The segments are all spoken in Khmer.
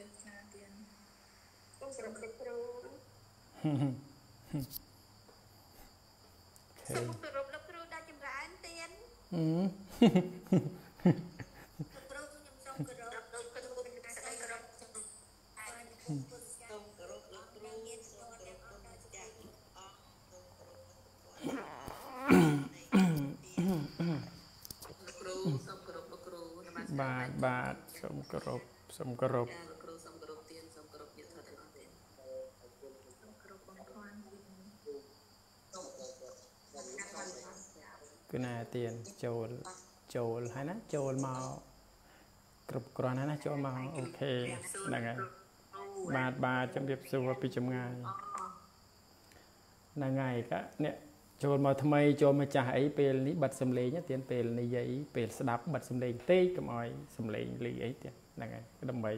ជាស្នាទៀនសូមគ្រប់គ្រប់គ្រូសូមគោរពលោកគ្រូដែលចម្រើនទៀនហឹមគ្រូខ្ញុំសូមគោរពលោកគ្រូដែលស្ដីគោរពសូមគោរពលោកគ្រូមានស្គាល់ទាំងអស់ដល់ចាស់អស់សូមគោរពលោកគ្រូសូមគោរពលោកគ្រូបាទបាទសូមគោរពសូមគោរពលោកគ្រូសូមគោរពទៀនសូមគោរពញាតិធម៌ទាំងអស់ទៀនសូមគោរពបងប្អូនគឺ ណាទៀនចូលចូលហើយណាចូលមកគ្រប់គ្រាន់ហើយណាចូលមកអូខេហ្នឹងហើយបាទបាទជំរាបសួរពីចម្ងាយហ្នឹងហើយកាអ្នកចូលមកថ្មីចូលមកចាស់អីពេលនេះបិទសំឡេងទៀតពេលនិយាយពេលស្ដាប់បិទសំឡេងតិចកុំឲ្យសំឡេងលឺអីទៀតហ្នឹងហើយដើម្បី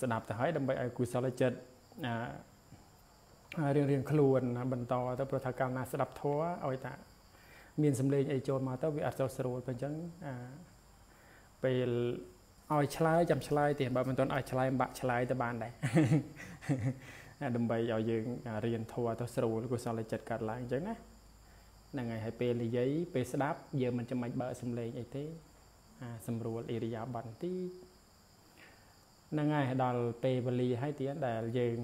ស្ដាប់ទៅហើយដើម្បីឲ្យគូសលចិត្តរៀងរៀងខ្លួនបន្តទៅព្រោះថាកាលណាស្ដាប់ធัวឲ្យតា មានសំឡេងអីចូលមកទៅវាអត់ចូលស្រួលពេលអញ្ចឹងពេលឲ្យឆ្លើយចាំឆ្លើយទៀតបើមិនទាន់ឲ្យឆ្លើយបាក់ឆ្លើយទៅបានដែរដើម្បីឲ្យយើងរៀនធัวទៅស្រួលកុសលចិត្តកាត់ឡើងអញ្ចឹងណាហ្នឹងហើយហើយពេលនិយាយពេលស្ដាប់យើងមិនចាំបាច់បើកសំឡេងអីទេអាសម្រួលអេរិយាប័ន្នទីហ្នឹងហើយដល់ពេលវេលាហើយទៀតដែលយើង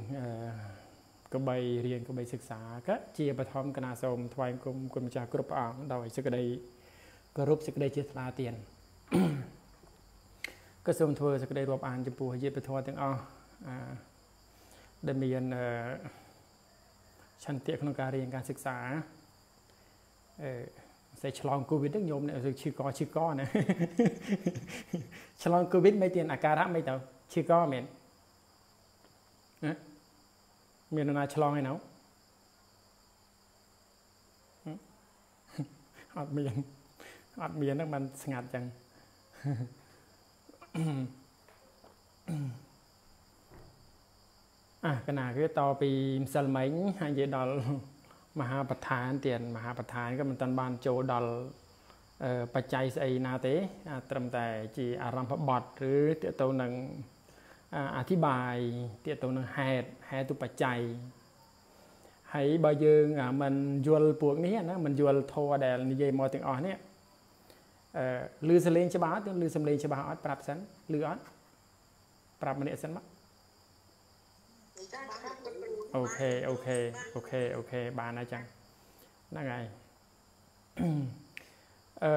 កបីរៀនកបីសិក្សាក៏ជាបឋមកណាសូមថ្វាយគុំគុំម្ចាស់គ្រប់ព្រះអង្គដោយសេចក្តីគោរពសេចក្តីជាថ្លាទៀតក៏សូមធ្វើសេចក្តីរាប់អានចំពោះយាទពធទាំងអស់អាដែលមានឆន្ទៈក្នុងការរៀនការសិក្សាអឺសេឆ្លងកូវីដហ្នឹងញោមអ្នកឈឺកឈឺកណាឆ្លងកូវីដមិនទៀតអាការៈមិនទៅឈឺកមែនណា មាននរណាឆ្លងឯណៅអត់មានអត់មានហ្នឹងมันស្ងាត់ចឹងអាកណាគឺតពីម្សិលមិញហើយនិយាយដល់មហាប្រធានទៀតមហាប្រធានក៏មិនតាន់បានចូលដល់អឺបច្ច័យស្អីណាទេត្រឹមតែជាអារម្មណ៍បត់ឬតទៅនឹង អធិប្បាយតទៅនឹងហេតុហេតុទុបច្ច័យហើយបើយើងមិនយល់ពួកនេះណាមិនយល់ធម៌ដែលនិយាយមកទាំងអស់នេះអឺឮសំលេងច្បាស់អត់ឮសំលេងច្បាស់អត់ប្រាប់សិនឮអត់ប្រាប់ម្នាក់សិនមក okay okay okay okay បានហើយចឹងហ្នឹងហើយអឺ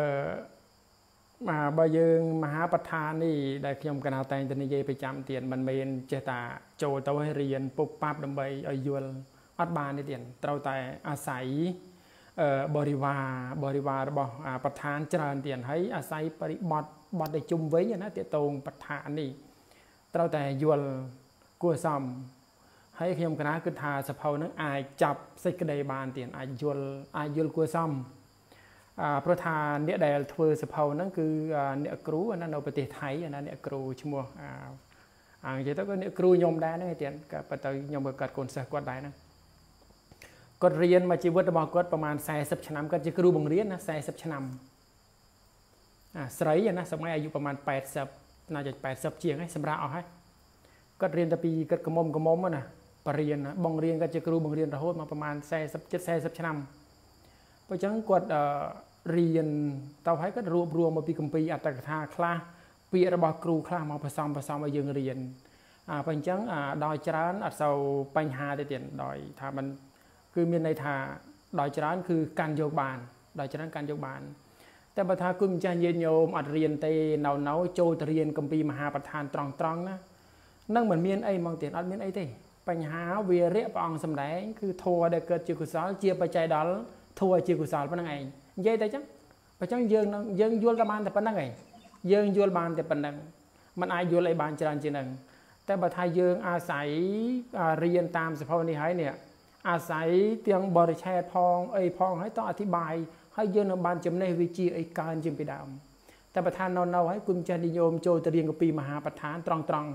មកបើយើងមហាបដ្ឋាននេះដែលខ្ញុំកណាតែងតែនិយាយប្រចាំទៀតមិនមែនចេះតាចូលទៅឲ្យរៀនពុបប៉ាប់ដើម្បីឲ្យយល់អត់បានទេទៀតត្រូវតែអាស្រ័យអឺបរិវារបរិវាររបស់ប្រធានច្រើនទៀតហើយអាស្រ័យបរិបត្តិបត់ដែលជុំវិញណាតេតងប្រធាននេះត្រូវតែយល់គួរសមហើយខ្ញុំកណាគិតថាសភៅនឹងអាចចាប់សេចក្តីបានទៀតអាចយល់អាចយល់គួរសមអឺ ព្រោះថាអ្នកដែលធ្វើសភៅហ្នឹងគឺអ្នកគ្រូណានៅប្រទេសថៃណាអ្នកគ្រូឈ្មោះអានិយាយទៅក៏អ្នកគ្រូខ្ញុំដែរហ្នឹងទៀតក៏ប៉ុន្តែខ្ញុំក៏កាត់កូនសិស្សគាត់ដែរហ្នឹងគាត់រៀនមកជីវិតរបស់គាត់ប្រហែល40ឆ្នាំគាត់ជាគ្រូបង្រៀនណា40ឆ្នាំអាស្រីណាសម័យអាយុប្រហែល80ណាច80ជាងហើយសម្រាប់អស់ហើយគាត់រៀនតែពីគាត់កមុំកមុំណាបរៀនបងរៀនគាត់ជាគ្រូបង្រៀនរហូតមកប្រហែល40 70 40ឆ្នាំ បើចឹងគាត់រៀនទៅហើយគាត់រួបរวมមកពីគម្ពីរអត្តកថាខ្លះពាក្យរបស់គ្រូខ្លះមកផ្សំផ្សំឲ្យយើងរៀនអាបើអញ្ចឹងដោយច្រើនអត់សូវបញ្ហាទេទៀតដោយថាมันគឺមានន័យថាដោយច្រើនគឺកាន់យកបានដោយច្រើនកាន់យកបាន តែបើថាគុណម្ចាស់ញាតិញោមអត់រៀនទេនៅនៅចូលទៅរៀនគម្ពីរមហាប្រធានត្រង់ត្រង់ណានឹងមិនមានអីមកទៀតអត់មានអីទេបញ្ហាវារៈព្រះអង្គសម្ដែងគឺធัวដែលកើតជាកុសលជាបច្ច័យដល់ ធัวជាកុសលប៉ុណ្្នឹងឯងនិយាយតែចឹងបើចឹងយើងយើងយល់តែបានតែប៉ុណ្្នឹងឯងយើងយល់បានតែប៉ុណ្្នឹងมันអាចយល់អីបានច្រើនជាងនឹងតែបើថាយើងអាស្រ័យរៀនតាមសភៅនេះហើយនេះអាស្រ័យទាំងបរិឆេទផងអីផងហើយតអធិប្បាយហើយយើងនៅបានចំណេះវិជាអីកើនជាងពីដើមតែបើថានៅនៅហើយគុំចេះនិយមចូលទៅរៀនកពីមហាប្រធានត្រង់ត្រង់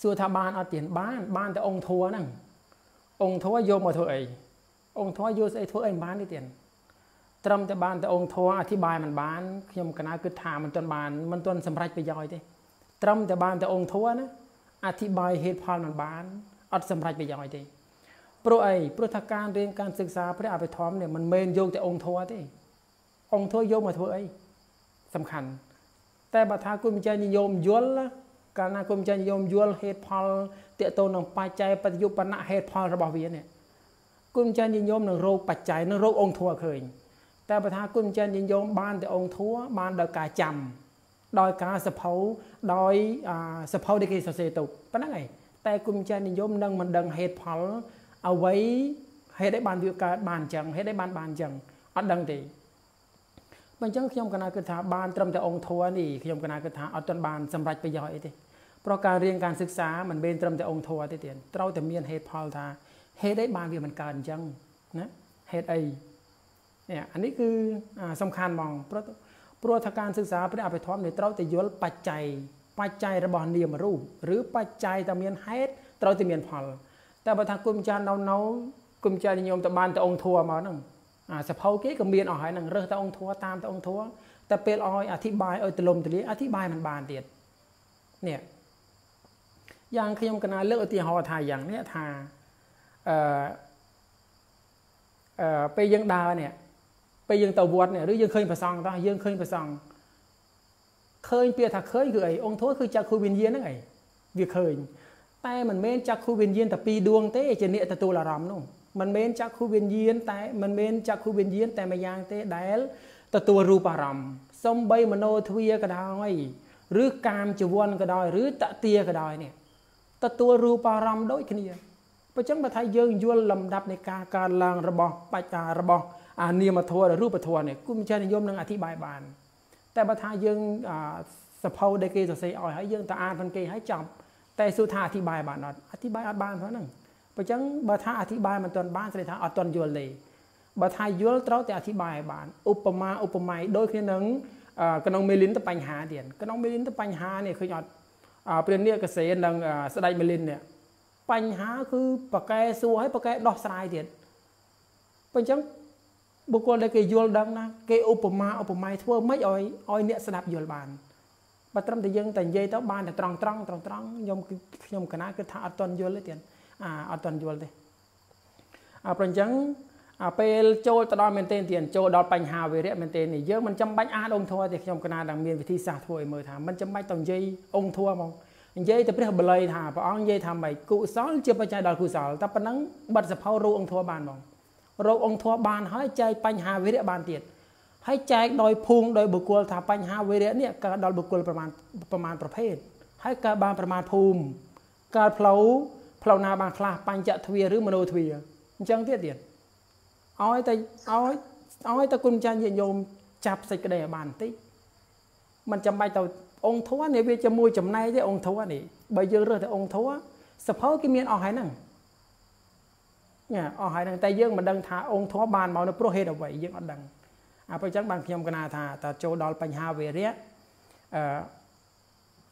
សួរថាបានអត់ទៀតបានបានតែអង្គធัวហ្នឹងអង្គធัวយកមកធ្វើអី អង្គធម៌យល់ស្អីធ្វើអីមិនបានទេទៀតត្រឹមតែបានតែអង្គធម៌អធិប្បាយមិនបានខ្ញុំកណាគិតថាមិនទាន់បានមិនទាន់សម្រេចប្រយោជន៍ទេត្រឹមតែបានតែអង្គធម៌ណាអធិប្បាយហេតុផលមិនបានអត់សម្រេចប្រយោជន៍ទេព្រោះអីព្រោះថាការរៀនការសិក្សាព្រះអភិធម្មនេះមិនមែនយកតែអង្គធម៌ទេអង្គធម៌យកមកធ្វើអីសំខាន់តែបើថាគុណម្ចាស់និយមយល់កាលណាគុណម្ចាស់និយមយល់ហេតុផលតកតូននឹងបច្ច័យបតិយុបណៈហេតុផលរបស់វានេះ គុំចាញ់យមនឹងរោគបច្ច័យនឹងរោគអង្គធัวឃើញតែបើថាគុំចាញ់យមបានតែអង្គធัวបានដោយការចាំដោយការសភៅដោយសភៅដែលគេសរសេរទុកប៉ុណ្្នឹងឯងតែគុំចាញ់និយមនឹងមិនដឹងហេតុផលអ្វីហេតុអីបានវាកើតបានអញ្ចឹងហេតុអីបានបានអញ្ចឹងអត់ដឹងទេបើអញ្ចឹងខ្ញុំកណាគិតថាបានត្រឹមតែអង្គធัวនេះខ្ញុំកណាគិតថាអត់ទាន់បានសម្រេចប្រយោជន៍អីទេព្រោះការរៀនការសិក្សាមិនមែនត្រឹមតែអង្គធัวទេទៀតត្រូវតែមានហេតុផលថា ហេតុអីបានវាមិនកើតអញ្ចឹងណាហេតុអីនេះអានេះគឺសំខាន់ហ្មងព្រោះព្រោះថាការសិក្សាព្រះអភិធម្មនេះត្រូវតែយល់បច្ច័យបច្ច័យរបស់នាមរូបឬបច្ច័យតែមានហេតុត្រូវតែមានផលតែបើថាគុំចាននៅនៅគុំចាននិយមទៅបានតែអង្គធัวមកហ្នឹងអាសភៅគេក៏មានអស់ហើយនឹងរើសតែអង្គធัวតាមតែអង្គធัวតែពេលឲ្យអធិប្បាយឲ្យទលំទលាអធិប្បាយមិនបានទៀតនេះយ៉ាងខ្ញុំកណាលើកឧទាហរណ៍ថាយ៉ាងនេះថា អឺពេលយើងដើរនេះពេលយើងទៅវត្តនេះឬយើងឃើញព្រះសង្ឃតោះយើងឃើញព្រះសង្ឃឃើញពាក្យថាឃើញគឺអីអង្គធួគឺចាក់ខូវិញ្ញាណហ្នឹងអីវាឃើញតែមិនមែនចាក់ខូវិញ្ញាណតែពីរដួងទេជាអ្នកទទួលអារម្មណ៍នោះមិនមែនចាក់ខូវិញ្ញាណតែមិនមែនចាក់ខូវិញ្ញាណតែមួយយ៉ាងទេដែលទទួលរូបអារម្មណ៍សំបីមโนទ្វាក៏ដោយឬកាមជីវ័នក៏ដោយឬតតិក៏ដោយនេះទទួលរូបអារម្មណ៍ដូចគ្នា បើចឹងបើថាយើងយល់លំដាប់នៃការកើនឡើងរបស់បច្ចារបស់អានាមធម៌ឬរូបធម៌នេះគុំចានិយមនឹងអធិប្បាយបាន តែបើថាយើងសភៅដែលគេសរសេរឲ្យហើយយើងទៅអានផងគេហើយចាប់តែសួរថាអធិប្បាយបានអត់អធិប្បាយអត់បានផងហ្នឹងបើចឹងបើថាអធិប្បាយមិនទាន់បានស្ដីថាអត់ទាន់យល់ទេបើថាយល់ត្រូវតែអធិប្បាយឲ្យបានឧបមាឧបមាដូចគ្នានឹងក្នុងមេលីនទៅបញ្ហាទៀតក្នុងមេលីនទៅបញ្ហានេះឃើញអត់ព្រះនាគកសេននិងស្ដេចមេលីននេះ បញ្ហាគឺប៉កែសួរឲ្យប៉កែដោះស្រាយទៀតបើអញ្ចឹងបុគ្គលដែលគេយល់ដឹងណាគេឧបមាឧបមាធ្វើម៉េចឲ្យឲ្យអ្នកស្ដាប់យល់បានបើត្រឹមតែយើងតែនិយាយទៅបានតែត្រង់ត្រង់ត្រង់ត្រង់ខ្ញុំខ្ញុំកណាគឺថាអត់តន់យល់ទេទៀតអាអត់តន់យល់ទេអើប្រអញ្ចឹងអាពេលចូលទៅដល់មែនទែនទៀតចូលដល់បញ្ហាវិរៈមែនទែននេះយើងមិនចាំបាច់អានអង្គធម៌ទេខ្ញុំកណា đang មានវិធីសាស្ត្រធ្វើឲ្យមើលថាមិនចាំបាច់ទៅនិយាយអង្គធម៌ហ្មង និយាយទៅព្រះបល័យថាព្រះអង្គនិយាយថាម៉េចកុសលជាបច្ច័យដល់កុសលតែប៉ុណ្ណឹងបិទសភៅរោគអង្គធម៌បានហ្មងរោគអង្គធម៌បានហើយចែកបញ្ហាវិរៈបានទៀតហើយចែកដោយភូងដោយបុគ្គលថាបញ្ហាវិរៈនេះកើតដល់បុគ្គលប្រមាណប្រមាណប្រភេទហើយកើតបានប្រមាណភូមិកើតផ្លូវផ្លូវណាបានខ្លះបញ្ចទ្វាឬមโนទ្វាអញ្ចឹងទៀតទៀតឲ្យតែឲ្យឲ្យតែគុណចាញ់ញាតិញោមចាប់សេចក្តីឲ្យបានបន្តិចมันចាំបាច់ទៅ អង្គធัวនេះវាជាមួយចំណែកទេអង្គធัวនេះបើយើងរើសតែអង្គធัวសភៅគេមានអស់ហើយហ្នឹងញ៉ាអស់ហើយហ្នឹងតែយើងមិនដឹងថាអង្គធัวបានមកនៅព្រោះហេតុអ្វីយើងអត់ដឹងអាពេលអញ្ចឹងបានខ្ញុំកណាថាតើចូលដល់បញ្ហាវិរៈអឺ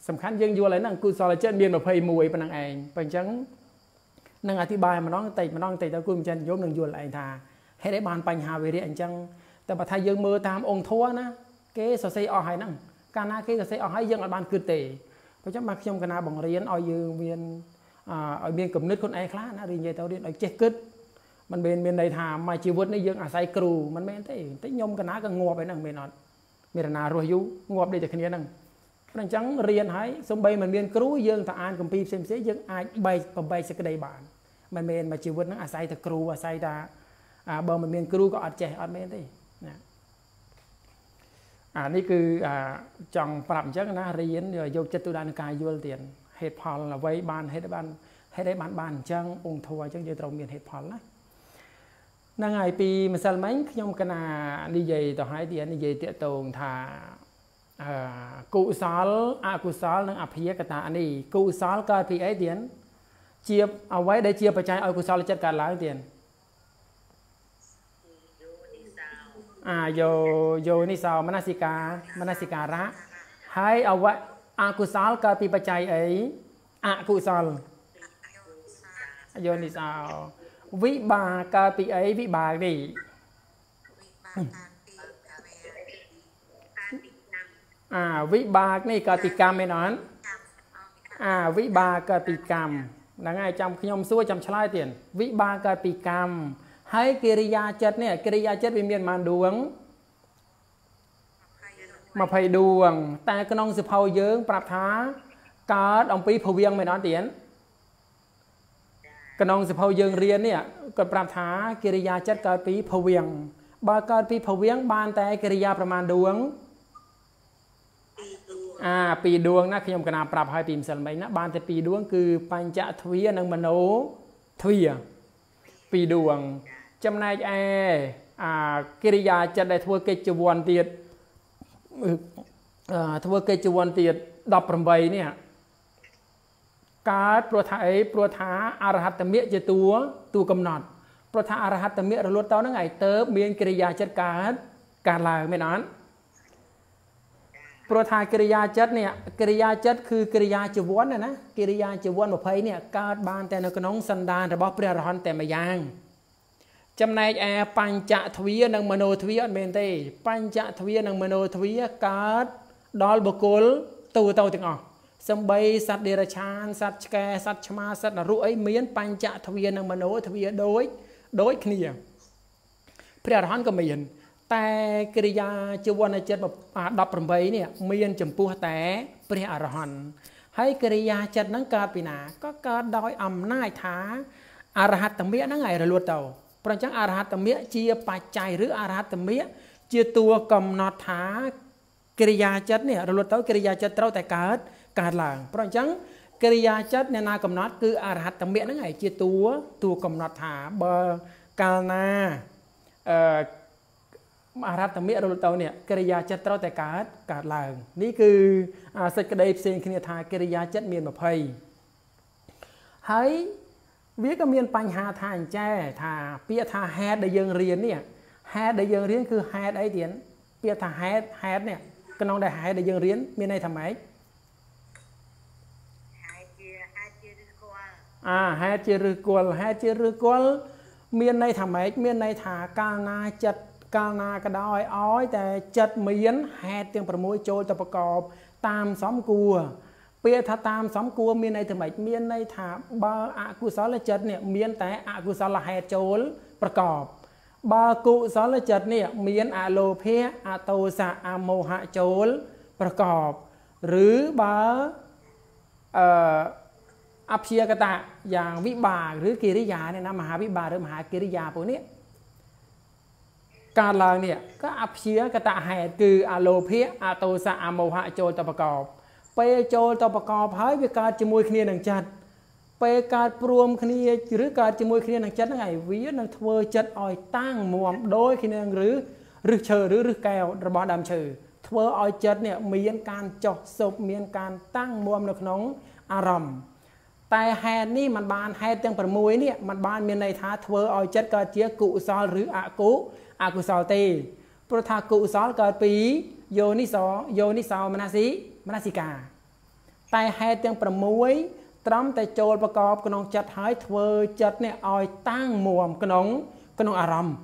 សំខាន់យើងយល់ហើយហ្នឹងគុសលចិត្តមាន21ប៉ុណ្ណឹងឯងបើអញ្ចឹងនឹងអធិប្បាយម្ដងតិចម្ដងតិចទៅគុណចិនយមនឹងយល់ឯងថាហេតុអីបានបញ្ហាវិរៈអញ្ចឹងតែបើថាយើងមើលតាមអង្គធัวណាគេសរសេរអស់ហើយហ្នឹង កាលណាគេសរសេរអស់ហើយយើងអាចបានគិតទេអញ្ចឹងបាទខ្ញុំកណាបង្រៀនឲ្យយើងមានឲ្យមានគំនិតខ្លួនឯងខ្លះណារៀននិយាយទៅរៀនឲ្យចេះគិតមិនមែនមានន័យថាមកជីវិតនេះយើងអាស្រ័យគ្រូមិនមែនទេតែខ្ញុំកណាក៏ងាប់ឯហ្នឹងមែនអត់មានណារស់យូរងាប់ដូចតែគ្នាហ្នឹងព្រោះអញ្ចឹងរៀនហើយសំបីមិនមានគ្រូយើងទៅអានគម្ពីរផ្សេងផ្សេងយើងអាចបែកប្របែកសេចក្តីបានមិនមែនមកជីវិតហ្នឹងអាស្រ័យតែគ្រូអាស្រ័យតែបើមិនមានគ្រូក៏អត់ចេះអត់មែនទេណា អានេះគឺចង់ប្រាប់អញ្ចឹងណារៀនយកចិត្តទុកដាក់នឹងការយល់ទៀតហេតុផលអ្វីបានហេតុបានហេតុអីបានបានអញ្ចឹងអង្គធัวអញ្ចឹងយើងត្រូវមានហេតុផលណាហ្នឹងហើយពីម្សិលមិញខ្ញុំកណានិយាយទៅឲ្យទៀតនិយាយតាកតងថាអឺកុសលអកុសលនិងអភិយកតានេះកុសលកើតពីអីទៀតជាអ្វីដែលជាបច្ច័យឲ្យកុសលចិត្តកើតឡើងទៀត អាយោយោនេះសោមនសិកាមនសិការៈហើយអវៈអកុសលកើតពីបច្ច័យអីអកុសលយោនេះសោវិបាកកើតពីអីវិបាកនេះអាវិបាកនេះកើតពីកម្មមែនអត់អាវិបាកកើតពីកម្មហ្នឹងហើយចាំខ្ញុំសួរចាំឆ្លើយទៀតវិបាកកើតពីកម្ម ហើយកិរិយាចិត្តនេះកិរិយាចិត្តវាមានប៉ុន្មានដួង20ដួង តែក្នុងសិភៅយើង ប្រាប់ថាកើតអំពីភវៀងមែនអត់ទៀតក្នុងសិភៅយើងរៀននេះគាត់ប្រាប់ថាកិរិយាចិត្តកើតពីភវៀងបើកើតពីភវៀងបានតែកិរិយាប្រមាណដួងអាពីរដួងណាខ្ញុំកណាប្រាប់ឲ្យពីម្សិលមិញណាបានតែពីរដួង គឺបញ្ចទ្វានិងមโนទ្វាពីរដួង ចំណែកឯអាកិរិយាចិត្តដែលធ្វើកិច្ចជីវ័នទៀតធ្វើកិច្ចជីវ័នទៀត18នេះកើតព្រោះថាអីព្រោះថាអរហត្តមគ្គជាតួតួកំណត់ព្រោះថាអរហត្តមគ្គរលត់ទៅហ្នឹងឯងទៅមានកិរិយាចិត្តកើតកើតឡើងមែនអត់ព្រោះថាកិរិយាចិត្តនេះកិរិយាចិត្តគឺកិរិយាជីវ័នណាកិរិយាជីវ័ន20នេះកើតបានតែនៅក្នុងសន្តានរបស់ព្រះអរហន្តតែម្យ៉ាង ចំណែកឯបញ្ចទ្វានិងមโนទ្វាអត់មែនទេបញ្ចទ្វានិងមโนទ្វាកើតដល់បុគ្គលទូទៅទាំងអស់សំបីសត្វដេរឆានសត្វឆ្កែសត្វឆ្មាសត្វនរុអីមានបញ្ចទ្វានិងមโนទ្វាដូចដូចគ្នាព្រះអរហន្តក៏មាន តែកិរិយាជីវនចិត្ត18នេះមានចំពោះតែព្រះអរហន្តហើយកិរិយាចិត្តហ្នឹងកើតពីណាក៏កើតដោយអំណាចថាអរហត្តមគ្គហ្នឹងឯងរលត់ទៅ ព្រោះអញ្ចឹងអរហត្តមគ្គជាបច្ច័យឬអរហត្តមគ្គជាតួកំណត់ថាកិរិយាចិត្តនេះរលត់ទៅកិរិយាចិត្តត្រូវតែកើតកើតឡើងព្រោះអញ្ចឹងកិរិយាចិត្តអ្នកណាកំណត់គឺអរហត្តមគ្គហ្នឹងឯងជាតួតួកំណត់ថាបើកាលណាអឺអរហត្តមគ្គរលត់ទៅនេះកិរិយាចិត្តត្រូវតែកើតកើតឡើង នេះគឺសេចក្តីផ្សេងគ្នាថាកិរិយាចិត្តមាន20ហើយ វាក៏មានបញ្ហាថាអញ្ចែថាពាក្យថាហេតុដែលយើងរៀននេះហេតុដែលយើងរៀនគឺហេតុអីទៀតពាក្យថាហេតុហេតុនេះក្នុងដែលហេតុដែលយើងរៀនមានន័យថាម៉េចហេតុជាហេតុជាឫសគល់អាហេតុជាឫសគល់ហេតុជាឫសគល់មានន័យថាម៉េចមានន័យថាកាលណាចិត្តកាលណាក៏ដោយឲ្យតែចិត្តមានហេតុទាំង6ចូលទៅប្រកបតាមសំគួរ ពាក្យថាតាមសំគួរមានន័យថាម៉េចមានន័យថាបើអកុសលចិត្តនេះមានតែអកុសលហេតុចូល ប្រកប បើកុសលចិត្តនេះមានអលោភៈអតោសៈអមោហៈចូល ប្រកប ឬបើអឺអព្យាកតៈយ៉ាងវិបាកឬកិរិយានេះណាមហាវិបាកឬមហាកិរិយាពួកនេះកើតឡើងនេះក៏អព្យាកតៈហេតុគឺអលោភៈអតោសៈអមោហៈចូលទៅប្រកប ពេលចូលទៅប្រកបហើយវាកើតជាមួយគ្នានឹងចិត្តពេលកើតព្រមគ្នាឬកើតជាមួយគ្នានឹងចិត្តហ្នឹងឯងវានឹងធ្វើចិត្តឲ្យតាំងមាំដូចគ្នានឹងឬឬឈើឬឬកែវរបស់ដើមឈើធ្វើឲ្យចិត្តនេះមានការចោះសុបមានការតាំងមាំនៅក្នុងអារម្មណ៍តែហេតុនេះมันបានហេតុទាំង6នេះมันបានមានន័យថាធ្វើឲ្យចិត្តកើតជាកុសលឬអកុអកុសលទេព្រោះថាកុសលកើតពីយោនិសោយោនិសោមនសិ មនសិកាតែហេតុទាំង6ត្រឹមតែចូលប្រកបក្នុងចិត្តហើយធ្វើចិត្តនេះឲ្យតាំងមួមក្នុង ក្នុងអារម្មណ៍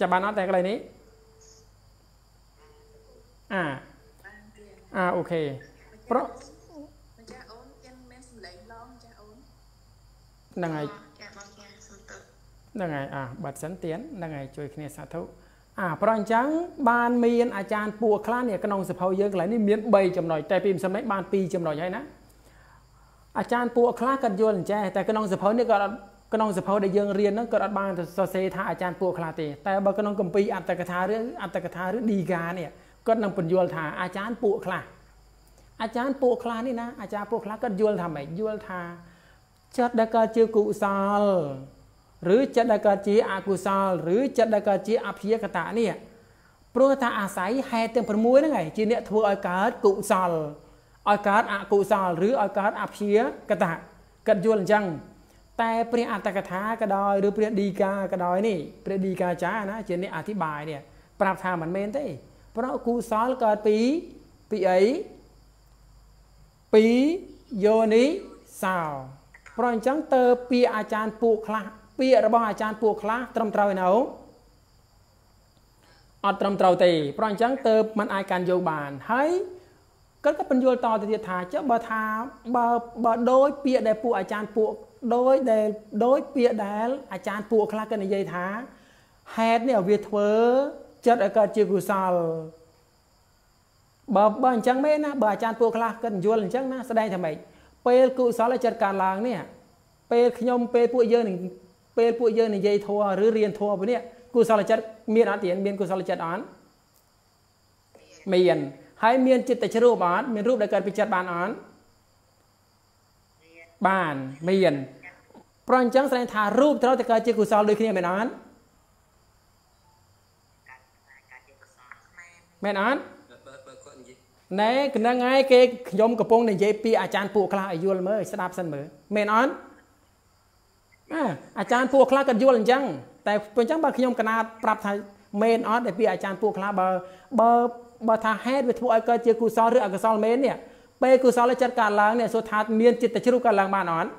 ចាំបានអត់តែកន្លែងនេះអាអាអូខេប្រម្ចាស់អូនยังមានសម្លេងឡងចាស់អូនហ្នឹងហើយចាបងចាសុំទៅហ្នឹងហើយអាបាត់សិនទៀនហ្នឹងហើយជួយគ្នាសាធុ អាប្រអញ្ចឹងបានមានអាចារ្យពួកខ្លះនេះក្នុងសភៅយើងកន្លែងនេះមាន3ចំណុចតែពីម្សិលមិញបាន2ចំណុចហើយណាអាចារ្យពួកខ្លះគាត់យល់អញ្ចេះតែក្នុងសភៅនេះគាត់អត់ក្នុងសភៅដែលយើងរៀនហ្នឹងគាត់អត់បានទៅសរសេរថាអាចារ្យពួកខ្លះទេតែបើក្នុងកម្ពីអត្តកថាឬអត្តកថាឬឌីកានេះគាត់នឹងបញ្យល់ថាអាចារ្យពួកខ្លះអាចារ្យពួកខ្លះនេះណាអាចារ្យពួកខ្លះគាត់យល់ថាម៉េចយល់ថាចិត្តដែលកើតជាកុសល ឬចិត្តដែលកើតជាអកុសលឬចិត្តដែលកើតជាអភិយកតៈនេះព្រោះថាអាស្រ័យហេតុទាំង6ហ្នឹងឯងជាអ្នកធ្វើឲ្យកើតកុសលឲ្យកើតអកុសលឬឲ្យកើតអភិយកតៈកាត់យល់អញ្ចឹងតែព្រះអត្តកថាក៏ដោយឬព្រះឌីកាក៏ដោយនេះព្រះឌីកាចារ្យណាជាអ្នកអធិប្បាយនេះប្រាប់ថាមិនមែនទេព្រោះកុសលកើតពីពីអីពីយោនិសោព្រោះអញ្ចឹងតើពាក្យអាចារ្យពួកខ្លះ ពាក្យរបស់អាចារ្យពួកខ្លះត្រឹមត្រូវឯណូអត់ត្រឹមត្រូវទេព្រោះអញ្ចឹងតើมันអាចកាន់យកបានហើយគាត់ក៏បញ្យល់តទៅទៀតថាចុះបើថាបើបើដោយពាក្យដែលពួកអាចារ្យពួកដោយដែលដោយពាក្យដែលអាចារ្យពួកខ្លះក៏និយាយថាហេតុនេះវាធ្វើចិត្តឲ្យកើតជាកុសលបើបើអញ្ចឹងមែនណាបើអាចារ្យពួកខ្លះគាត់យល់អញ្ចឹងណាស្ដែងថាម៉េចពេលកុសលចិត្តកើតឡើងនេះពេលខ្ញុំពេលពួកយើងនឹង ពេលពួកយើងនិយាយធัวឬរៀនធัวពីនេះកុសលចិត្តមានអត់ទៀតមានកុសលចិត្តអត់មានហើយមានចិត្តជ្រូបអត់មានរូបដែលកើតពីចិត្តបានអត់បានមានព្រោះអញ្ចឹងស្ដែងថារូបត្រូវតែកើតជាកុសលដូចគ្នាមែនអត់មែនអត់បើបើគាត់និយាយណែហ្នឹងហើយគេខ្ញុំកំពុងនិយាយពីអាចារ្យពួកខ្លះឲ្យយល់មើលស្ដាប់សិនមើលមែនអត់ អ่าអាចារ្យពួកខ្លះក៏យល់អញ្ចឹងតែអញ្ចឹងបើខ្ញុំកណាតប្រាប់ថាមែនអត់ដែលពីអាចារ្យពួកខ្លះបើបើបើថាហេតុវាធ្វើឲ្យកើតជាកុសលឬអកុសលមែននេះពេលកុសលចិត្តកើតឡើងនេះសួរថាមានចិត្តជ្រុះកើតឡើងបានអត់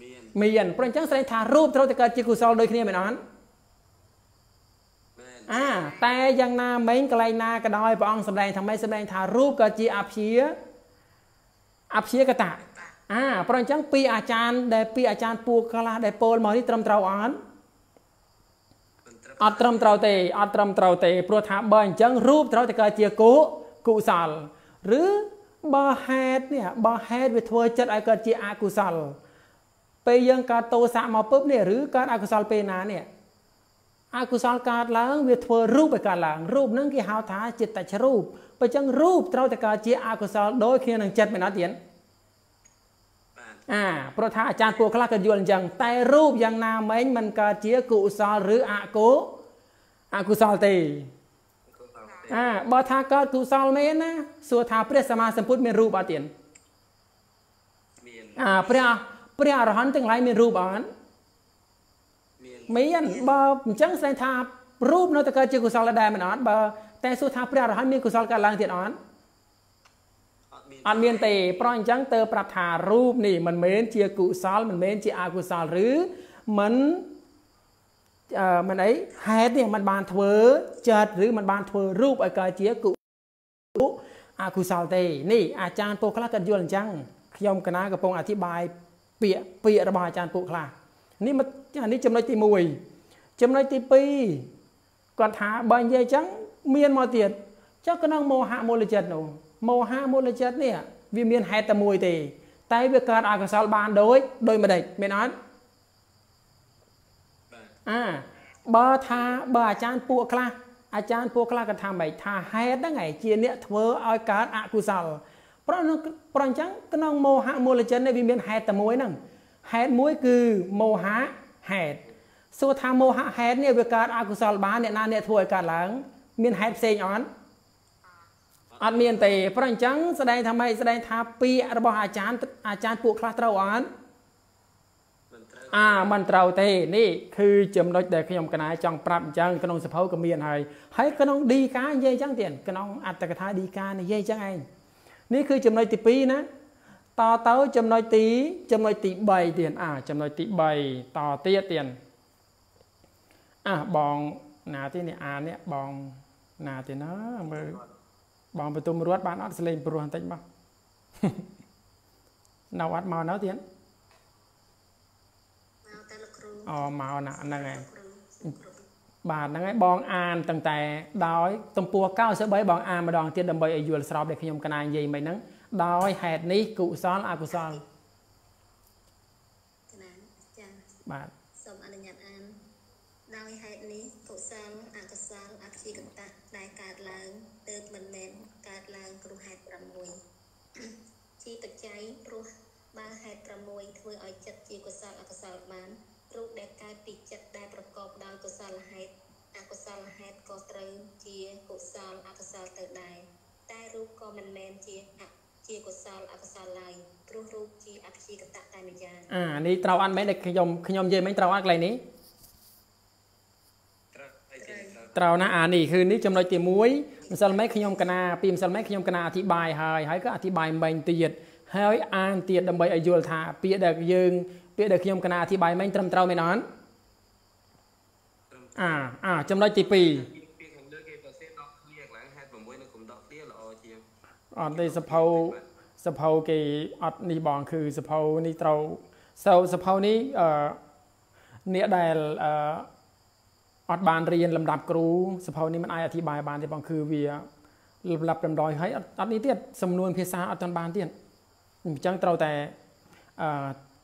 មានមានព្រោះអញ្ចឹងស្ដែងថារូបត្រូវតែកើតជាកុសលដូចគ្នាមែនអត់មែនអាតែយ៉ាងណាមិញកន្លែងណាក៏ដោយព្រះអង្គសម្ដែងថាម៉េចសម្ដែងថារូបក៏ជាអព្យាអព្យាកតៈ អាព្រោះអញ្ចឹងពីអាចារ្យដែលពីអាចារ្យពួកខ្លះដែលពោលមកនេះត្រឹមត្រូវអត់មិនត្រឹមអត់ត្រឹមត្រូវទេអត់ត្រឹមត្រូវទេព្រោះថាបើអញ្ចឹងរូបត្រូវតែកើតជាកុកុសលឬបើហេតុនេះបើហេតុវាធ្វើចិត្តឲ្យកើតជាអកុសលពេលយើងកើតទោសៈមកពឹបនេះឬកើតអកុសលពេលណានេះអកុសលកើតឡើងវាធ្វើរូបឲ្យកើតឡើងរូបហ្នឹងគេហៅថាចិត្តចរូបបើអញ្ចឹងរូបត្រូវតែកើតជាអកុសលដូចគ្នានឹងចិត្តមែនអត់ទៀតបាន អាព្រោះថាអាចារ្យពួកខ្លះក៏យល់អញ្ចឹងតែរូបយ៉ាងណាមិញมันកើតជាកុសលឬអកុអកុសលទេគាត់អត់ទេអាបើថាកើតកុសលមែនណាសួរថាព្រះសម្មាសម្ពុទ្ធមានរូបអត់ទៀតមានអាព្រះព្រះអរហន្តទាំងឡាយមានរូបអត់មានមានបើអញ្ចឹងស្ដែងថារូបនៅតែកើតជាកុសលដែរមែនអត់បើតែសួរថាព្រះអរហន្តមានកុសលកើតឡើងទៀតអត់ អត់មាន អត់មានទេប្រអញ្ចឹងតើប្រាប់ថារូបនេះមិនមែនជាកុសលមិនមែនជាអកុសលឬមិន អឺមិនអីហេតុនេះมันបានធ្វើចិត្តឬมันបានធ្វើរូបឲ្យកើតជាគុអកុសលទេនេះអាចារ្យពួកខ្លះគាត់យល់អញ្ចឹងខ្ញុំកណាកំពុងអធិប្បាយពាក្យពាក្យរបស់អាចារ្យពួកខ្លះនេះមកអានេះចំណុចទី1ចំណុចទី2គាត់ថាបើនិយាយអញ្ចឹងមានមកទៀតចុះក្នុងមោហៈមូលចិត្តនោះ មោហៈមូលចិត្តនេះវាមានហេតុតែមួយទេ តែវាកើតអកុសលបានដូចដោយមិនដេចមែនអត់បាទអាបើថាបើអាចារ្យពួកខ្លះអាចារ្យពួកខ្លះគាត់ថាម៉េចថាហេតុហ្នឹងឯងជាអ្នកធ្វើឲ្យកើតអកុសលប្រនោះប្រអញ្ចឹងក្នុងមោហៈមូលចិត្តនេះវាមានហេតុតែមួយហ្នឹងហេតុមួយគឺមោហៈហេតុសួរថាមោហៈហេតុនេះវាកើតអកុសលបានអ្នកណាអ្នកធ្វើឲ្យកើតឡើង មានហេតុផ្សេងអត់ អត់មានទេប្រអញ្ចឹងស្ដែងថាម៉េចស្ដែងថាពាក្យរបស់អាចារ្យអាចារ្យពួកខ្លះត្រូវអត់មិនត្រូវអាមិនត្រូវទេនេះគឺចំណុចដែលខ្ញុំកណាចង់ប្រាប់អញ្ចឹងក្នុងសភៅក៏មានហើយហើយក្នុងឌីកានិយាយអញ្ចឹងទៀតក្នុងអត្តកថាឌីកានិយាយអញ្ចឹងឯងនេះគឺចំណុចទី2ណាតទៅចំណុចទីចំណុចទី3ទៀតអាចំណុចទី3តទៀតទៀតអះបងណាទៀតនេះអានេះបងណាទៀតណាមើល បងបន្ទុំរត់បានអត់សលេងព្រោះបន្តិចមកនៅអត់មកនៅទៀតមកតែលោកគ្រូអូមកណាហ្នឹងហើយគ្រូគ្រូបាទហ្នឹងហើយបងអានតាំងតែដោយទំព័រ93បងអានម្ដងទៀតដើម្បីឲ្យយល់ស្របដែលខ្ញុំកណានិយាយមិញហ្នឹងដោយហេតុនេះកុសលអកុសលកណាចា៎បាទ សូមអនុញ្ញាតអានដោយហេតុនេះកុសលអកុសលអព្យាកតៈដែលកើតឡើងទើបមិនមែនកើតឡើងគ្រោះហេតុ6ជាបច្ច័យព្រោះបើហេតុ6 ធ្វើឲ្យចិត្តជាកុសលអកុសលបានរូបដែលកើតពីចិត្តដែលប្រកបដោយកុសលហេតុអកុសលហេតុក៏ត្រូវជាកុសលអកុសលទៅដែរតែរូបក៏មិនមែនជាអជាកុសលអកុសលឡើយព្រោះរូបជាអព្យាកតៈតែម្យ៉ាងអានេះត្រូវអត់មែនដែលខ្ញុំខ្ញុំនិយាយមិញត្រូវអត់កន្លែងនេះត្រូវហើយទៀតត្រូវត្រូវណាអានេះគឺនេះចំណុចទី1ម្សិលមិញខ្ញុំកណាពីម្សិលមិញខ្ញុំកណាអធិប្បាយហើយហើយក៏អធិប្បាយមិញទៀត ហើយអានទៀតដើម្បីឲ្យយល់ថាពាក្យដែលយើងពាក្យដែលខ្ញុំកណាអធិប្បាយមិញត្រឹមត្រូវមែនអត់ត្រឹមអាអាចំណុចទី2ពីពីខាងលើគេក៏សេដកឃ្លៀកឡើងហេតុ6នៅគុំដកឃ្លៀល្អជាងអត់ទេសភៅសភៅគេអត់នេះបងគឺសភៅនេះត្រូវសូសភៅនេះអឺអ្នកដែលអឺអត់បានរៀនលំដាប់គ្រូសភៅនេះមិនអាចអធិប្បាយបានទេបងគឺវាលំដាប់លំដោយហើយអត់អត់នេះទៀតសំនួនភាសាអត់ទាន់បានទៀតអ ញ្ចឹងត្រូវតែអឺ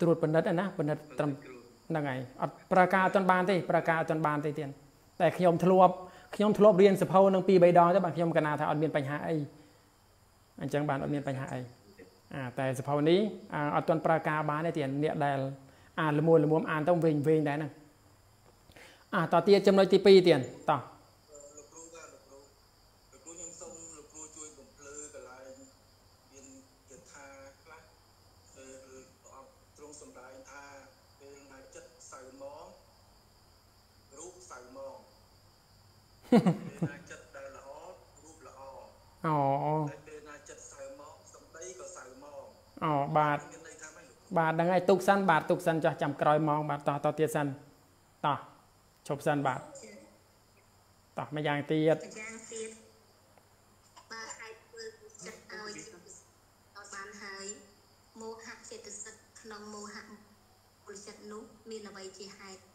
ត្រួតពិនិត្យឯណាពិនិត្យត្រឹមគ្រូហ្នឹងហើយអត់ប្រការអត់ទាន់បានទេប្រការអត់ទាន់បានទេទៀតតែខ្ញុំធ្លាប់ខ្ញុំធ្លាប់រៀនសភៅនឹងពីរបីដងទៅបាទខ្ញុំកណាថាអត់មានបញ្ហាអីអញ្ចឹងបានអត់មានបញ្ហាអីអាតែសភៅនេះអាអត់ទាន់ប្រការបានទេទៀតអ្នកដែលអានល្មួមល្មមអានទៅវិញវិញដែរហ្នឹងអាតទៀតចំណុចទី2ទៀតតោះ លោកគ្រូបាទលោកគ្រូលោកគ្រូខ្ញុំសូមលោកគ្រូជួយបំភ្លឺកន្លែងមានយថាខ្លះពេលព្រះអង្គទ្រង់សម្ដែងថាពេលណាចិត្តសៅមងរូបសៅមង ពេលណាចិត្តដែលល្អរូបល្អអូតែពេលណាចិត្តសៅមងសម្ដីក៏សៅមងអូបាទមានន័យថាម៉េចលោកគ្រូបាទហ្នឹងហើយទុកសិនបាទទុកសិនចោះចាំក្រោយមកបាទតោះតោះទៀតសិនតោះឈប់សិនបាទតោះម្យ៉ាងទៀតម្យ៉ាងទៀតបើអាចធ្វើចិត្តឲ្យឲ្យបានហើយមោហៈចេតសិកក្នុងមោហៈពលចិត្តនោះមានអ្វីជាហេតុទើប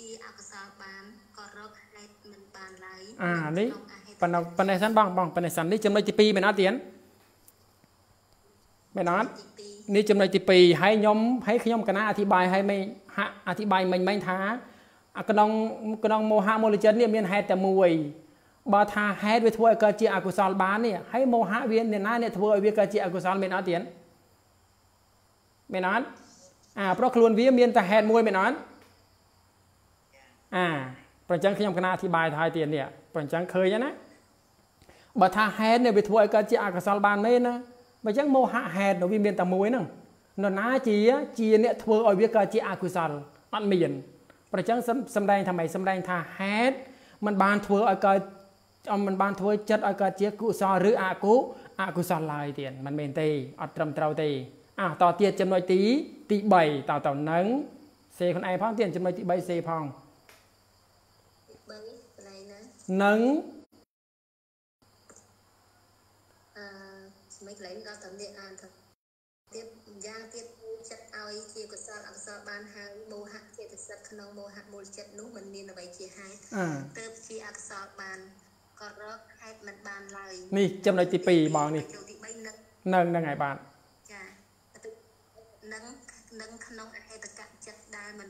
ជាអកុសលបានក៏រកហេតុមិនបានឡើយអានេះក្នុងអហេតុប៉ុណ្ណឹងប៉ុណ្ណេះសិនបងបងប៉ុណ្ណេះសិននេះចំណុចទី2មែនអត់ទៀតមែនអត់ទី2នេះចំណុចទី2ហើយខ្ញុំហើយខ្ញុំកណាអធិប្បាយឲ្យមិញហាក់អធិប្បាយមិញមិញថាអាក្នុងក្នុងមោហៈមូលចិត្តនេះមានហេតុតែមួយបើថាហេតុវាធ្វើឲ្យកើតជាអកុសលបាននេះហើយមោហៈវាអ្នកណាអ្នកធ្វើឲ្យវាកើតជាអកុសលមែនអត់ទៀតមែនអត់អាព្រោះខ្លួនវាមានតែហេតុមួយមែនអត់ អាប្រអញ្ចឹងខ្ញុំកណាអធិប្បាយទៅហើយទៀតនេះប្រអញ្ចឹងឃើញហើយណាបើថាហេតុនេះវាធ្វើឲ្យកើតជាអកុសលបានមែនណាបើអញ្ចឹងមោហៈហេតុនោះវាមានតែមួយហ្នឹងនរណាជាជាអ្នកធ្វើឲ្យវាកើតជាអកុសលអត់មានប្រអញ្ចឹងសំសំដែងថាម៉េចសំដែងថាហេតុมันបានធ្វើឲ្យកើតអមมันបានធ្វើចិត្តឲ្យកើតជាកុសលឬអកុអកុសលឡើយទៀតมันមែនទេអត់ត្រឹមត្រូវទេអះតទៀតចំណុចទីទី3តទៅនឹងសេខ្លួនឯងផងទៀតចំណុចទី3សេផង នឹងអឺស្មិចឡើងដល់តំនេះអានទៅទៀតយ៉ាងទៀតចិត្តឲ្យជាកុសលអកុសលបានហើយមោហៈចេតសិកក្នុងមោហៈមូលចិត្តនោះมันមានអ្វីជាហេតុអាទើបជាអកុសលបានក៏រកហេតុមិនបានឡើយនេះចំណុចទី2បងនេះចូលទី3នឹកនឹងហ្នឹងហើយបាទចាទៅនឹងនឹងក្នុងអហេតកៈចិត្តដែលមិន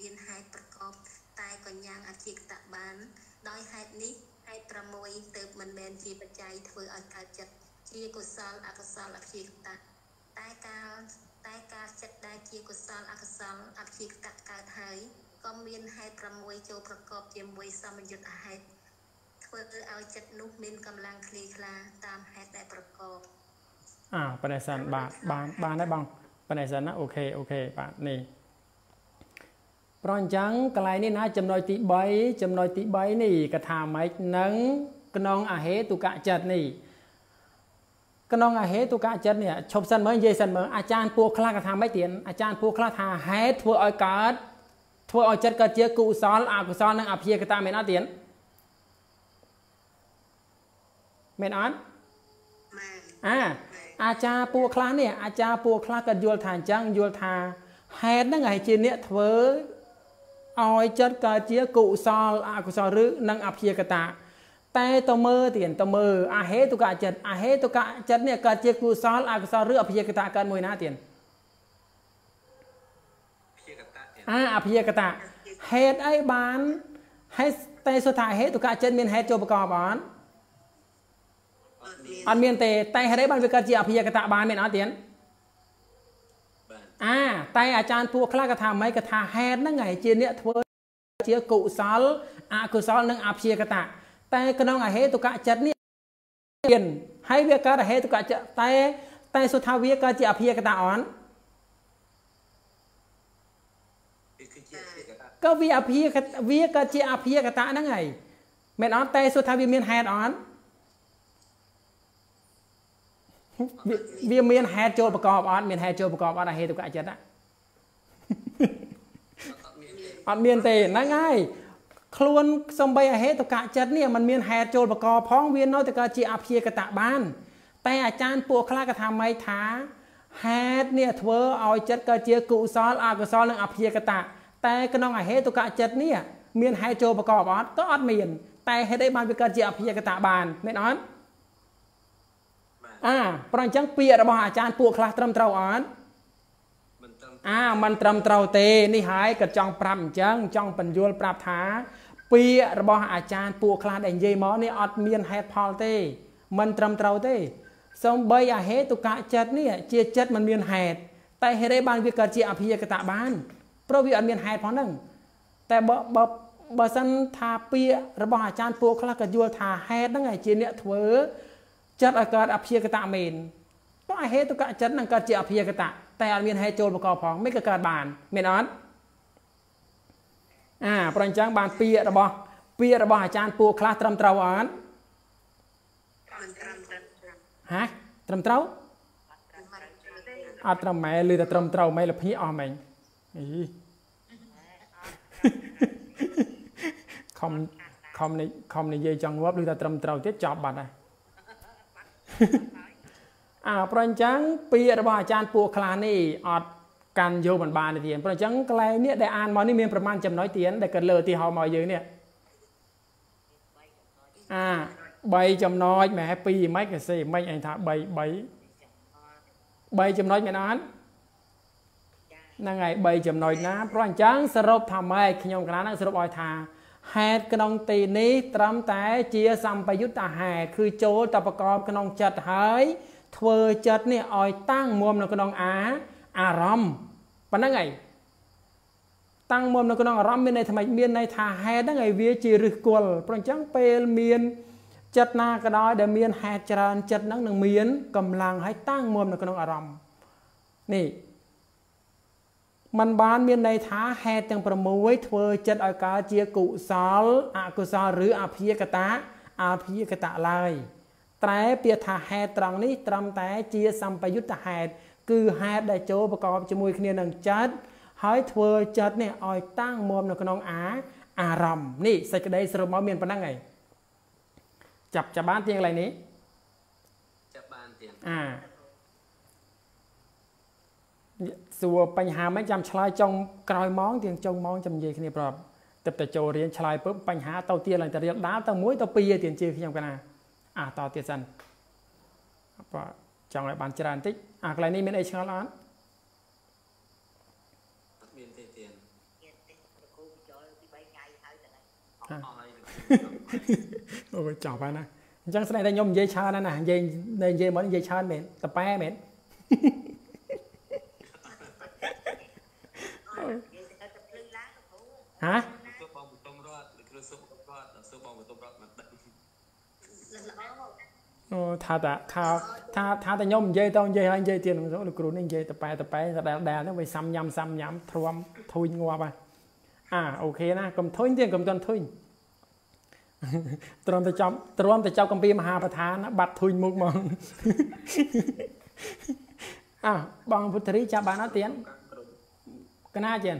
មានហេតុប្រកបតែក៏ញ៉ាំងអជាកតៈបាន ដោយហេតុនេះហេតុ6ទើបមិនមែនជាបច្ច័យធ្វើឲ្យកើតចិត្តជាកុសលអកុសលអជាកតៈតែការតែការចិត្តដែលជាកុសលអកុសលអជាកតៈកើតហើយក៏មានហេតុ6ចូលប្រកបជាមួយសម្បយុត្តហេតុធ្វើឲ្យចិត្តនោះមានកម្លាំងឃ្លីខ្លាតាមហេតុដែលប្រកបអើប៉ុណ្ណេះសិនបាទបានបានដែរបងប៉ុណ្ណេះសិនណា okay okay បាទនេះ ប្រអញ្ចឹងកន្លែងនេះណាចំណុចទី3ចំណុចទី3នេះកថាម៉េចនឹងក្នុងអហេតុកៈចិត្តនេះក្នុងអហេតុកៈចិត្តនេះឈប់សិនមើលនិយាយសិនមើលអាចារ្យពួកខ្លះកថាម៉េចទៀតអាចារ្យពួកខ្លះថាហេតុធ្វើឲ្យកើតធ្វើឲ្យចិត្តកើតជាកុសលអកុសលនិងអភិយកតាមែនអត់ទៀតមែនអត់ម៉ែអាអាចារ្យពួកខ្លះនេះអាចារ្យពួកខ្លះក៏យល់ថាអញ្ចឹងយល់ថាហេតុហ្នឹងហើយជាអ្នកធ្វើ ឲ្យចិត្តកើតជាកុសលអកុសលឬនិងអភិយកតាតែតមើទៀតតមើអហេតុកៈចិត្តអហេតុកៈចិត្តនេះកើតជាកុសលអកុសលឬអភិយកតាកើតមួយណាទៀតព្យាកតៈទៀតអាអភិយកតាហេតុអីបានហេតុតែសុថាហេតុកៈចិត្តមានហេតុចូលប្រកបអត់អត់មានអត់មានទេតែហេតុអីបានវាកើតជាអភិយកតាបានមានអត់ទៀតបាទ អាតែអាចារ្យពួកខ្លះក៏ថាម៉េចក៏ថាហេតុហ្នឹងហើយជាអ្នកធ្វើជាកុសលអកុសលនិងអព្យាកតៈតែក្នុងអហេតុកៈចិត្តនេះមានហើយវាកើតអហេតុកៈចិត្តតែតែសុថាវាកើតជាអព្យាកតៈអត់វាគឺជាព្យាកតៈក៏វាអព្យាកតវាកើតជាអព្យាកតៈហ្នឹងហើយមែនអត់តែសុថាវាមានហេតុអត់ វាវាមានហេតុចូលប្រកបអត់មានហេតុចូលប្រកបអត់អហេតុកៈចិត្តណាអត់មានទេអត់មានទេហ្នឹងហើយខ្លួនសំបីអហេតុកៈចិត្តនេះมันមានហេតុចូលបកកផងវានៅតែកើតជាអព្យាកតៈបាន តែអាចារ្យពួកខ្លះក៏ថាម៉េចថាហេតុនេះធ្វើឲ្យចិត្តកើតជាកុសលអកុសលនិងអព្យាកតៈតែក្នុងអហេតុកៈចិត្តនេះមានហេតុចូលបកកអត់ក៏អត់មាន តែហេតុអីបានវាកើតជាអព្យាកតៈបានមែនអត់បាទ អាប្រអញ្ចឹងពាក្យរបស់អាចារ្យពួកខ្លះត្រឹមត្រូវអត់ មិនត្រឹម អាมันត្រឹមត្រូវទេនេះហើយក៏ចង់ប្រាប់អញ្ចឹងចង់បញ្យល់ប្រាប់ថាពាក្យរបស់អាចារ្យពួកខ្លះដែលនិយាយមកនេះអត់មានហេតុផលទេมันត្រឹមត្រូវទេសំបីអហេតុកៈចិត្តនេះជាចិត្តมันមានហេតុតែហេតុអីបានវាកើតជាអភិយកតៈបានព្រោះវាអត់មានហេតុផងហ្នឹងតែបើបើបើសិនថាពាក្យរបស់អាចារ្យពួកខ្លះក៏យល់ថាហេតុហ្នឹងឯងជាអ្នកធ្វើ ចិត្តឲ្យកើតអភិយកតៈមែនក៏អហេតុកៈចិត្តនឹងកើតជាអភិយកតៈតែអត់មានហេតុចូលប្រកបផងមិនក៏កើតបានមានអត់អាប្រអញ្ចឹងបានពាក្យរបស់ពាក្យរបស់អាចារ្យពួកខ្លះត្រឹមត្រូវអត់មិនត្រឹមត្រឹមត្រឹមហ៎ត្រឹមត្រូវត្រឹមត្រឹមទេអត់ត្រឹមម៉ែឬតែត្រឹមត្រូវម៉ែលភីអស់ម៉េចអីខំខំនេះខំនិយាយចង់ងាប់ឬតែត្រឹមត្រូវទៀតចប់បាត់ហើយ អាប្រអញ្ចឹងពាក្យរបស់អាចារ្យពួកខ្លះនេះអត់កាន់យកមិនបានទេទៀតប្រអញ្ចឹងកន្លែងនេះដែលអានមកនេះមានប្រមាណចំណុចទៀតដែលគាត់លើឧទាហរណ៍មកយើងនេះអា3ចំណុចម៉ែ2មិនក៏សេមិនអញថា3 3 3ចំណុចមែនអត់ហ្នឹងហើយ3ចំណុចណាព្រោះអញ្ចឹងសរុបថាម៉េចខ្ញុំកណាហ្នឹងសរុបឲ្យថា ហេតុក្នុងទីនេះត្រឹមតែជាសម្បយុត្តហេតុគឺចូលតប្រកបក្នុងចិត្តហើយធ្វើចិត្តនេះឲ្យតាំងមុំនៅក្នុងអាអារម្មណ៍ប៉ុណ្្នឹងហើយតាំងមុំនៅក្នុងអារម្មណ៍មានន័យថាម៉េចមានន័យថាហេតុហ្នឹងហើយវាជាឫសគល់ព្រោះអញ្ចឹងពេលមានចិត្តណាក៏ដោយដែលមានហេតុច្រើនចិត្តហ្នឹងនឹងមានកម្លាំងឲ្យតាំងមុំនៅក្នុងអារម្មណ៍នេះ มันបានមានន័យថាហេតុទាំង6ធ្វើចិត្តឲ្យកើតជាកុសលអកុសលឬអភិយកតាអភិយកតៈឡើយតែពាក្យថាហេតុត្រង់នេះត្រឹមតែជាសម្បយុត្តហេតុគឺហេតុដែលចូលប្រកបជាមួយគ្នានឹងចិត្តហើយធ្វើចិត្តនេះឲ្យតាំងមុំនៅក្នុងអាអារម្មណ៍នេះសេចក្តីសរុបមកមានប៉ុណ្ណឹងហើយចាប់ចាប់បានទៀងកន្លែងនេះចាប់បានទៀតអា សួរបញ្ហាមិនចាំឆ្លើយចុងក្រោយម៉ោងទៀងចុងម៉ោងចាំនិយាយគ្នាប្រាប់ទឹកតែចូលរៀនឆ្លើយពឹបបញ្ហាទៅទៀតឡើងតែរៀលដាល់ទៅមួយទៅពីរទៀងជឿខ្ញុំកណាអាតទៀតសិនបាទចង់ឲ្យបានច្រើនបន្តិចអាកន្លែងនេះមានអីឆ្ងល់អត់អត់មានទេទៀតទៀតទេលោកគ្រូបញ្ចូលពី3ថ្ងៃហើយតែអស់ហើយអូយចង់បានណាអញ្ចឹងស្ដីតែខ្ញុំនិយាយច្រើនណាស់ណានិយាយនិយាយមកនិយាយច្រើនមែនតប៉ែមែន និយាយទៅទៅភ្លឺឡើងលោកគ្រូ ហ៎សុខបងបន្ទុំរត់លោកគ្រូសុខរត់សុខបងបន្ទុំរត់មិនដឹងល្អអូថាតាថាថាថាតែខ្ញុំនិយាយទៅនិយាយហើយនិយាយទៀតលោកគ្រូនេះនិយាយតប៉ែតប៉ែដដែលដែលហ្នឹងវាសាំញ៉ាំសាំញ៉ាំទ្រាំធុញងាប់ហ่ะអាអូខេណាកុំធុញទៀតកុំតន់ធុញទ្រាំតែចាប់ទ្រាំតែចាប់កំពីមហាប្រធានណាបាត់ធុញមុខមកអើបងពុទ្ធរីចាប់បានអត់ទៀតកណាទៀត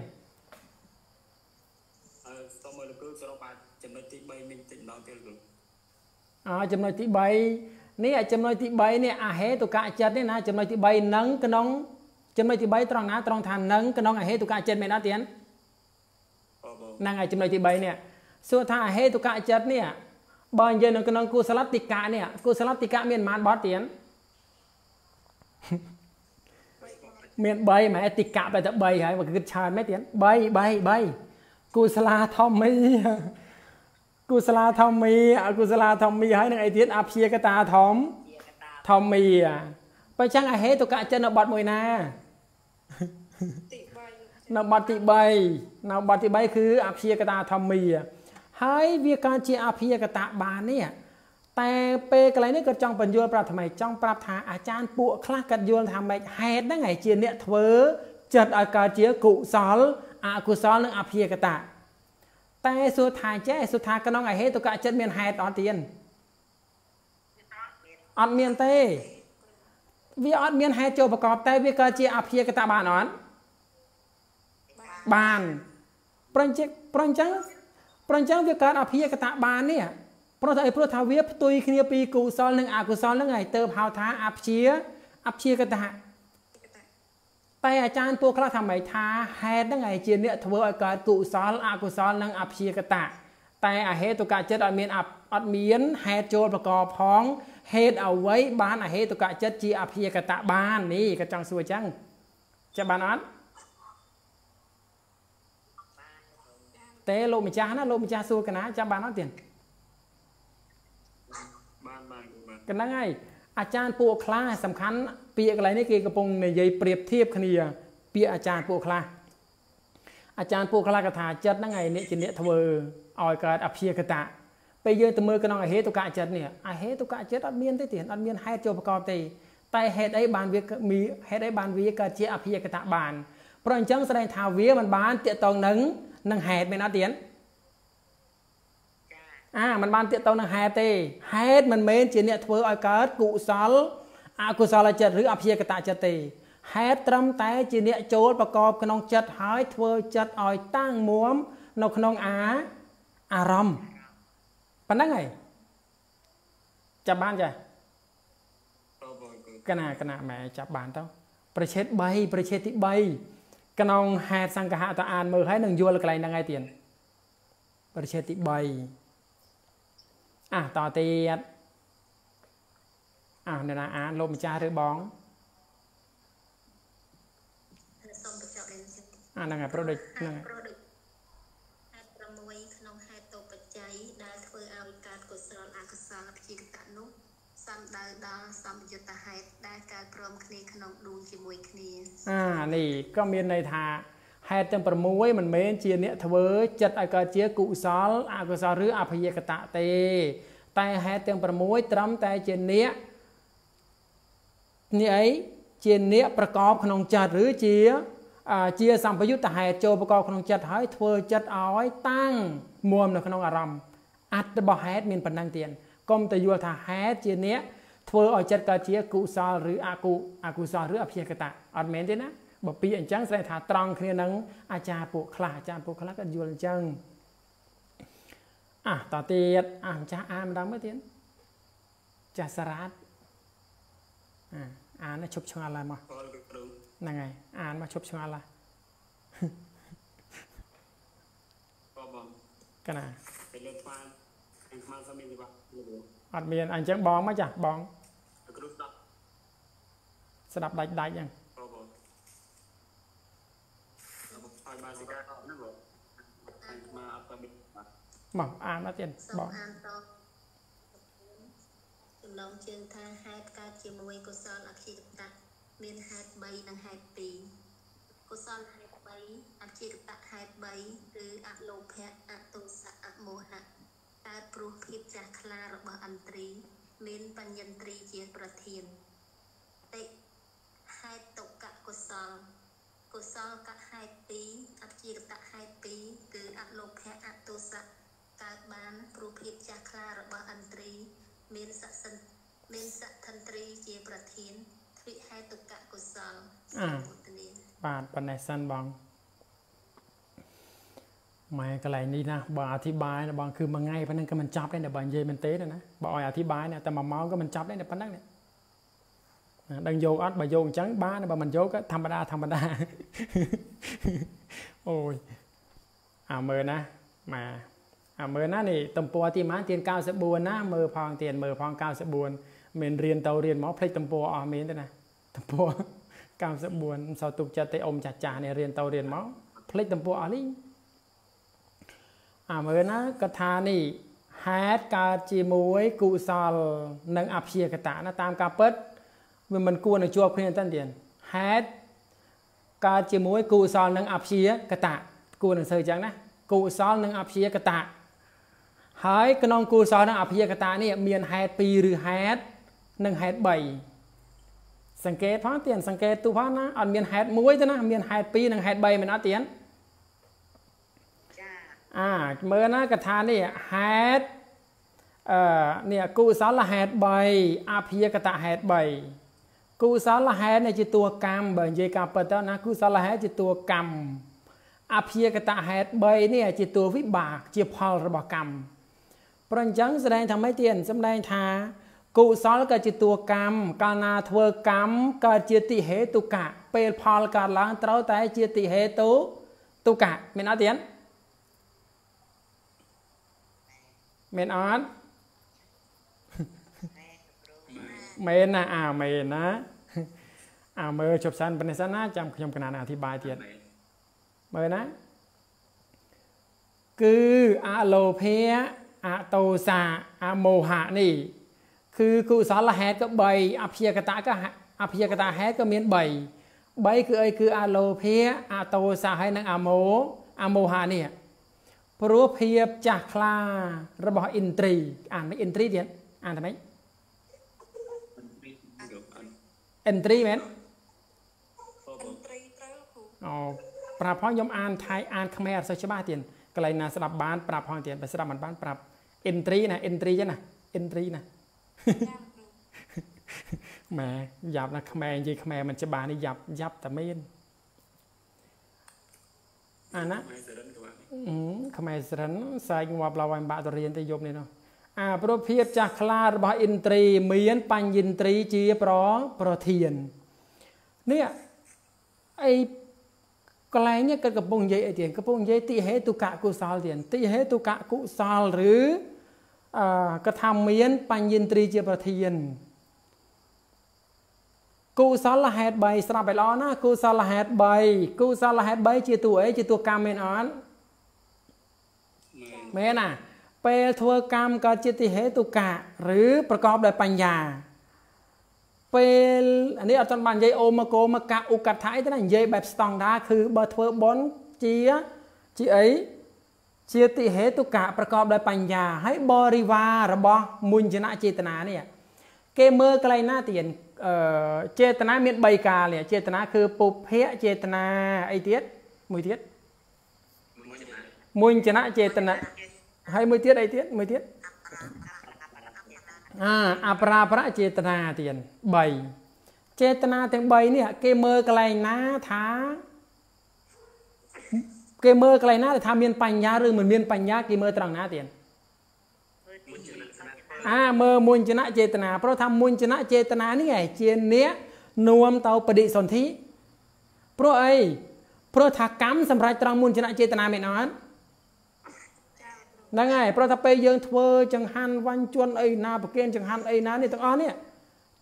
អឺសូមឲ្យលោកគ្រូសរុបអាចចំណុចទី3នេះតិចម្ដងទៀតលោកគ្រូ អើ ចំណុចទី3នេះអាចំណុចទី3នេះអាហេតុកៈចិត្តនេះណាចំណុចទី3នឹងក្នុងចំណុចទី3ត្រង់ណាត្រង់ថានឹងក្នុងអាហេតុកៈចិត្តមែនអត់ទៀតបងបងហ្នឹងហើយចំណុចទី3នេះសួរថាអាហេតុកៈចិត្តនេះបើនិយាយនៅក្នុងគូសលតិកៈនេះគូសលតិកៈមានប៉ុន្មានបទទៀតមាន3ម៉ែតិកៈបែរតែ3ហើយមកគិតច្រើនមែនទៀត3 3 3គូសលាធម្មី គូសលាធម្មីអកុសលាធម្មីហើយនឹងអីទៀតអព្យាកតាធម្មជាកតាធម្មីបើចឹងអហេតុកៈចិត្តនៅបទមួយណានៅបទទី3នៅបទទី3គឺអព្យាកតាធម្មីហើយវាកើតជាអព្យាកតាបាននេះតែពេលកន្លែងនេះគាត់ចង់បញ្យល់ប្រាប់ថ្មីចង់ប្រាប់ថាអាចារ្យពួកខ្លះគាត់យល់ថាម៉េចហេតុហ្នឹងឯងជាអ្នកធ្វើចិត្តឲ្យកើតជាកុសលអកុសលនិងអព្យាកតា តែសួរថាចេះសួរថាក្នុងអហេតុកៈចិត្តមានហេតុអត់ទៀតអត់មានទេវាអត់មានហេតុចូលប្រកប តែវាកើតជាអព្យាកតបានអត់បានប្រអញ្ចឹងប្រអញ្ចឹងប្រអញ្ចឹងវាកើតអព្យាកតបាននេះព្រោះតែអីព្រោះថាវាផ្ទុយគ្នាពីកុសលនិងអកុសលហ្នឹងហើយទៅហៅថាអព្យាអព្យាកត តែអាចារ្យពួកខ្លះថាម៉េចថាហេតុហ្នឹងហើយជាអ្នកធ្វើឲ្យកើតកុសលអកុសលនិងអព្យាកតតែអហេតុកៈចិត្តអត់មានអត់អត់មានហេតុចូលប្រកបផងហេតុអ្វីបានអហេតុកៈចិត្តជាអព្យាកតបាននេះក៏ចង់សួរអញ្ចឹងចាំបានអត់តែលោកម្ចាស់ណាលោកម្ចាស់សួរកណាចាំបានអត់ទៀតបានបានគ្រូបានកណ្ដឹងហើយអាចារ្យពួកខ្លះសំខាន់ ពាក្យកន្លែងនេះគេកំពុងនិយាយប្រៀបធៀបគ្នា ពាក្យអាចារ្យពួកខ្លះអាចារ្យពួកខ្លះក៏ថាចិត្តហ្នឹងឯងអ្នកជាអ្នកធ្វើឲ្យកើតអព្យាកតៈពេលយើងទៅមើលក្នុងអហេតុកៈចិត្តនេះអហេតុកៈចិត្តអត់មានទេទៀតអត់មានហេតុចូលប្រកបទេតែហេតុអីបានវាមានហេតុអីបានវាកើតជាអព្យាកតៈបានព្រោះអញ្ចឹងស្ដែងថាវាមិនបានតាកតងនឹងនឹងហេតុមែនអត់ទៀតចាអាมันបានតាកតងនឹងហេតុទេហេតុមិនមែនជាអ្នកធ្វើឲ្យកើតកុសល អកុសលចិត្តឬអព្យាកតចិត្តទេហេតុត្រឹមតែជាអ្នកចូលប្រកបក្នុងចិត្តហើយធ្វើចិត្តឲ្យតាំងមួមនៅក្នុងអាអារម្មណ៍ប៉ុណ្ណឹងហើយចាប់បានចាបងបងគ្រូកណាកណាម៉ែចាប់បានទៅប្រឆេទ3ប្រឆេទទី3ក្នុងហេតុសង្កហៈតអានមើលហើយនឹងយល់កន្លែងហ្នឹងហើយទៀតប្រឆេទទី3អាតទៀត អាអ្នកណាអានលោកម្ចាស់ឬបងសូមបញ្ចប់លេងចិត្តអាហ្នឹងហើយប្រដូចហ្នឹងហើយព្រោះដូចហេតុ6ក្នុងហេតុតូបច្ច័យដែលធ្វើឲ្យកើតកុសលអកុសលអព្យាកតៈនោះសំដៅដល់សម្បយុត្តហេតុដែលកើតព្រមគ្នាក្នុងដួងជាមួយគ្នាអានេះក៏មានន័យថាហេតុទាំង6មិនមែនជាអ្នកធ្វើចិត្តឲ្យកើតជាកុសលអកុសលឬអភយកតៈទេ តែហេតុទាំង6ត្រឹមតែជាអ្នក នេះអីជាអ្នកប្រកបក្នុងចិត្តឬជាអាជាសម្បយុត្តហេតុចូលប្រកបក្នុងចិត្តហើយធ្វើចិត្តឲ្យតាំងមួមនៅក្នុងអារម្មណ៍អត្តរបស់ហេតុមានប៉ុណ្ណឹងទៀតកុំតែយល់ថាហេតុជាអ្នកធ្វើឲ្យចិត្តកើតជាកុសលឬអកុអកុសលឬអព្យាកតៈអត់មែនទេណាបើពីអញ្ចឹងស្ដែងថាត្រង់គ្នានឹងអាចារ្យពួកខ្លះអាចារ្យពួកខ្លះក៏យល់អញ្ចឹងអះតទៀតអះម្ចាស់អានម្ដងមើលទៀតចាសារ៉ាតអា អានឈប់ឆ្ងល់ហើយមកផលលោកគ្រូហ្នឹងហើយអានមកឈប់ឆ្ងល់ហើយក៏បងកណាពេលលើថ្មខាងខ្មៅសមានទេបាទលោកគ្រូអត់មានអញ្ចឹងបងមកចាស់បងលោកគ្រូស្ដាប់ស្ដាប់ដាច់ដាច់ហ្នឹងក៏បងឲ្យបានសិកាហ្នឹងបងខាងខ្មៅអត់ទៅមានបាទមកអានមកទៀតសូបមងអានត ចំណងជើងថាហេតុកើតជាមួយកុសលអភិកតៈមានហេតុ3និងហេតុ2កុសលហេតុ3អភិកតៈហេតុ3គឺអលោភៈអទោសៈអមោហៈកើតព្រោះភាពចាស់ខ្លារបស់អន្ត្រី មានបញ្ញន្ត្រីជាប្រធានតិហេតុតុកៈកុសលកុសលកហេតុ2អភិកតៈហេតុ2គឺអលោភៈអទោសៈកើតបានព្រោះភាពចាស់ខ្លារបស់អន្ត្រី មានសក្តិសិនមានសក្តិន្ត្រីជាប្រធានទ្វិហេតុកៈកុសលសូមឧទ្ទនាបាទប៉ុណ្ណេះសិនបងម៉ែកន្លែងនេះណាបើអធិប្បាយណាបងគឺមួយថ្ងៃប៉ុណ្ណឹងក៏មិនចប់ដែរបើនិយាយមែនទេណាបើឲ្យអធិប្បាយណាតែមួយម៉ោងក៏មិនចប់ដែរប៉ុណ្ណឹងណាដឹងយកអត់បើយកអញ្ចឹងបានបើមិនយកក៏ធម្មតាធម្មតាអូយអាមើលណាម៉ែ អាមើលណានេះតំពរទីម៉ានទៀន94ណាមើលផងទៀនមើលផង94មានរៀនទៅរៀនមកផ្លេចតំពរអស់មានទេណាតំពរ94មិនសូវទុកចិត្តទេអ៊ំចាស់ចាស់នេះរៀនទៅរៀនមកផ្លេចតំពរអស់លីងអាមើលណាកថានេះហេតុកើតជាមួយកុសលនិងអព្យាកតៈណាតាមការពិតវាមិនគួរនឹងជាប់គ្នាទេទៀតហេតុកើតជាមួយកុសលនិងអព្យាកតៈគួរនឹងសើអញ្ចឹងណាកុសលនិងអព្យាកតៈ ហើយក្នុងកុសលនិងអព្យាកតៈនេះមានហេតុ2ឬហេតុនិងហេតុ3សង្កេតផងទៀតសង្កេតទូផងណាអត់មានហេតុមួយទេណាមានហេតុ2និងហេតុ3មិនអត់ទៀតចាអាមើលណាកថានេះហេតុអឺនេះកុសលហេតុ3អភិយកតហេតុ3កុសលហេតុនេះជាតួកម្មបើនិយាយការពិតទៅណាកុសលហេតុជាតួកម្មអភិយកតហេតុ3នេះជាតួវិបាកជាផលរបស់កម្ម ព្រោះអញ្ចឹងស្ដែងថាម៉េចទៀតសម្ដែងថាកុសលក៏ជាតួកម្មកាលណាធ្វើកម្មកើតជាតិហេតុកៈពេលផលកើតឡើងត្រូវតែជាតិហេតុទុកៈមានអត់ទៀតមែនអត់ណែគ្រូមែនណាអាមែនណាអាមើលជប់សិនប៉ុណ្ណេះសិនណាចាំខ្ញុំកណានអធិប្បាយទៀតមើលណាគឺអលោភៈ អតោសាអមោហៈនេះគឺកុសលហេតុក៏3អព្យាកតៈក៏អព្យាកតៈហេតុក៏មាន3 3គឺអីគឺអលោភៈអតោសាហើយនិងអមោអមោហៈនេះព្រោះភាពចាស់ខ្លារបស់ឥន្ទ្រីអានមិនឥន្ទ្រីទៀតអានតែម៉េចមិនមានលោកអត់ឥន្ទ្រីមែនក៏បងត្រីត្រូវគ្រូអូប្រាប់ផងខ្ញុំអានថៃអានខ្មែរអត់សូវច្បាស់ទៀតកន្លែងណាស្ដាប់បានប្រាប់ផងទៀតបើស្ដាប់មិនបានប្រាប់ ឥន្ទ្រីណាឥន្ទ្រីចឹងណាឥន្ទ្រីណាម៉ែយ៉ាប់ណាខ្មែរនិយាយខ្មែរមិនច្បាស់នេះយ៉ាប់យ៉ាប់តែមែនអាណាម៉ែសរិនក៏បានអឺខ្មែរស្រិនសាច់ងាប់ឡវឲ្យបាក់ទៅរៀនទៅយប់នេះនោះអាព្រោះភាពចាស់ខ្លារបស់ឥន្ទ្រីមានបញ្ញិន្ទ្រីជាប្រប្រធាននេះអីកន្លែងនេះគាត់កំពុងនិយាយអីទៀតកំពុងនិយាយតិហេតុកៈកុសលទៀតតិហេតុកៈកុសលឬ អឺគាត់ថាមាន បញ្ញិន្ទ្រីជាប្រធានកុសលហេតុ3ស្រាប់ឲ្យល្អណាកុសលហេតុ3កុសលហេតុ3ជាតួអីជាតួកម្មមែនអត់មែនមែនណាពេលធ្វើកម្មកើតជាតិហេតុកៈឬប្រកបដោយបញ្ញាពេលអានេះអត់ទាន់បាននិយាយអូមកោមកៈឧកថាអីទេណានិយាយបែបស្តង់ដាគឺបើធ្វើបន់ជាជាអី ជាតិហេតុកៈប្រកបដោយបញ្ញាហើយបរិវាររបស់មុញ្ញនចេតនានេះគេមើលកន្លែងណាទៀតអឺចេតនាមាន3កាលនេះចេតនាគឺពុភៈចេតនាអីទៀតមួយទៀតមួយចំណាយមុញ្ញនចេតនាហើយមួយទៀតអីទៀតមួយទៀតអាអបរាប្រចេតនាទៀត3ចេតនាទាំង3នេះគេមើលកន្លែងណាថា គេមើលកន្លែងណាថាមានបញ្ញាឬមិនមានបញ្ញាគេមើលត្រង់ណាទៀតធ្វើទីមួយចំណាយស្នាប់បអាមើលមុញ្ចនៈចេតនាព្រោះថាមុញ្ចនៈចេតនានេះឯងជាអ្នកនួមទៅបដិសន្ធិព្រោះអីព្រោះថាកម្មសម្រាប់ត្រង់មុញ្ចនៈចេតនាមែនអត់ហ្នឹងហើយព្រោះថាពេលយើងធ្វើចង្ហាន់វាញ់ជន់អីណាប្រគិនចង្ហាន់អីណានេះទាំងអស់នេះ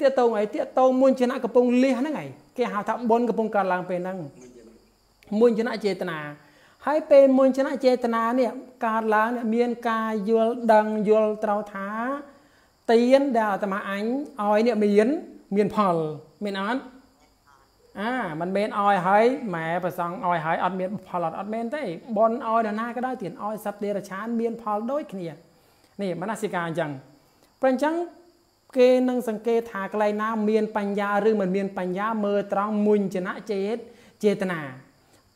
ទាក់តងអីទាក់តងមុញ្ចនៈកំពុងលះហ្នឹងហើយគេហៅថាបុណ្យកំពុងកើតឡើងពេលហ្នឹងមុញ្ចនៈចេតនា ហើយពេលមុញ្ចនៈចេតនានេះកើតឡើងនេះមានការយល់ដឹងយល់ត្រូវថាទានដែលអាត្មាអញឲ្យនេះមានមានផលមានអត់អាมันមែនឲ្យហើយម៉ែប្រសងឲ្យហើយអត់មានផលអត់អត់មែនទេបនឲ្យដល់ណាក៏ដោយទានឲ្យសត្វទេរឆានមានផលដូចគ្នានេះមនសិការអញ្ចឹងព្រោះអញ្ចឹងគេនឹងសង្កេតថាកន្លែងណា មានបញ្ញាឬមិនមានបញ្ញាមើលត្រង់មុញ្ចនៈចេតចេតនា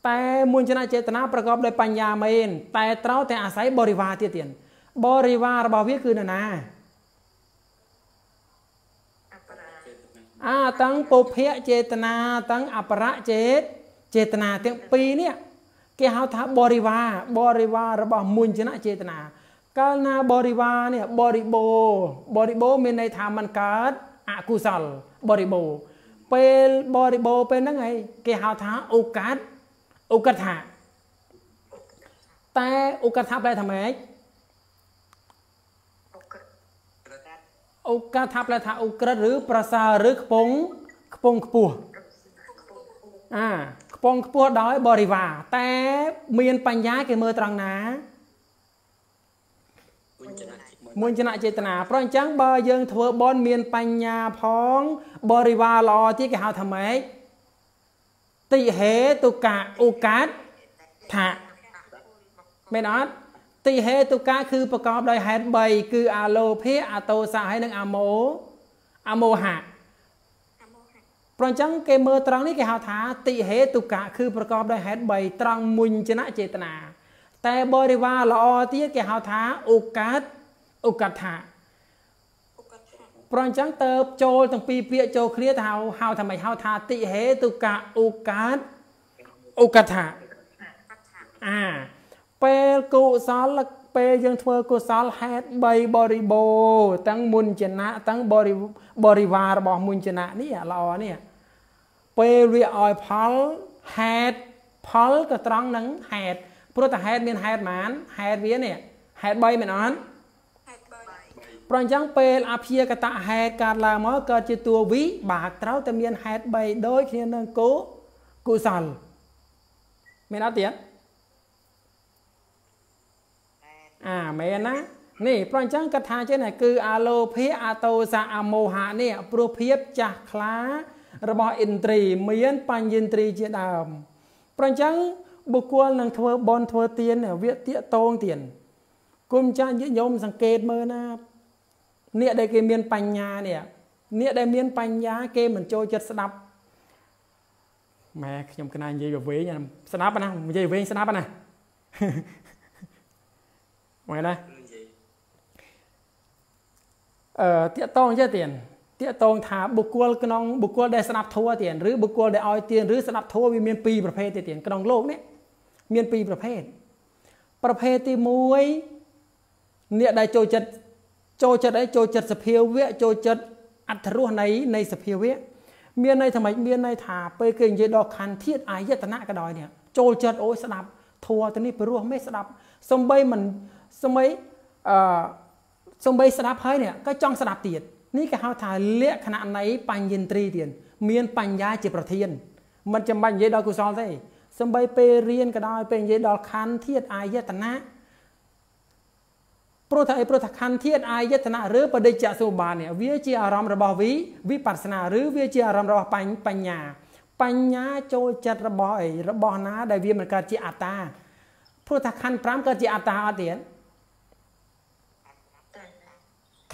តែមុញ្ចនៈចេតនាប្រកបដោយបញ្ញាមែនតែត្រូវតែអាស្រ័យបរិវារទៀតទៀតបរិវាររបស់វាគឺនរណាអាទាំងពុភៈចេតនាទាំងអបរៈចេតចេតនាទាំងពីរនេះគេហៅថាបរិវារបរិវាររបស់មុញ្ចនៈចេតនាកាលណាបរិវារនេះបរិបូបរិបូមានន័យថាมันកើតអកុសលបរិបូពេលបរិបូពេលហ្នឹងឯងគេហៅថាអូកាត់ អូកាត់ថាតែអូកាត់ថាប្រែថាម៉េចអូកាត់ថាប្រែថាអូក្រិតឬ ប្រសើរឬខ្ពងខ្ពងខ្ពស់អាខ្ពងខ្ពស់ដោយបរិវារតែមានបញ្ញាគេមើលត្រង់ណាមុញ្ចនៈចេតនាព្រោះអញ្ចឹងបើយើងធ្វើបនមានបញ្ញាផង បរិវារល្អទៀតគេហៅថាម៉េច តិហេតុកាឧកាតថាមែនអត់តិហេតុកាគឺប្រកបដោយហេតុ3គឺអាលោភៈអតោសៈហើយនិងអាម៉ូអាម៉ូហៈព្រោះអញ្ចឹងគេមើលត្រង់នេះគេហៅថាតិហេតុកៈគឺប្រកបដោយហេតុ3ត្រង់មុញ្ចនៈចេតនាតែបរិវារល្អទៀតគេហៅថាឧកាតឧកថា ព្រោះអញ្ចឹងទៅចូលទាំងពីរពាក្យចូលគ្នាទៅហៅហៅថាម៉េចហៅថាតិហេតុកៈឧកាតឧកថាអាពេលកុសលពេលយើងធ្វើកុសលហេតុ3បរិបូរទាំងមុញ្ចណៈទាំងបរិបរិវាររបស់មុញ្ចណៈនេះល្អនេះពេលវាឲ្យផលហេតុផលក៏ត្រង់នឹងហេតុព្រោះតែហេតុមានហេតុប៉ុន្មានហេតុវានេះហេតុ3មែនអត់ ព្រោះអញ្ចឹងពេលអភិយកតហេតុកើតឡើងមកកើតជាតួវិបាកត្រូវតែមានហេតុ3ដូចគ្នានឹងគោកុសលមានអត់ទៀតអាមែនណានេះព្រោះអញ្ចឹងកថាចេះណាគឺអាលោភៈអាតោសៈអាមោហៈនេះព្រោះភាពចាស់ខ្លារបស់ឥន្ទ្រីមានបញ្ញិន្ទ្រីជាដើមព្រោះអញ្ចឹងបុគ្គលនឹងធ្វើបនធ្វើទានវាតាកតងទៀនគុំចាស់ញោមសង្កេតមើលណា អ្នកដែលគេមានបញ្ញានេះអ្នកដែលមានបញ្ញាគេមិនចូលចិត្តស្ដាប់ម៉ែខ្ញុំកណានិយាយវែងស្ដាប់ណានិយាយវែងស្ដាប់ណាមែនណាអឺតាកតងចេះទៀតតាកតងថាបុគ្គលក្នុងបុគ្គលដែលស្ដាប់ធัวទៀតឬបុគ្គលដែលឲ្យទានឬស្ដាប់ធัวវាមានពីរប្រភេទទៀតក្នុងโลกនេះមានពីរប្រភេទប្រភេទទី1អ្នកដែលចូលចិត្ត ចូលចិត្តអីចូលចិត្តសភាវៈចូលចិត្តអត្ថរសនៃនៃសភាវៈមានន័យថាម៉េចមានន័យថាពេលគេនិយាយដល់ខណ្ឌធាតអាយតនៈក៏ដោយនេះចូលចិត្តអូយស្ដាប់ធัวទៅនេះព្រោះមិនស្ដាប់សំបីមិនសំបីអឺសំបីស្ដាប់ហើយនេះក៏ចង់ស្ដាប់ទៀតនេះគេហៅថាលក្ខណៈនៃបញ្ញិន្ទ្រីទៀតមានបញ្ញាជាប្រធានមិនចាំបាច់និយាយដល់កុសលទេសំបីពេលរៀនក៏ដោយពេលនិយាយដល់ខណ្ឌធាតអាយតនៈ ព្រោះថាអីព្រោះថាខណ្ឌធាតអាយតនៈឬបដិច្ចសុបាននេះវាជាអារម្មណ៍របស់វិវិបស្សនាឬវាជាអារម្មណ៍របស់បញ្ញា បញ្ញាចូលចិត្តរបស់អីរបស់ណា ដែលវាមិនកើតជាអត្តាព្រោះថាខណ្ឌ5កើតជាអត្តាអត់ទៀត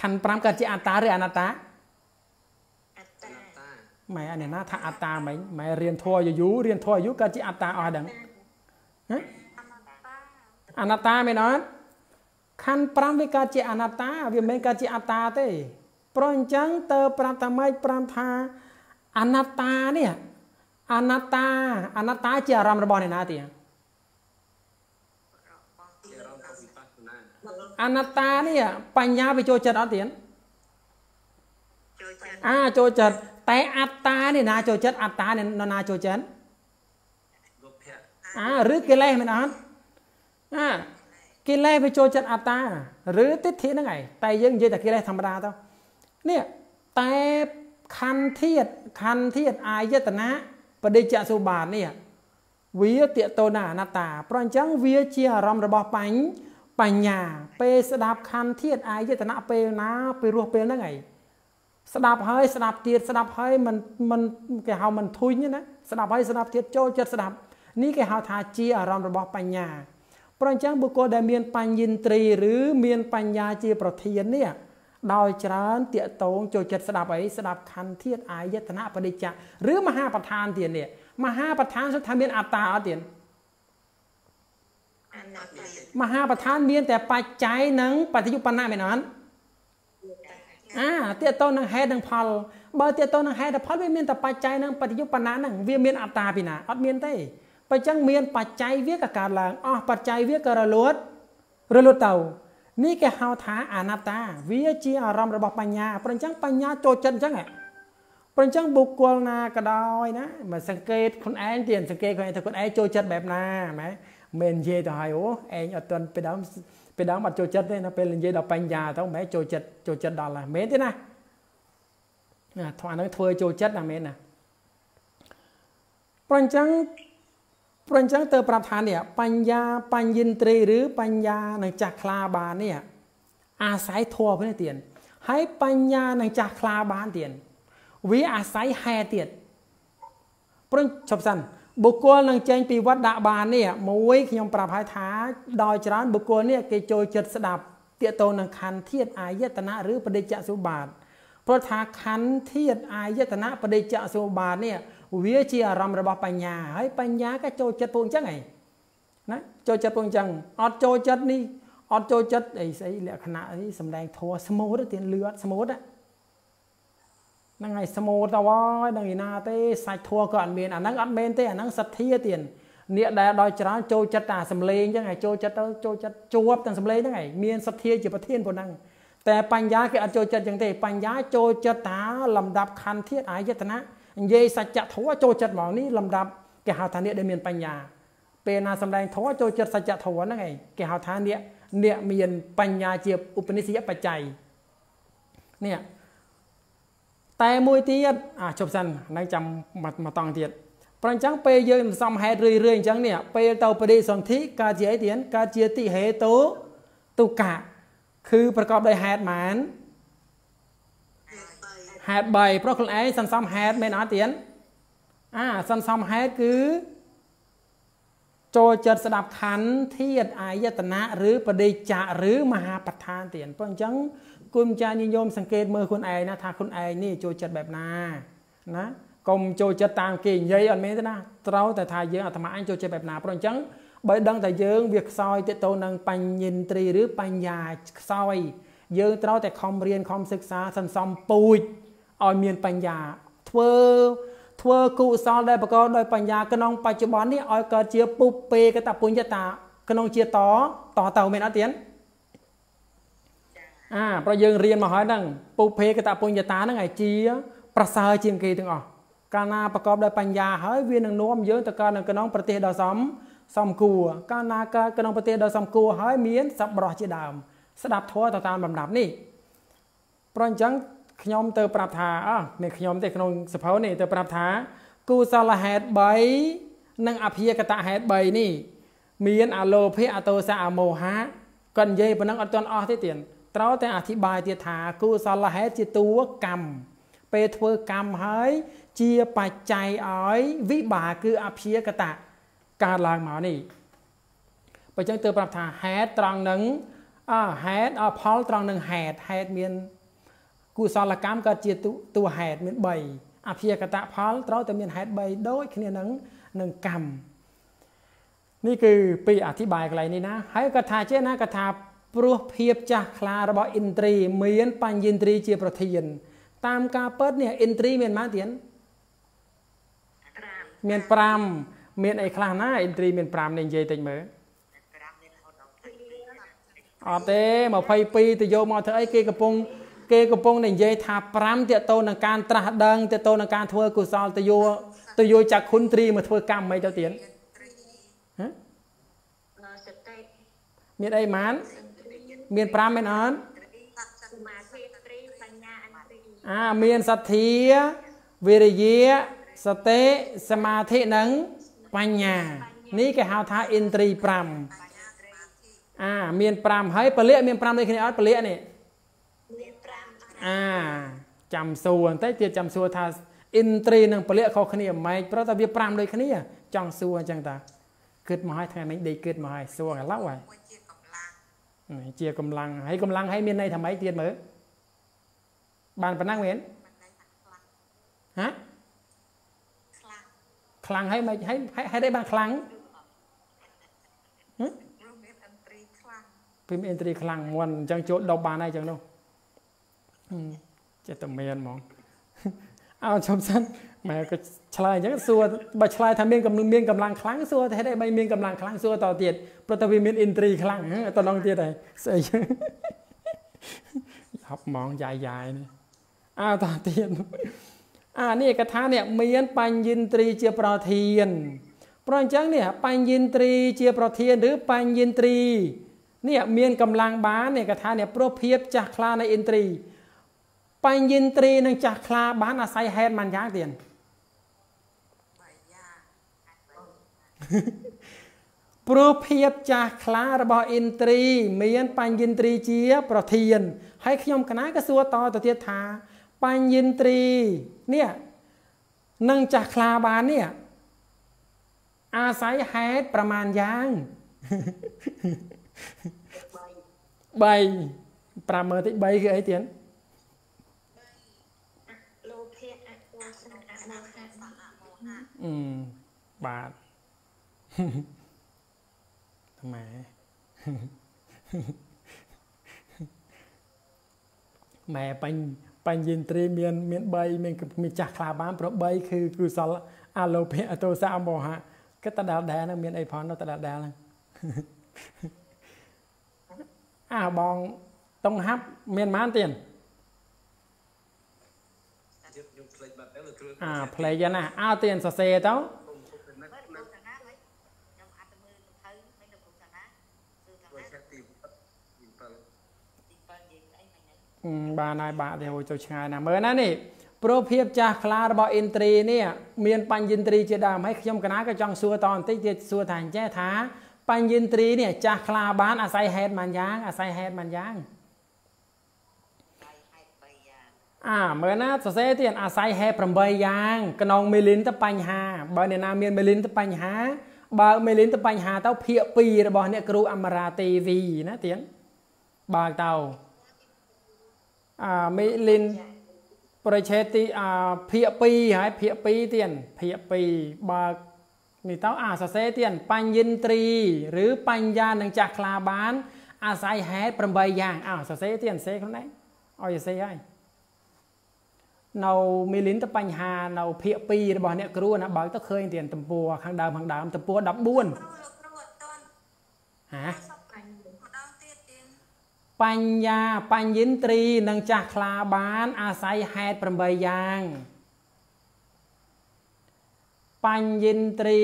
ខណ្ឌ5កើតជាអត្តាឬអនត្តាអត្តាម៉ែអានេះណាថាអត្តាមិញម៉ែរៀនធម៌យូររៀនធម៌យូរកើតជាអត្តាអស់ដឹងអនត្តាមែនអត់ ខណ្ឌ5វាកើតជាអនត្តាវាមិនមែនកើតជាអត្តាទេព្រោះអញ្ចឹងតើប្រាប់ថាម៉េចប្រាប់ថាអនត្តានេះអនត្តាអនត្តាជាអារម្មណ៍របស់អ្នកណាទៀតអនត្តានេះបញ្ញាវាចូលចិត្តអត់ទៀតចិត្តអាចូលចិត្តតែអត្តានេះណាចូលចិត្តអត្តានេះនរណាចូលចិត្តលោភៈអាឬកិលេសមែនអត់អា កិលេសវាចូលចិត្តអត្តាឬទិដ្ឋិហ្នឹងឯងតែយើងនិយាយតែកិលេសធម្មតាទៅនេះតែខន្ធធាតខន្ធធាតអាយតនៈបដិចសុបាននេះវាតេតោណាអនត្តាព្រោះអញ្ចឹងវាជាអារម្មណ៍របស់បញ្ញាបញ្ញាពេលស្ដាប់ខន្ធធាតអាយតនៈពេលណាពេលរស់ពេលហ្នឹងឯងស្ដាប់ហើយស្ដាប់ទៀតស្ដាប់ហើយមិនមិនគេហៅមិនធុញណាស្ដាប់ហើយស្ដាប់ទៀតចូលចិត្តស្ដាប់នេះគេហៅថាជាអារម្មណ៍របស់បញ្ញា ព្រោះអញ្ចឹងបុគ្គលដែលមានបញ្ញិន្ទ្រីឬមានបញ្ញាជាប្រធាននេះដោយច្រើនតាកតងចូលចិត្តស្ដាប់អីស្ដាប់ខន្ធាតអាយតនៈបដិច្ចៈឬមហាប្រធានទៀតនេះមហាប្រធានសុទ្ធថាមានអត្តាអត់ទៀតអាណត្តិមហាប្រធានមានតែបច្ច័យនិងបច្ចុប្បន្នមែនអត់អាទាក់ទងនឹងហេតុនិងផលបើទាក់ទងនឹងហេតុនិងផលវាមានតែបច្ច័យនិងបច្ចុប្បន្នហ្នឹងវាមានអត្តាពីណាអត់មានទេ បើចឹងមានបច្ច័យវាក៏កើតឡើងអស់បច្ច័យវាក៏រលត់រលត់ទៅនេះគេហៅថាអនត្តា វាជាអារម្មណ៍របស់បញ្ញាព្រោះអញ្ចឹងបញ្ញាចូលចិត្តអញ្ចឹងហ៎ព្រោះអញ្ចឹងបុគ្គលណាក៏ដោយណាមកសង្កេតខ្លួនឯងទៀតសង្កេតខ្លួនឯងថាខ្លួនឯងចូលចិត្តបែបណាម៉ែមិននិយាយទៅហើយអូឯងអត់ទាន់ពីដើមពីដើមអត់ចូលចិត្តទេណាពេលនិយាយដល់បញ្ញាទៅម៉ែចូលចិត្តចូលចិត្តដល់ហើយមែនទេណាណាធម៌ហ្នឹងធ្វើឲ្យចូលចិត្តណាមែនណាព្រោះអញ្ចឹង ព្រោះអញ្ចឹងទៅប្រាប់ថានេះបញ្ញាបញ្ញិន្ទ្រីឬបញ្ញានឹងចាស់ខ្លាបាននេះអាស្រ័យធម៌វិញទៀតហើយបញ្ញានឹងចាស់ខ្លាបានទៀតវាអាស្រ័យហេតុទៀតព្រោះជប់សិនបុគ្គលនឹងចេញពីវត្តដាក់បាននេះមួយខ្ញុំប្រាប់ឲ្យថាដោយច្រើនបុគ្គលនេះគេចូលចិត្តស្ដាប់ទាក់ទងនឹងខណ្ឌធាតអាយតនៈឬបដិច្ចសុបាទព្រោះថាខណ្ឌធាតអាយតនៈបដិច្ចសុបាទនេះ វាជាអារម្មណ៍របស់បញ្ញាហើយបញ្ញាក៏ចូលចិត្តពួកអញ្ចឹងឯងណាចូលចិត្តពួកអញ្ចឹងអត់ចូលចិត្តនេះអត់ចូលចិត្តអីស្អីលក្ខណៈនេះសំដែងធัวស្មូតទៅទៀតលឺអត់ស្មូតហ្នឹងហើយស្មូតទៅហើយដល់ឯណាទេសាច់ធัวក៏អត់មានអាហ្នឹងអត់មែនទេអាហ្នឹងសទ្ធាទៀតអ្នកដែលដល់ច្រើនចូលចិត្តតែសំលេងអញ្ចឹងហើយចូលចិត្តទៅចូលចិត្តជួបទាំងសំលេងហ្នឹងហើយមានសទ្ធាជាប្រធានប៉ុណ្ណឹងតែបញ្ញាគេអត់ចូលចិត្តអញ្ចឹងទេបញ្ញាចូលចិត្តថាលំដាប់ខណ្ឌធាតអាយតនៈ និយាយសច្ចធម៌ចូលចិត្តហ្មងនេះលំដាប់គេហៅថាអ្នកដែលមានបញ្ញាពេលណាសំដែងធម៌ចូលចិត្តសច្ចធម៌ហ្នឹងឯងគេហៅថាអ្នកអ្នកមានបញ្ញាជាឧបនិស្សយបច្ច័យនេះតែមួយទៀតអាជប់សិនហ្នឹងចាំមកតង់ទៀតព្រោះអញ្ចឹងពេលយើងសំហេតុរឿយរឿយអញ្ចឹងនេះពេលទៅបរិសន្ធិកើតជាអីទៀតកើតជាតិហេតុទុកៈគឺប្រកបដោយហេតុម៉ាន ហេតុ3ព្រោះខ្លួនឯងសន្សំហេតុមែនអត់ទៀតអាសន្សំហេតុគឺចូលចិត្តស្ដាប់ខណ្ឌធាតអាយតនៈឬបដិច្ចៈឬមហាបដ្ឋានទៀតព្រោះអញ្ចឹងគុណចាញញោមសង្កេតមើលខ្លួនឯងណាថាខ្លួនឯងនេះចូលចិត្តបែបណាណាកុំចូលចិត្តតាមគេនិយាយអត់មែនទេណាត្រូវតែថាយើងអាត្មាអញចូលចិត្តបែបណាព្រោះអញ្ចឹងបើដឹងតែយើងវាខ្សោយទៅទៅនឹងបញ្ញិន្ទ្រីឬបញ្ញាខ្សោយយើងត្រូវតែខំរៀនខំសិក្សាសន្សំពូជ ឲ្យមានបញ្ញាធ្វើធ្វើកុសលដែលប្រកបដោយបញ្ញាក្នុងបច្ចុប្បន្ននេះឲ្យកើតជាពុពេកតពុញ្ញតាក្នុងជាតតទៅមែនអត់ទៀតអាព្រោះយើង រៀនមកហើយហ្នឹងពុពេកតពុញ្ញតាហ្នឹងឯជា ប្រសើរជាងគេទាំងអស់កាលណាប្រកបដោយបញ្ញាហើយវានឹងនាំយើងទៅកើតនៅក្នុងប្រទេសដ៏សំសំគួរកាលណាកើតក្នុងប្រទេសដ៏សំគួរហើយមានសប្បុរសជាដើម ស្ដាប់ធម៌ទៅតាមលំដាប់នេះព្រោះអញ្ចឹង ខ្ញុំទៅប្រាប់ថាអោះនេះខ្ញុំទេក្នុងសភៅនេះទៅប្រាប់ថាគូសលហេតុ3និងអភិយកតហេតុ3នេះមានអលោភៈអតោសៈអមោហៈគាត់និយាយប៉ុណ្ណឹងអត់ទាន់អស់ទេទៀតត្រូវតែអធិប្បាយទៀតថាគូសលហេតុជាតួកម្មពេលធ្វើកម្មហើយជាបច្ច័យឲ្យវិបាកគឺអភិយកតៈកើតឡើងមកនេះបើចឹងទើបប្រាប់ថាហេតុត្រង់នឹងអហេតុផលត្រង់នឹងហេតុហេតុមាន កុសលកម្មកើតជាតួហេតុមាន3អភិយកតផលត្រូវតែមានហេតុ3ដូចគ្នានឹងនឹងកម្មនេះគឺពីអធិប្បាយកន្លែងនេះណាហើយក៏ថាចេះណាក៏ថាព្រោះភាពចាស់ខ្លារបស់ឥន្ទ្រីមានបញ្ញិន្ទ្រីជាប្រធាន តាមការពិតនេះឥន្ទ្រីមានប៉ុន្មានទៀតមាន5មានអីខ្លះណាឥន្ទ្រីមាន5នេះនិយាយតិចមើលអត់ទេ22ទៅយកមកធ្វើអីគេកំពុង គេកំពុងតែនិយាយថា5តេតទៅនឹងការត្រាស់ដឹងតេតទៅនឹងការធ្វើកុសលទៅយកទៅយកចាក់ខុនត្រីមកធ្វើកម្មអីទៅទៀតហ៎សតិមានអីម៉ានមាន5មែនអត់សមាធិត្រីបញ្ញាអន្ត្រីអាមានសទ្ធាវិរិយៈសតិសមាធិនិងបញ្ញា នេះគេហៅថាឥន្ទ្រី5អាមាន5ហើយពលិមាន5ដូចគ្នាអត់ពលិនេះមាន5 អាចាំសួរបន្តិចទៀតចាំសួរថាឥន្ទ្រីនិងពលិខុសគ្នាម៉េចព្រោះតែវា5ដូចគ្នា ចង់សួរអញ្ចឹងតាគិតមកឲ្យថ្ងៃមិញដេកគិតមកឲ្យសួរឥឡូវហើយនេះជាកម្លាំងហើយកម្លាំងហើយមានន័យថាម៉េចទៀតមើលបានប៉ុណ្ណឹងមែនហ៎ខ្លាំងហើយមិនហើយហេតុអីបានខ្លាំងហ៎ពីមានឥន្ទ្រីខ្លាំងមុនអញ្ចឹងចូលដប់បានហើយអញ្ចឹងនោះហឹម ចិត្តតែមានហ្មងអោចំសិនម៉ែក៏ឆ្លើយអញ្ចឹងសួរបើឆ្លើយថាមានកម្លាំងមានកម្លាំងខ្លាំងសួរតែហេតុអីបីមានកម្លាំងខ្លាំងសួរតទៀតព្រោះតែវាមានឥន្ទ្រីខ្លាំងហ៎តឡងទៀតហើយស្អីហប់ហ្មងយាយយាយនេះអើតទៀតអានេះកថានេះមានបញ្ញិន្ទ្រីជាប្រធានព្រោះអញ្ចឹងនេះបញ្ញិន្ទ្រីជាប្រធាន ឬបញ្ញិន្ទ្រីនេះមានកម្លាំងបាននេះកថានេះព្រោះភាពចាស់ខ្លានៃឥន្ទ្រី បញ្ញិន្ទ្រីនិងចាស់ខ្លាបានអាស្រ័យហេតុបានយ៉ាងទៀតព្រោះភាពចាស់ខ្លារបស់អ៊ីនទ្រីមានបញ្ញិន្ទ្រីជា ប្រធាន ហើយខ្ញុំកណាក៏សួរតទៅទៀតថា បញ្ញិន្ទ្រីនេះនឹងចាស់ខ្លាបាននេះអាស្រ័យហេតុប្រមាណយ៉ាង3 5មើលតិច3គឺអីទៀត3 អឺបាទម៉ែម៉ែបាញ់បញ្ញិន្ទ្រី មាន មាន3មានមានចាស់ខ្លាបានព្រោះ3គឺគុសលអលោភៈអតោសៈអមោហៈគិតតដែលដែលហ្នឹងមានអីផងនៅតដែលដែលហ្នឹងអើបងតុងហាប់មានប៉ុន្មានទៀត យើងខ្ញុំផ្លេចបាត់ទៅលោកគ្រូ អាផ្លេចណាអើទៀតសរសេរទៅមើលលោកសាណាវិញខ្ញុំអត់ទៅមើលទៅមិនលោកសាណាគឺសាមួយណាខែទី7ទី7ទី7និយាយអីមិញហ្នឹងអឺបានហើយបាក់ទេហូចទៅឆ្ងាយណាមើលណានេះព្រោះភាពចាស់ខ្លារបស់ឥន្ទ្រីនេះមានបញ្ញិន្ទ្រីជាដើមហើយខ្ញុំកណាក៏ចង់សួរតបន្តិចទៀតសួរថាអញ្ចេះថាបញ្ញិន្ទ្រីនេះចាស់ខ្លាបានអាស្រ័យហេតុមិនយ៉ាងអាស្រ័យហេតុមិនយ៉ាង ហើយហេតុ3យ៉ាង អាមើលណាសរសេរទៀតអាស្រ័យហេតុ8យ៉ាងក្នុងមេលិនទៅបញ្ហា បើអ្នកណាមានមេលិនទៅបញ្ហា បើកមេលិនទៅបញ្ហាទៅភាគ2របស់អ្នកគ្រូអមរាទេវីណាទៀតបើកទៅអាមេលិនប្រឆេទទីអាភាគ2ហើយភាគ2ទៀតភាគ2បើកនេះទៅអាសរសេរទៀតបញ្ញិន្ទ្រីឬបញ្ញានឹងចាស់ខ្លាបាន អាស្រ័យហេតុ8យ៉ាងអោសរសេរទៀតសរសេរខ្លួនឯងឲ្យសរសេរហើយ នៅមីលីនទៅបញ្ហានៅភាគ2របស់អ្នកគ្រូណាបើកទៅឃើញទៀតទំព័រខាងដើមខាងដើមទំព័រ14គ្រូលោកគ្រូអត់តន់ហាសពប្រាញ់ម្ដងទៀតទៀតបញ្ញាបញ្ញិន្ទ្រីនឹងចាស់ខ្លាបាន អាស្រ័យហេតុ8យ៉ាងបញ្ញិន្ទ្រី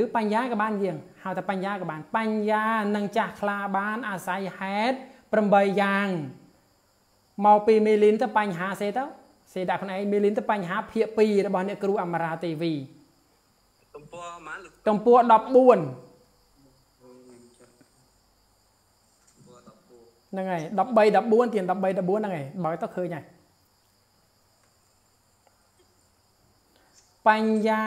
ឬបញ្ញាក៏បានយើងហៅថាបញ្ញាក៏បាន បញ្ញានឹងចាស់ខ្លាបាន អាស្រ័យហេតុ8យ៉ាងមកពីមីលីនទៅបញ្ហាសេទៅ សេដាក់ខ្លួនឯងមីលីនទៅបញ្ហាភាគ2របស់អ្នកគ្រូអមរាទេវីទំព័រប៉ុន្មានលោកទំព័រ14ទំព័រ14ហ្នឹងហើយ13 14ទៀត13 14ហ្នឹងហើយបើទៅឃើញហើយបញ្ញា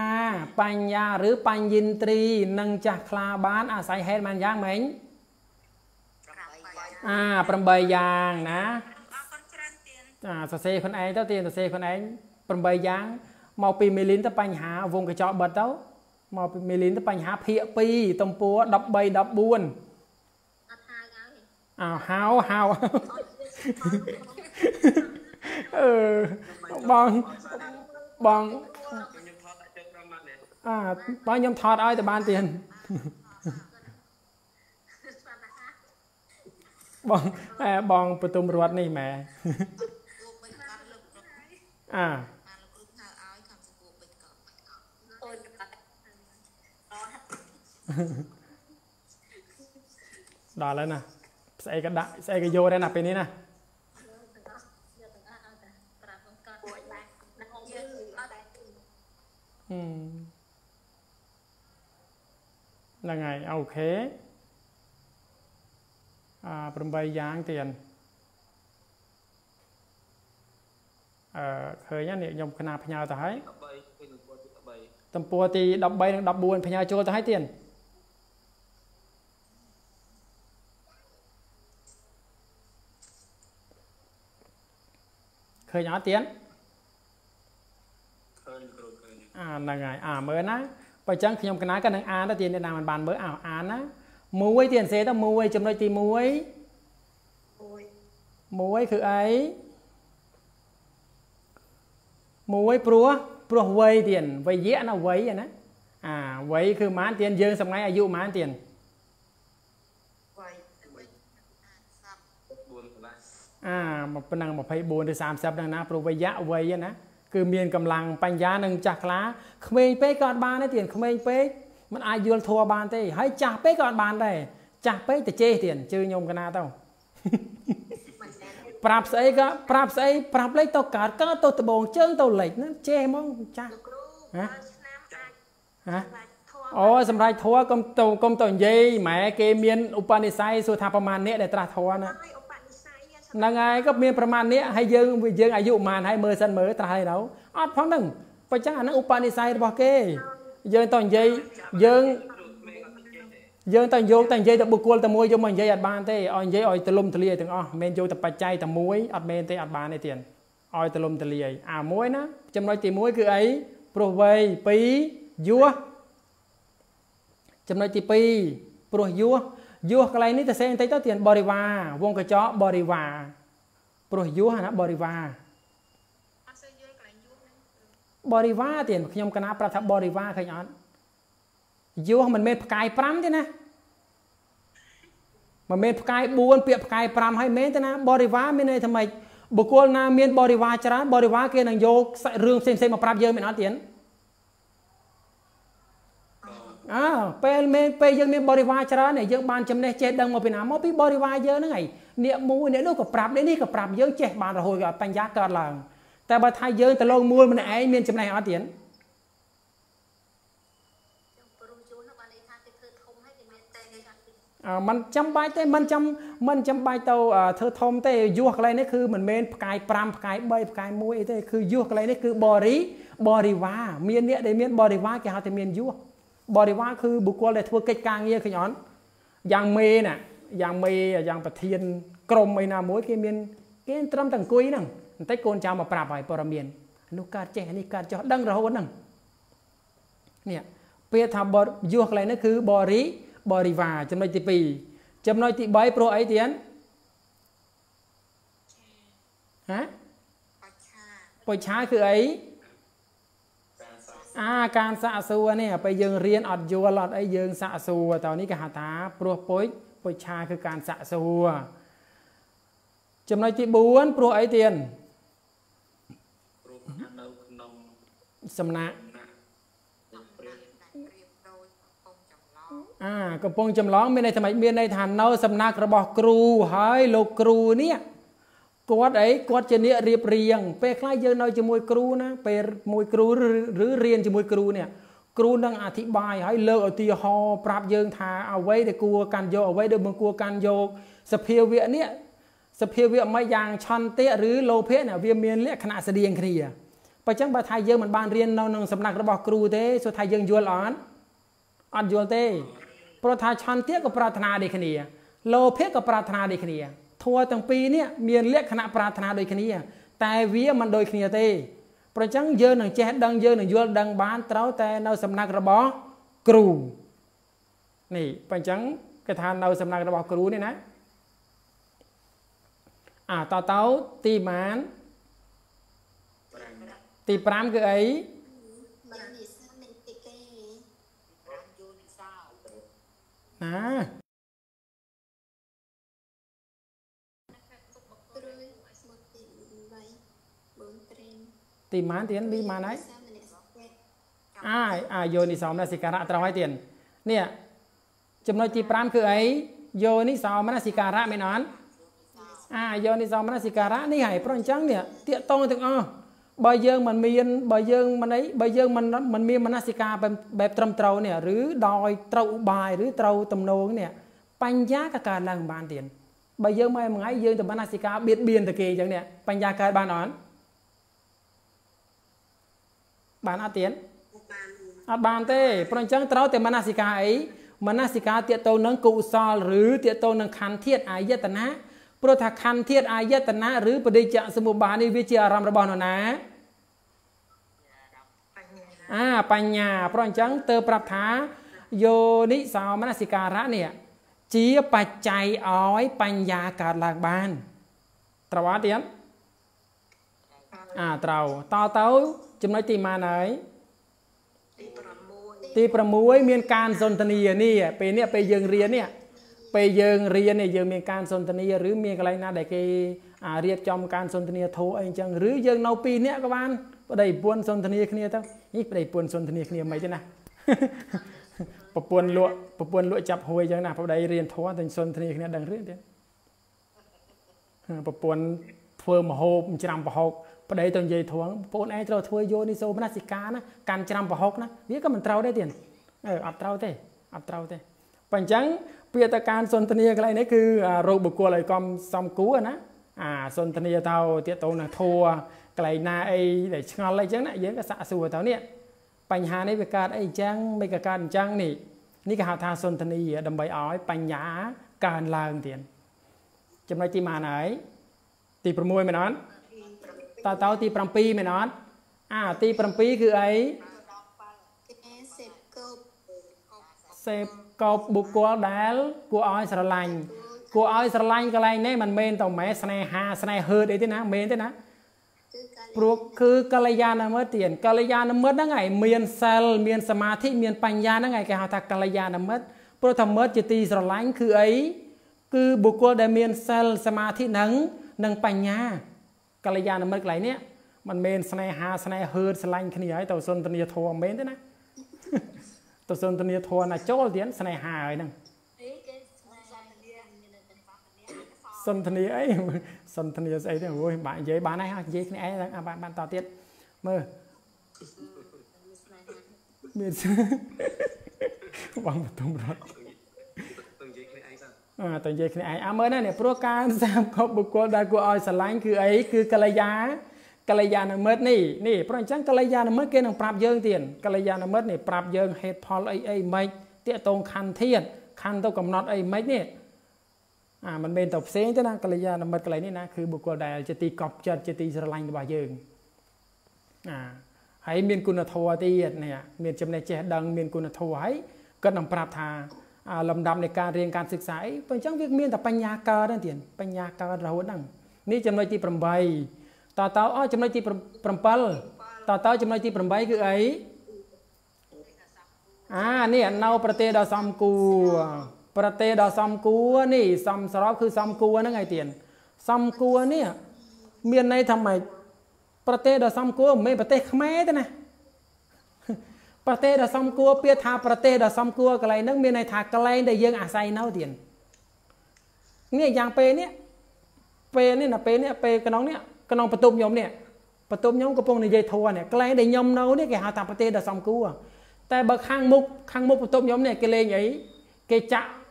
បញ្ញាឬបញ្ញិន្ទ្រីនឹងចាស់ខ្លាបាន អាស្រ័យហេតុបានយ៉ាងម៉េច8យ៉ាងអា8យ៉ាងណា សរសេរខ្លួនឯងទៅទៀតសរសេរខ្លួនឯង8យ៉ាងមកពីមីលីនទៅបញ្ហាវងកញ្ចក់បិទទៅមកពីមីលីនទៅបញ្ហាភាគ2ទំព័រ13 14អត់ហៅឲ្យអោហៅហៅអឺបងបងខ្ញុំថតដាក់ចូលក្រុមមកនេះអាបងខ្ញុំថតឲ្យទៅបានទៀតបងអែបងបន្ទុំរត់នេះម៉ែ អាបានលោកគ្រូហៅឲ្យខំសួរបិទកោអូនបាត់ដល់ហើយណាស្អីក៏ដាក់ស្អីក៏យកដែរណាពេលនេះណាយកទាំងអស់យកទាំងអស់ឲ្យតែប្រាប់បងគាត់ពួយបាក់ដាក់យើងអត់ដែរហឹមហ្នឹងហើយអូខេអា8យ៉ាងទៀត អឺឃើញណានេះខ្ញុំខ្នាផ្ញើទៅហើយ13ពេលនឹងគាត់ទី13ទំព័រទី13និង14ផ្ញើចូលទៅហើយទៀតឃើញអត់ទៀតឃើញគ្រូឃើញអាហ្នឹងហើយអាមើលណាបើអញ្ចឹងខ្ញុំកណាក៏នឹងអានទៅទៀតអ្នកណាមិនបានមើលអោអានណាមួយទៀតសេទៅមួយចំណុចទី1ពួយមួយគឺអី មួយព្រោះព្រោះវ័យទៀតវ័យៈណាវ័យណាអាវ័យគឺប៉ុន្មានទៀតយើងសម្ងាយអាយុប៉ុន្មានទៀត វ័យ អានសព 4កន្លះ អាមកប៉ុណ្ណឹង24ឬ30ហ្នឹងណាព្រោះវ័យៈវ័យណាគឺមានកម្លាំងបញ្ញានឹងចាស់ខ្លាក្មេងពេកក៏អត់បានដែរទៀតក្មេងពេកมันអាចយល់ធัวបានទេហើយចាស់ពេកក៏អត់បានដែរចាស់ពេកទៅចេះទៀតជឿខ្ញុំកណាទៅ មិនមែន ប្រាប់ស្អីក៏ប្រាប់ស្អីប្រាប់លេខទៅកើតកើតទៅដបងជើងទៅលេខហ្នឹងចេះហ្មងចាស់លោកគ្រូហ៎ដល់ឆ្នាំហ៎អាចសម្រាប់ធម៌អូសម្រាប់ធัวកុំទៅកុំទៅនិយាយម៉ែគេមានឧបនិស្ស័យសួរថាប្រមាណអ្នកដែលត្រាស់ធัวណាហើយឧបនិស្ស័យយ៉ាហ្នឹងហើយក៏មានប្រមាណអ្នកហើយយើងយើងអាយុប្រមាណហើយមើលសិនមើលត្រាស់ហើយទៅអត់ផងហ្នឹងបើចឹងអាហ្នឹងឧបនិស្ស័យរបស់គេយើងទៅនិយាយយើង យើងតែយកតែនិយាយតែបុគ្គលតែមួយយកមកនិយាយអត់បានទេឲ្យនិយាយឲ្យទលំទលាយទាំងអស់មិនមែនយកតែបច្ច័យតែមួយអត់មែនទេអត់បានទេទៀតឲ្យទលំទលាយអាមួយណាចំណុចទី1គឺអីព្រោះវ័យ2យោះចំណុចទី2ព្រោះយោះយោះកន្លែងនេះទៅសេបន្តិចទៅទៀតបរិវារវងកញ្ចក់បរិវារព្រោះយោះណាបរិវារអត់សូវយល់កន្លែងយូរហ្នឹងបរិវារទៀតខ្ញុំកណាប្រាប់ថាបរិវារឃើញអត់ យោះមិនមែនផ្កាយ5ទេណាមិនមែនផ្កាយ4ពាក្យផ្កាយ5ហើយមែនទេណាបរិវារមានន័យថាម៉េចបុគ្គលណាមានបរិវារច្រើនបរិវារគេនឹងយករឿងផ្សេងៗមកប្រាប់យើងមែនអត់ទៀតអើពេលមែនពេលយើងមានបរិវារច្រើននេះយើងបានចំណេះចេះដឹងមកពីណាមកពីបរិវារយើងហ្នឹងហើយអ្នកមួយអ្នកនោះក៏ប្រាប់នេះនេះក៏ប្រាប់យើងចេះបានរហូតដល់បញ្ញាកើតឡើងតែបើថាយើងទៅលងមូលម្នាក់ឯងមានចំណេះអត់ទៀត ចឹងព្រោះយូរនោះបានន័យថាគេធ្វើធំហើយគេមានតែគេអត់ពី អឺ มันចាំបាច់ទេมันចាំมันចាំបាច់ទៅអឺធ្វើធំទេយោះកន្លែងនេះគឺមិនមែនផ្កាយ5ផ្កាយ3ផ្កាយ1អីទេគឺយោះកន្លែងនេះគឺបរិបរិវារមានអ្នកដែលមានបរិវារគេហៅថាមានយោះបរិវារគឺបុគ្គលដែលធ្វើកិច្ចការងារឃើញអត់យ៉ាងមេណាយ៉ាងមេយ៉ាងប្រធានក្រុមអីណាមួយគេមានគេត្រឹមតែអង្គុយហ្នឹងបន្តិចកូនចៅមកប្រាប់ហើយព័ត៌មាននោះកើតចេះនេះកើតចោះដឹងរហូតហ្នឹងនេះពេលថាបរិយោះកន្លែងនេះគឺបរិ បរិវារចំណុចទី2ចំណុចទី3ព្រោះអីទៀតហ៎បច្ឆាបុឆាគឺអីការសាកអាការសាកសួរនេះពេលយើងរៀនអត់យល់អត់អីយើងសាកសួរតើនេះគេហៅថាព្រោះពុជពុឆាគឺការសាកសួរចំណុចទី4ព្រោះអីទៀតគ្រូថានៅក្នុងសំណាក់ ណាក់ សំណាក់ដែលប្រៀបដូចកំពុងចម្លង អាកំពុងចម្លងមានន័យថាម៉េចមានន័យថានៅសំណាក់របស់គ្រូហើយលោកគ្រូនេះគាត់អីគាត់ជាអ្នករៀបរៀងពេលខ្លះយើងនៅជាមួយគ្រូណាពេលមួយគ្រូឬឬរៀនជាមួយគ្រូនេះគ្រូនឹងអធិប្បាយហើយលើកឧទាហរណ៍ប្រាប់យើងថាអ្វីដែលគួរកាន់យកអ្វីដែលមិនគួរកាន់យកសភាវៈនេះសភាវៈមួយយ៉ាងឆន្ទៈឬលោភៈណាវាមានលក្ខណៈស្តៀងគ្នាបើចឹងបើថាយើងមិនបានរៀននៅក្នុងសំណាក់របស់គ្រូទេសួរថាយើងយល់អត់អត់យល់ទេ ព្រោះថាឆន្ទៈក៏ប្រាថ្នាដូចគ្នាលោភៈក៏ប្រាថ្នាដូចគ្នាធัวទាំងពីរនេះមានលក្ខណៈប្រាថ្នាដូចគ្នា តែវាមិនដូចគ្នាទេប្រចឹងយើងនឹងចេះដឹងយើងនឹងយល់ដឹងបានត្រូវតែនៅសំណាក់របស់គ្រូនេះបើអញ្ចឹងគេថានៅសំណាក់របស់គ្រូនេះណាអាតទៅទីម៉ាន5ទី5គឺអី បាននិស្សិតមិនតិគេ បានយូរនិសោ ណាគ្រួស្មុតទី3 4ត្រេនទីម៉ានទៀតមីម៉ានហើយសាមនសិកាអាអាយោនិសោមនសិការៈត្រូវហើយទៀតនេះចំណុចទី5គឺអីយោនិសោមនសិការៈមែនអត់អាយោនិសោមនសិការៈនេះហើយព្រោះអញ្ចឹងនេះតាកតងទាំងអស់ បើយើងមិនមានបើយើងមិនអីបើយើងមិនមិនមានមនសិការបែបបែបត្រឹមត្រូវនេះឬដោយត្រូវឧបាយឬត្រូវទំនោរនេះបញ្ញាក៏កើតឡើងមិនបានទៀតបើយើងមកមួយថ្ងៃយើងទៅមនសិការបៀតបៀនទៅគេអញ្ចឹងនេះបញ្ញាកើតបានអត់បានអត់ទៀតអត់បានទេព្រោះអញ្ចឹងត្រូវតែមនសិកាអីមនសិកាទាក់ទងនឹងកុសលឬទាក់ទងនឹងខន្ធធាតអាយតណាព្រោះថាខន្ធធាតអាយតនាឬបដិច្ចសមុបាទនេះវាជាអារម្មណ៍របស់នរណា អាបញ្ញាព្រោះអញ្ចឹងទៅប្រាប់ថាយោនិសោមនសិការៈនេះជាបច្ច័យឲ្យបញ្ញាកើតឡើងបានត្រូវអត់ទៀតអាត្រូវតទៅចំណុចទីម៉ានហើយទី6មានការសន្ទនានេះពេលនេះពេលយើងរៀននេះពេលយើងរៀននេះយើងមានការសន្ទនាឬមានកន្លែងណាដែលគេរៀបចំការសន្ទនាធោអីអញ្ចឹងឬយើងនៅពីរនាក់ក៏បាន ប្តីប្រពន្ធសន្ទនាគ្នាទៅនេះប្តីប្រពន្ធសន្ទនាគ្នាមិនទេណាប្រពន្ធលក់ប្រពន្ធលក់ចាប់ហួយអញ្ចឹងណាប្តីរៀនធោតែសន្ទនាគ្នាដឹងរឿងទៀតប្រពន្ធធ្វើមហូបច្រាំប្រហុកប្តីទៅនិយាយធួងបងឯងត្រូវធ្វើយោនិសូមនសិកាណាកាន់ច្រាំប្រហុកណាវាក៏មិនត្រូវដែរទៀតអឺអត់ត្រូវទេអត់ត្រូវទេបើអញ្ចឹងពាក្យតការសន្ទនាកន្លែងនេះគឺរោគបុគ្គលឲ្យកំសំគួរណាអាសន្ទនាទៅទាក់ទងនឹងធัว កន្លែងណាអីដែលឆ្ងល់អីចឹងណាយើងក៏សាក់សួរទៅនេះបញ្ហានេះវាកើតអីចឹងមិនក៏កើតអញ្ចឹងនេះនេះគេហៅថាសន្ទនាដើម្បីឲ្យបញ្ញាកើនឡើងទៀតចំណុចទីម៉ានហើយទី6មែនអត់តើតើទី7មែនអត់អាទី7គឺអីគេសេពកោបសេពកោបបុគ្គលដែលគួរឲ្យស្រឡាញ់គួរឲ្យស្រឡាញ់កន្លែងនេះមិនមែនតែម៉ែស្នេហាស្នេហ៍ហឺតអីទេណាមែនទេណាគឺកាល ព្រោះគឺកល្យាណមិត្តទៀតកល្យាណមិត្តហ្នឹងឯងមានសិលមានសមាធិមានបញ្ញាហ្នឹងឯងគេហៅថាកល្យាណមិត្តព្រោះថាមិត្តជាទីស្រឡាញ់គឺអីគឺបុគ្គលដែលមានសិលសមាធិនឹងនិងបញ្ញាកល្យាណមិត្តកន្លែងនេះมันមែនស្នេហាស្នេហ៍ហឺតស្រឡាញ់គ្នាហើយទៅសន្ទនាធម៌មិនមែនទេណាទៅសន្ទនាធម៌ណាចូលទៀតស្នេហាហើយហ្នឹងអីគេស្នេហាមានមានតែសន្ទនាសន្ទនាអី សន្ទនាស្អីទេអូយបាក់និយាយបានហើយនិយាយគ្នាឯងបានបានតទៀតមើលមានស្នេហាមានបងបន្ទុំរត់ទៅនិយាយគ្នាឯងសិនអើទៅនិយាយគ្នាឯងអាមើលណានេះព្រោះការសាមគប់បុគ្គលដែលគួរឲ្យស្រឡាញ់គឺអីគឺកល្យាកល្យាណមិត្តនេះនេះព្រោះអញ្ចឹងកល្យាណមិត្តគេនឹងប្រាប់យើងទៀតកល្យាណមិត្តនេះប្រាប់យើងហេតុផលអីអីមិនតាកតងខណ្ឌធាតខណ្ឌទៅកំណត់អីមិននេះ អាមិនមែនទៅផ្សេងទេណាកល្យាណមិត្តកន្លែងនេះណាគឺបុគ្គលដែលជាទីកប់ចិត្តជាទីស្រឡាញ់របស់យើងអាហើយមានគុណធម៌ទៀតនេះមានចំណេះចេះដឹងមានគុណធម៌ហើយគាត់នឹងប្រាប់ថាអាលំដាប់នៃការរៀនការសិក្សាអីបើអញ្ចឹងវាមានតែបញ្ញាកើតហ្នឹងទៀតបញ្ញាកើតរហូតហ្នឹងនេះចំណុចទី8តតអស់ចំណុចទី7តតចំណុចទី8គឺអីអានេះនៅប្រទេសដ៏សំគួរ ប្រទេសដ៏សំគួរនេះសំស្របគឺសំគួរហ្នឹងហើយទៀតសំគួរនេះមានន័យថាម៉េចប្រទេសដ៏សំគួរមិនមែនប្រទេសខ្មែរទេណាប្រទេសដ៏សំគួរពាក្យថាប្រទេសដ៏សំគួរកន្លែងហ្នឹងមានន័យថាកន្លែងដែលយើងអាស្រ័យនៅទៀតនេះយ៉ាងពេលនេះពេលនេះណាពេលនេះពេលក្នុងនេះក្នុងបន្ទប់ខ្ញុំនេះបន្ទប់ខ្ញុំកំពុងនិយាយធัวនេះកន្លែងដែលខ្ញុំនៅនេះគេហៅថាប្រទេសដ៏សំគួរតែបើខាងមុខខាងមុខបន្ទប់ខ្ញុំនេះគេលេងអីគេចាក់អឺ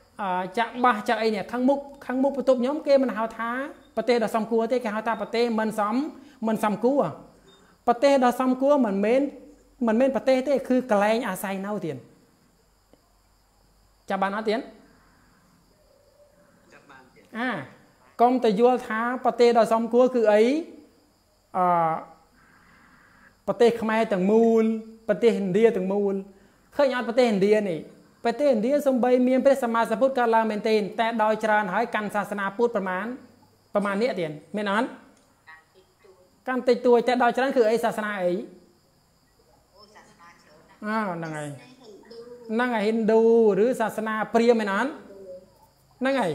ចាក់បាសចាក់អីនេះខាងមុខខាងមុខបន្ទប់ខ្ញុំគេមិនហៅថាប្រទេសដ៏សំគួរទេគេហៅថាប្រទេសមិនសមមិនសំគួរប្រទេសដ៏សំគួរមិនមែនមិនមែនប្រទេសទេគឺកន្លែងអាស្រ័យនៅទៀតចាប់បានអត់ទៀតចាប់បានទៀតអាកុំទៅយល់ថាប្រទេសដ៏សំគួរគឺអីអឺប្រទេសខ្មែរទាំងមូលប្រទេសឥណ្ឌាទាំងមូលឃើញអត់ប្រទេសឥណ្ឌានេះ ប្រទេសឥណ្ឌាសំបីមានព្រះសម្មាសម្ពុទ្ធកើតឡើងមែនទេតែដោយច្រើនហើយកាន់សាសនាពុទ្ធប្រមាណប្រមាណនេះទៀតមានអត់កាន់តិចតួចតែដោយច្រើនគឺអីសាសនាអីអូសាសនាច្រើនណាស់អើហ្នឹងហើយហិណ្ឌូហ្នឹងហើយហិណ្ឌូឬសាសនាព្រាហ្មណ៍មែនអត់ហ្នឹងហើយ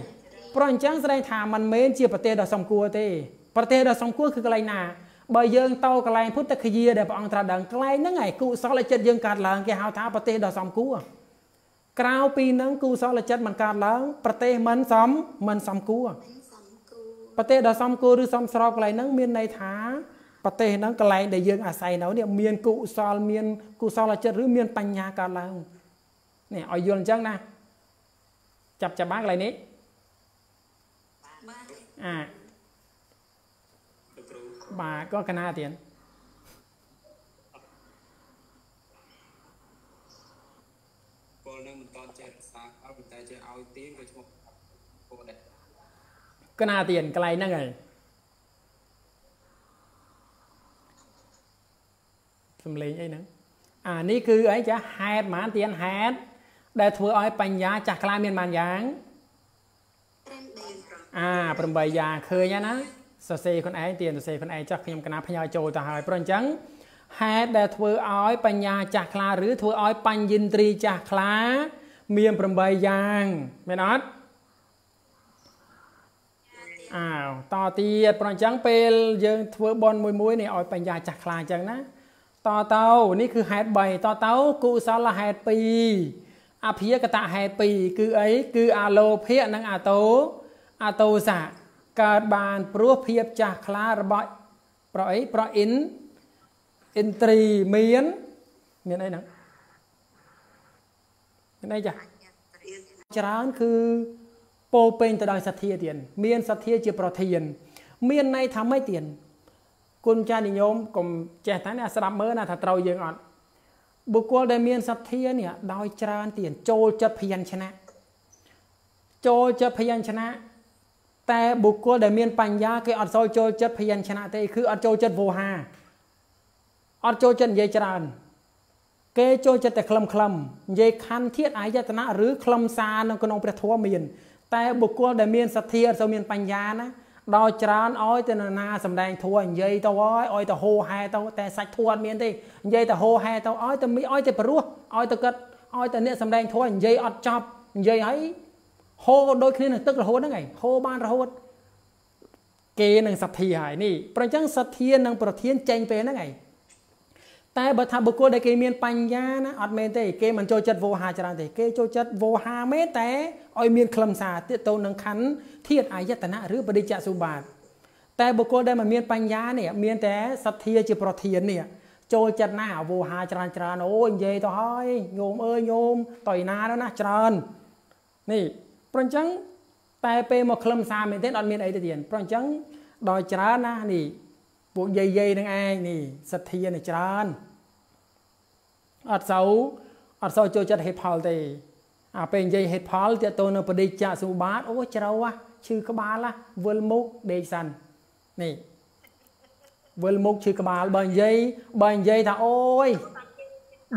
ព្រោះអញ្ចឹងស្ដែងថាมันមែនជាប្រទេសដ៏សំគួរទេ ប្រទេសដ៏សំគួរគឺកន្លែងណាបើយើងទៅកន្លែងពុទ្ធគយាដែលព្រះអង្គត្រាស់ដឹងកន្លែងហ្នឹងឯងគុសលចិត្តយើងកើតឡើងគេហៅថាប្រទេសដ៏សំគួរ ក្រៅពីហ្នឹងគុសលចិត្តមិនកើតឡើង ប្រទេសមិនសមមិនសមគួរមិនសំគូប្រទេសដ៏សមគួរឬសមស្របកន្លែងហ្នឹងមានន័យថាប្រទេសហ្នឹងកន្លែងដែលយើងអាស្រ័យនៅនេះមានគុសលមានគុសលចិត្តឬមានបញ្ញាកើតឡើងនេះឲ្យយល់អញ្ចឹងណាចាប់ចាប់បានកន្លែងនេះបាទអាលោកគ្រូបាទក៏កណាទៀត ពលនឹងមិនតន់ចេះភាសាអត់ប៉ុន្តែចេះឲ្យទៀនក៏ឈ្មោះពលដែរ កណាទៀតកន្លែងហ្នឹងហើយសំលេងអីហ្នឹងអានេះគឺអីចាហេតុហ្មងទៀតហេតុដែលធ្វើឲ្យបញ្ញាចាស់ខ្លាមានប៉ុន្មានយ៉ាង5អា8យ៉ាងឃើញហើយណាសរសេរខ្លួនឯងទៀនសរសេរខ្លួនឯងចាស់ខ្ញុំកណាផ្ញើចូលទៅហើយព្រោះអញ្ចឹងហេតុដែលធ្វើឲ្យបញ្ញាចាស់ខ្លាឬធ្វើឲ្យបញ្ញិន្ទ្រីចាស់ខ្លា មាន8យ៉ាងមែនអត់ អាវតទៀតព្រោះអញ្ចឹងពេលយើងធ្វើបន់មួយមួយនេះឲ្យបញ្ញាចាស់ខ្លាអញ្ចឹងណាតទៅនេះគឺហេតុ3តទៅកុសលហេតុ2អភិយកតហេតុ2គឺអីគឺអាលោភៈនិងអាតោអាតោសៈកើតបានព្រោះភាពចាស់ខ្លារបស់ប្រអីប្រអ៊ីនអ៊ីនទ្រីមានមានអីហ្នឹងមានអីចាច្រើនគឺ ពោពេញទៅដោយសទ្ធាទៀតមានសទ្ធាជាប្រធាន មានន័យថាម៉េចទៀតគុណចាស់និយមកុំចេះតែណាស្ដាប់មើលណាថាត្រូវយើងអត់បុគ្គលដែលមានសទ្ធានេះដោយច្រើនទៀតចូលចិត្តភយញ្ជនៈចូលចិត្តភយញ្ជនៈតែបុគ្គលដែលមានបញ្ញាគេអត់សូវចូលចិត្តភយញ្ជនៈទេគឺអត់ចូលចិត្តវោហាអត់ចូលចិត្តនិយាយច្រើន គេចូលចិត្តតែខ្លឹមខ្លឹមនិយាយខណ្ឌធាតអាយតនៈឬខ្លឹមសារនៅក្នុងព្រះធម៌មាន តែបុគ្គលដែលមានសទ្ធាអត់សូវមានបញ្ញាណាដល់ច្រើនឲ្យទៅនរណាសំដែងធัวនិយាយទៅហើយឲ្យទៅហោហែទៅតែសាច់ធัวអត់មានទេនិយាយទៅហោហែទៅឲ្យទៅមីឲ្យទៅព្រោះឲ្យទៅកាត់ឲ្យទៅអ្នកសំដែងធัวនិយាយអត់ចប់និយាយឲ្យហោដូចគ្នានឹងទឹករហូតហ្នឹងឯងហោបានរហូតគេនឹងសទ្ធាហើយនេះប្រអញ្ចឹងសទ្ធានឹងប្រធានចេញពេលហ្នឹងឯង តែបើថាបុគ្គលដែលគេមានបញ្ញាណាអត់មែនទេគេមិនចូលចិត្តវោហាច្រើនទេគេចូលចិត្តវោហាមែនតែឲ្យមានខ្លឹមសារទាក់ទងនឹងខណ្ឌធាតអាយតនៈឬបរិជ្ជសុបាទតែបុគ្គលដែលមិនមានបញ្ញានេះមានតែសទ្ធាជាប្រធាននេះចូលចិត្តណាវោហាច្រើនច្រើនអូនិយាយទៅហើយញោមអើយញោមតយណាទៅណាច្រើននេះព្រោះអញ្ចឹងតែពេលមកខ្លឹមសារមែនទេអត់មានអីទៅទៀតព្រោះអញ្ចឹងដល់ច្រើនណានេះ ពួកយាយយាយនឹងឯងនេះសទ្ធានេះច្រើនអត់សូវអត់សូវចូលចិត្តហេតុផលទេអាពេលនិយាយហេតុផលទាក់ទងនៅបដិច្ចសុបាទអូជ្រៅហ่ะឈឺក្បាលហ่ะវិលមុខដេកសិននេះវិលមុខឈឺក្បាលបើនិយាយបើនិយាយថាអូយ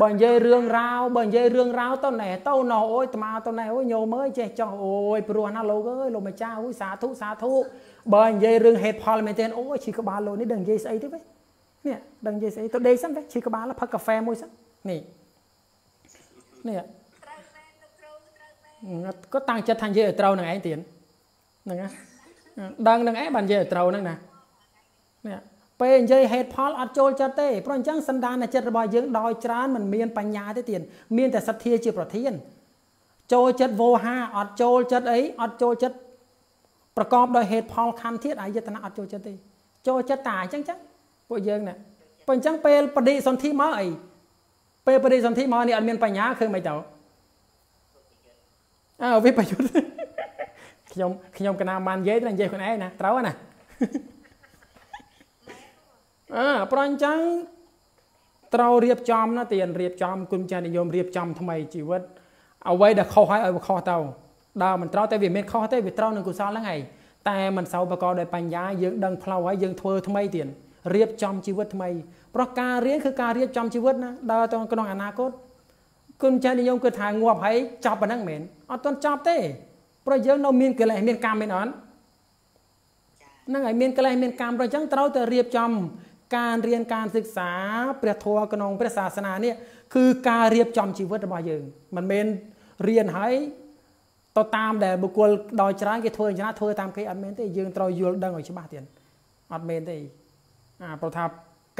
បើនិយាយរឿងរ៉ាវបើនិយាយរឿងរ៉ាវទៅណែទៅណោះអូយត្មាទៅណែអូយញោមអើយចេះចោះអូយព្រោះណាលោកអើយលោកម្ចាស់អូយសាធុសាធុ បើនិយាយរឿងហេតុផលមែនទេអូយឈឺក្បាលលោកនេះដឹងនិយាយស្អីទេវិញនេះដឹងនិយាយស្អីទៅដេកសិនទៅឈឺក្បាលផឹកកាហ្វេមួយសិននេះនេះត្រូវមែនលោកគ្រូត្រូវមែនក៏តាំងចិត្តថានិយាយឲ្យត្រូវនឹងឯងទៀតហ្នឹងណាដឹងនឹងឯងបាននិយាយឲ្យត្រូវហ្នឹងណានេះពេលនិយាយហេតុផលអត់ចូលចិត្តទេព្រោះអញ្ចឹងសន្តានចិត្តរបស់យើងដោយច្រើនមិនមានបញ្ញាទេទៀតមានតែសទ្ធាជាប្រធានចូលចិត្តវោហាអត់ចូលចិត្តអីអត់ចូលចិត្ត ប្រកបដោយហេតុផលខណ្ឌធាតអាយតនៈអត់ចូលចិត្តទេចូលចិត្តតាអញ្ចឹងចឹងពួកយើងណាព្រោះអញ្ចឹងពេលបដិសន្ធិមកអីពេលបដិសន្ធិមកនេះអត់មានបញ្ញាឃើញមិនទៅអើវិបយុទ្ធខ្ញុំខ្ញុំកណាបាននិយាយតែនិយាយខ្លួនឯងណាត្រូវណាអើប្រអញ្ចឹងត្រូវរៀបចំណាទៀនរៀបចំគុណចាស់និយមរៀបចំថ្មីជីវិតអ្វីដែលខុសហើយឲ្យវាខុសទៅ ដើរមិនត្រូវតែវាមានខុសទេវាត្រូវនឹងកុសលហ្នឹងឯងតែមិនសូវប្រកបដោយបញ្ញាយើងដឹងផ្លូវហើយយើងធ្វើថ្មីទៀតរៀបចំជីវិតថ្មីព្រោះការរៀនគឺការរៀបចំជីវិតណាដើរទៅក្នុងអនាគតគុណចាស់និយមគឺថាងាប់ហើយចប់ប៉ុណ្ណឹងមែនអត់ទាន់ចប់ទេព្រោះយើងនៅមានកិលេសមានកម្មមែនអត់ហ្នឹងហើយមានកិលេសមានកម្មព្រោះអញ្ចឹងត្រូវតែរៀបចំការរៀនការសិក្សាព្រះធម៌ក្នុងព្រះសាសនានេះគឺការរៀបចំជីវិតរបស់យើងមិនមែនរៀនហើយ ទៅតាមដែលបុគ្គលដោយច្រើនគេធ្វើអញ្ចឹងធ្វើតាមគេអត់មែនទេយើងត្រូវយល់ដឹងឲ្យច្បាស់ទៀតអត់មែនទេអាប្រថា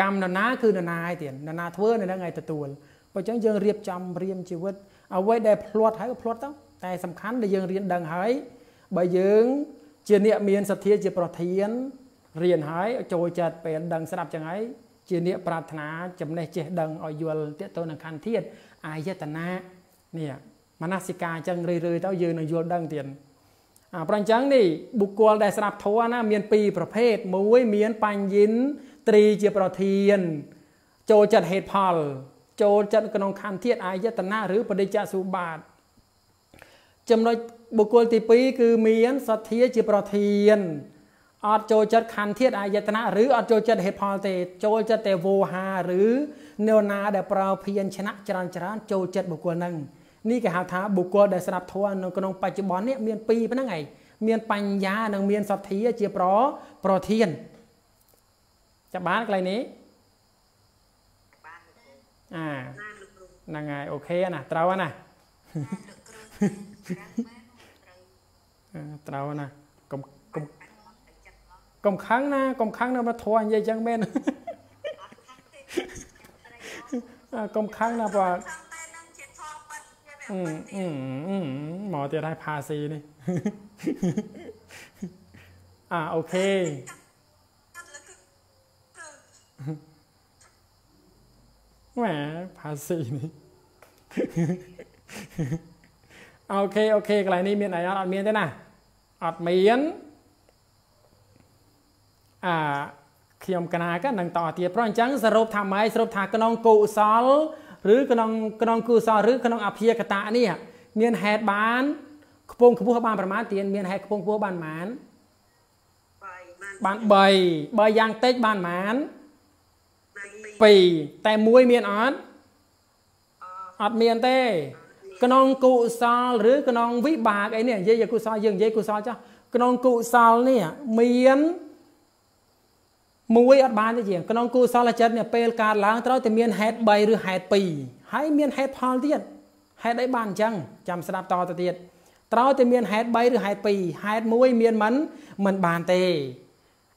កម្មនរណាគឺនរណាឯទៀតនរណាធ្វើនៅនឹងឯទទួលបើអញ្ចឹងយើងរៀបចំរៀមជីវិតអ្វីដែលផ្្លាត់ហើយក៏ផ្្លាត់ទៅតែសំខាន់ដែលយើងរៀនដឹងហើយបើយើងជាអ្នកមានសទ្ធាជាប្រធានរៀនហើយចូលចិត្តពេលដឹងស្ដាប់ចឹងហើយជាអ្នកប្រាថ្នាចំណេះចេះដឹងឲ្យយល់តទៅនឹងខណ្ឌធាតអាយតនានេះ មនសិការអញ្ចឹងរឿយៗទៅយើងនឹងយល់ដឹងទៀតអាប្រអញ្ចឹងនេះបុគ្គលដែលស្ដាប់ធម៌ណាមានពីរប្រភេទមួយមានបញ្ញិនត្រីជាប្រធាន ចូលចិត្តហេតុផល ចូលចិត្តក្នុងខណ្ឌធាតអាយតនាឬបដិច្ចសុបាទចំណុចបុគ្គលទី2គឺមានសទ្ធាជាប្រធានអត់ចូលចិត្តខណ្ឌធាតអាយតនៈឬអត់ចូលចិត្តហេតុផលទេចូលចិត្តតែវោហាឬនរណាដែលប្រើភៀនឆ្នាក់ច្រើនច្រើនចូលចិត្តបុគ្គលហ្នឹង នេះគេហៅថាបុគ្គលដែលស្ដាប់ធម៌នៅក្នុងបច្ចុប្បន្ននេះមានពីរប៉ុណ្្នឹងឯងមានបញ្ញានិងមានសទ្ធាជាប្រប្រធានចាប់បានកន្លែងនេះបានលោកគ្រូអាណាលោកគ្រូហ្នឹងហើយអូខេណាត្រូវហើយណាលោកគ្រូត្រូវមែនត្រូវអឺត្រូវហើយណាកុំកុំបាត់មកទៅចិត្តមកកុំខឹងណាកុំខឹងនៅមកធွာនិយាយចឹងមែនអត់ខាងទេចាំត្រីមកអើកុំខឹងណាបើខាងតែនឹងជាធម៌ ពិតជាអឺពិតអឺអឺមកទៀតហើយផាស៊ីនេះអាអូខេកាត់លើគឺគឺម៉ែផាស៊ីនេះអូខេអូខេកន្លែងនេះមានអីអត់អត់មានទេណាអត់មានអាខ្ញុំកណាក៏នឹងតទៀតព្រោះអញ្ចឹងសរុបថាម៉េចសរុបថាក្នុងកុសល ឬក្នុងក្នុងកុសលឬក្នុងអភិយកតៈនេះមានហេតុបានខ្ពងខ្ពស់បានប្រមាណទៀតមានហេតុខ្ពងខ្ពស់បានប្រមាណបាយបានបាន3បើយ៉ាងតិចបានប្រមាណបានពីរ2តែមួយមានអត់អត់មានទេ ក្នុងកុសលឬក្នុងវិបាកអីនេះនិយាយកុសលយើងនិយាយកុសលចុះក្នុងកុសលនេះមាន មួយអត់បានទេជាងក្នុងកុសលចិត្តនេះពេលកើតឡើងត្រូវតែមានហេតុ3ឬហេតុ2ហើយមានហេតុផលទៀតហេតុអីបានអញ្ចឹងចាំស្ដាប់តទៅទៀតត្រូវតែមានហេតុ3ឬហេតុ2ហេតុមួយមានមិនមិនបានទេ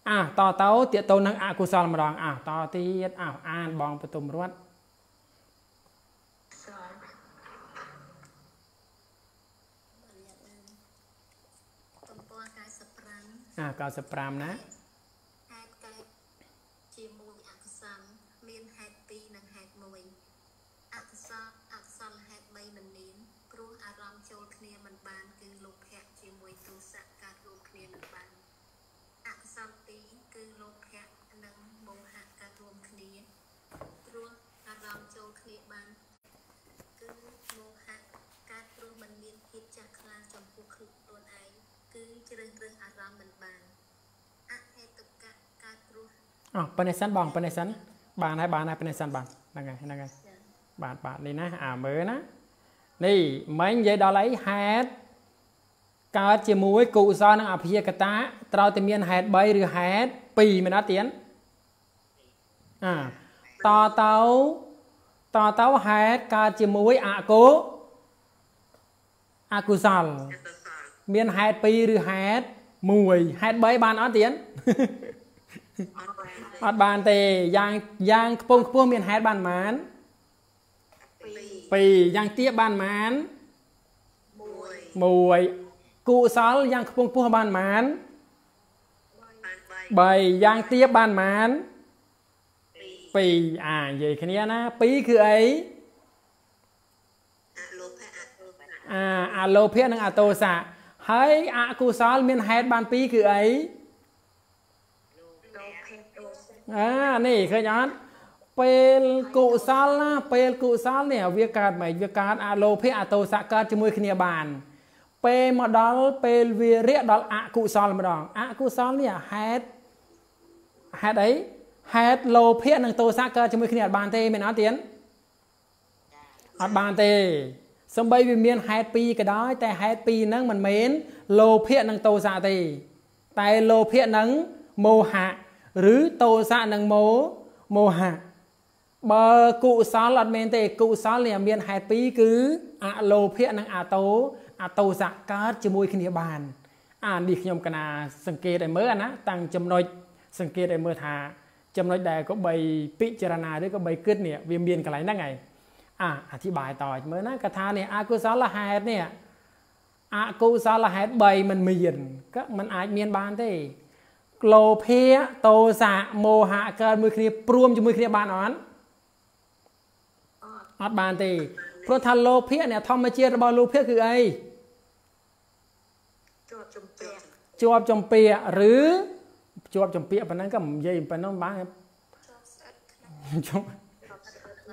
អាតទៅទៀតទៅនឹងអកុសលម្ដងអាតទៀតអោអានបងបទុមរតន៍ទំព័រ95អា95ណា ហេតុកើតជាមួយអកុសលមានហេតុ2និងហេតុ1អកុសលអកុសលហេតុ3មិនមានព្រោះអារម្មណ៍ចូលគ្នាមិនបានគឺលោភៈជាមួយទោសៈកើតរួមគ្នាមិនបានអកុសល2គឺលោភៈនិងមោហៈកើតរួមគ្នាព្រោះអារម្មណ៍ចូលគ្នាបានគឺមោហៈកើតព្រោះมันមានភាពចាស់ខ្លាចំពោះខ្លួនឯងគឺជ្រើសរើសអារម្មណ៍មិនបាន អហេតុកៈកើតព្រោះ អោះប៉ុណ្ណេះសិនបងប៉ុណ្ណេះសិនបានហើយបានហើយប៉ុណ្ណេះសិនបានហ្នឹងហើយហ្នឹងហើយចា៎បាទបាទនេះណាអាមើលណានេះមិញនិយាយដល់អីហេតុកើតជាមួយកុសលនិងអភិយកតាត្រូវតែមានហេតុ3ឬហេតុ2មែនអត់ទៀនអាតទៅតទៅហេតុកើតជាមួយអកុអកុសល មានហេតុ2ឬហេតុ1ហេតុ3បានអត់ទៀនអត់ បានទេយ៉ាងយ៉ាងខ្ពងខ្ពស់មានហេតុបានប៉ុន្មានពីរ2យ៉ាងទាបបានប៉ុន្មានមួយ1កុសលយ៉ាងខ្ពង់ខ្ពស់បានប៉ុន្មានបាន3 3យ៉ាងទាបបានប៉ុន្មានពីរ2អានិយាយគ្នាណា2គឺអីអលោភៈអលោភៈអាអាលោភៈនិងអតោសៈហើយអកុសលមានហេតុបាន2គឺអីលោភៈទោសៈ អានេះឃើញអត់ពេលកុសលណាពេលកុសលនេះវាកើតមិនវាកើតអលោភៈអតោសៈកើតជាមួយគ្នាបាន ពេលមកដល់ពេលវារៈដល់អកុសលម្ដងអកុសលនេះហេតុហេតុអីហេតុលោភៈនិងតោសៈកើតជាមួយគ្នាអត់បានទេមែនអត់ទៀនអត់បានទេសំបីវាមានហេតុពីរក៏ដោយតែហេតុពីរហ្នឹងមិនមែនលោភៈនិងតោសៈទេ តែលោភៈនិងមោហៈ ឬតោសៈនិងមោមោហៈបើកុសលអត់មែនទេកុសលនេះមានហេតុពីរគឺអលោភៈនិងអតោអតោសៈកើតជាមួយគ្នាបាន អានេះខ្ញុំកណាសង្កេតឲ្យមើលអាណាតាំងចំណុចសង្កេតឲ្យមើលថា ចំណុចដែលក៏បីពិចារណាឬក៏បីគិតនេះវាមានកន្លែងហ្នឹងហើយអាអធិប្បាយតឲ្យមើលណាកថានេះអកុសលហេតុនេះអកុសលហេតុ3มันមានក៏มันអាចមានបានទេ ក្លោភៈតោសៈមោហៈកើតមួយគ្នាព្រមជាមួយគ្នាបានអត់អត់បានទេព្រោះថាលោភៈអ្នកធម្មជាតិរបស់លោភៈគឺអីជាប់ចំពាក់ជាប់ចំពាក់ឬជាប់ចំពាក់ប៉ុណ្ណឹងក៏និយាយប៉ុណ្ណឹងបាន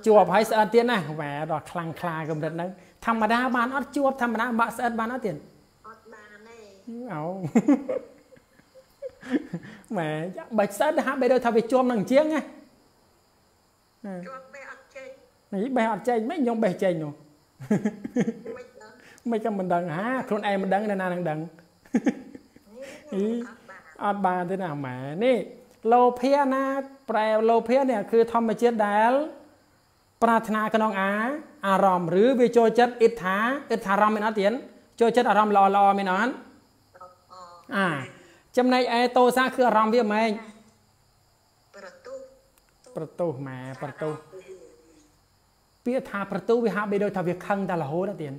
ជាប់ហើយស្អិតទៀតណាវ៉ែដល់ខ្លាំងខ្លាកម្រិតហ្នឹងធម្មតាបានអត់ជាប់ធម្មតាបាក់ស្អិតបានអត់ទៀតអត់បានទេអូ ម៉ែបាច់ស្អិតហាក់បីដូចថាវាជាប់នឹងជាងណាជាប់បែអត់ចេញនេះបេះអត់ចេញមិនខ្ញុំបេះចេញនោះមិនដឹងមិនក៏មិនដឹងហាខ្លួនឯងមិនដឹងអ្នកណានឹងដឹងអីអត់បានអត់បានទេណាម៉ែនេះលោភៈណាប្រែលោភៈនេះគឺធម្មជាតិដែល ប្រាថ្នាក្នុងអាអារម្មណ៍ឬវាចូលចិត្តអ៊ិដ្ឋាអ៊ិដ្ឋារម្មណ៍មែនអត់ទៀតចូលចិត្តអារម្មណ៍ល្អល្អមែនអត់អអា ចំណែកឯតោសាគឺអារម្មណ៍វាម៉េចប្រទូប្រទុះម៉ែប្រទុះពាក្យថាប្រទុះវាហាក់បីដូចថាវាខឹងតែរហូតណាទៀត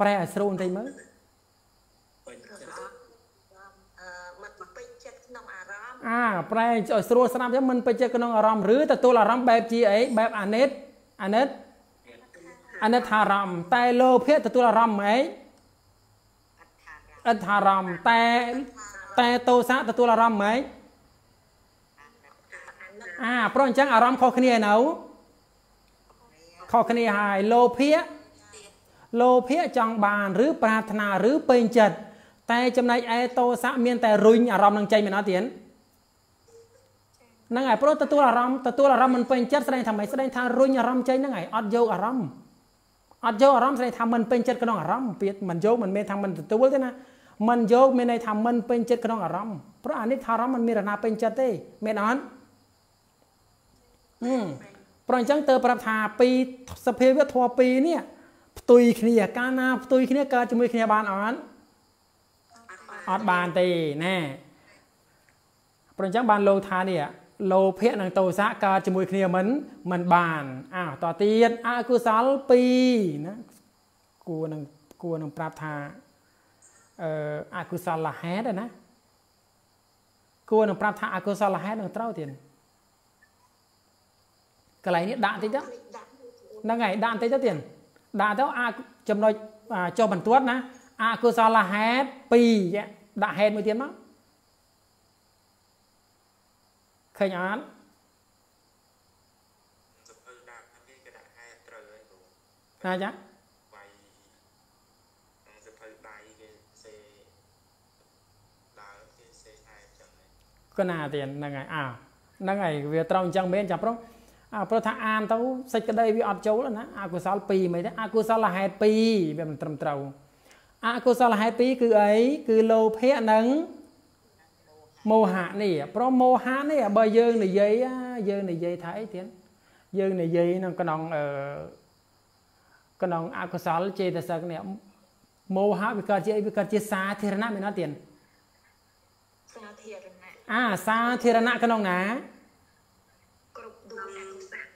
ប្រែឲ្យស្រួលបន្តិចមើលពេញប្រចិត្តអប់អឺមិនពេញចិត្តក្នុងអារម្មណ៍អាប្រែឲ្យស្រួលស្ដាប់ទៅមិនពេញចិត្តក្នុងអារម្មណ៍ឬទទួលអារម្មណ៍បែបជាអីបែបអាណិតអាណិតអាណិតថាអារម្មណ៍តែលោភៈទទួលអារម្មណ៍អីអត់ថារអិដ្ឋារម្មណ៍តែ តែតោសៈទទួលអារម្មណ៍ហ្មងអាព្រោះអញ្ចឹងអារម្មណ៍ខុសគ្នាឯនៅខុសគ្នាហើយលោភៈលោភៈចង់បាន ឬ ប្រាថ្នាឬពេញចិត្តតែចំណែកឯតោសៈមានតែរុញអារម្មណ៍នឹងចេញមែនអត់ទៀតហ្នឹងហើយព្រោះទទួលអារម្មណ៍ទទួលអារម្មណ៍មិនពេញចិត្តស្ដែងថាម៉េចស្ដែងថារុញអារម្មណ៍ចេញហ្នឹងហើយអត់យកអារម្មណ៍អត់យកអារម្មណ៍ស្ដែងថាមិនពេញចិត្តក្នុងអារម្មណ៍ពាក្យមិនយកមិនមែនថាមិនទទួលទេណា មិនយកមានន័យថាមិនពេញចិត្តក្នុងអារម្មណ៍ព្រោះអានេះថាអារម្មណ៍มันមានរណាពេញចិត្តទេមែនអត់ហឹមព្រោះអញ្ចឹងតើប្រាប់ថាពីសភាវៈធម៌ពីរនេះផ្ទុយគ្នាកាលណាផ្ទុយគ្នាកើតជាមួយគ្នាបានអត់អត់បានទេណាព្រោះអញ្ចឹងបានលោកថានេះលោភៈនិងតោសៈកើតជាមួយគ្នាមិនមិនបានអើតទៅទៀតអកុសល2ណាគួរនឹងគួរនឹងប្រាប់ថា អឺអកុសលហេតុណាគួរនឹងប្រាប់ថាអកុសលហេតុនឹងត្រូវទៀតកន្លែងនេះដាក់តិចទៅភ្លេចដាក់ហ្នឹងហើយដាក់បន្តិចទៅទៀតដាក់ទៅអាចំណុចអាចុះបន្ទាត់ណាអកុសលហេតុ2ដាក់ហេតុមួយទៀតមកឃើញអត់សភៅដាក់គេក៏ដាក់ហេតុត្រូវហើយគ្រូណាចា វាយក្នុងសភៅដៃគេសេដើរគេសេហេតុចឹងហ្នឹង ក៏ណាទៀតហ្នឹងហើយអើហ្នឹងហើយវាត្រូវអញ្ចឹងមែនចាប្រុសអើព្រោះថាអានទៅសេចក្តីវាអត់ចូលណាអកុសល2មិនទេអកុសលហេតុ2វាមិនត្រឹមត្រូវអកុសលហេតុ2គឺអីគឺលោភៈនិងមោហៈនេះព្រោះមោហៈនេះបើយើងនិយាយអាយើងនិយាយថាអីទៀតយើងនិយាយក្នុងក្នុងអឺក្នុងអកុសលចេតសិកនេះមោហៈវាកើតជាអីវាកើតជាសាធារណៈមែនអត់ទៀតសាធារណៈ អាសាធារណៈក្នុងណាគ្រប់ដួងអនុសាសន៍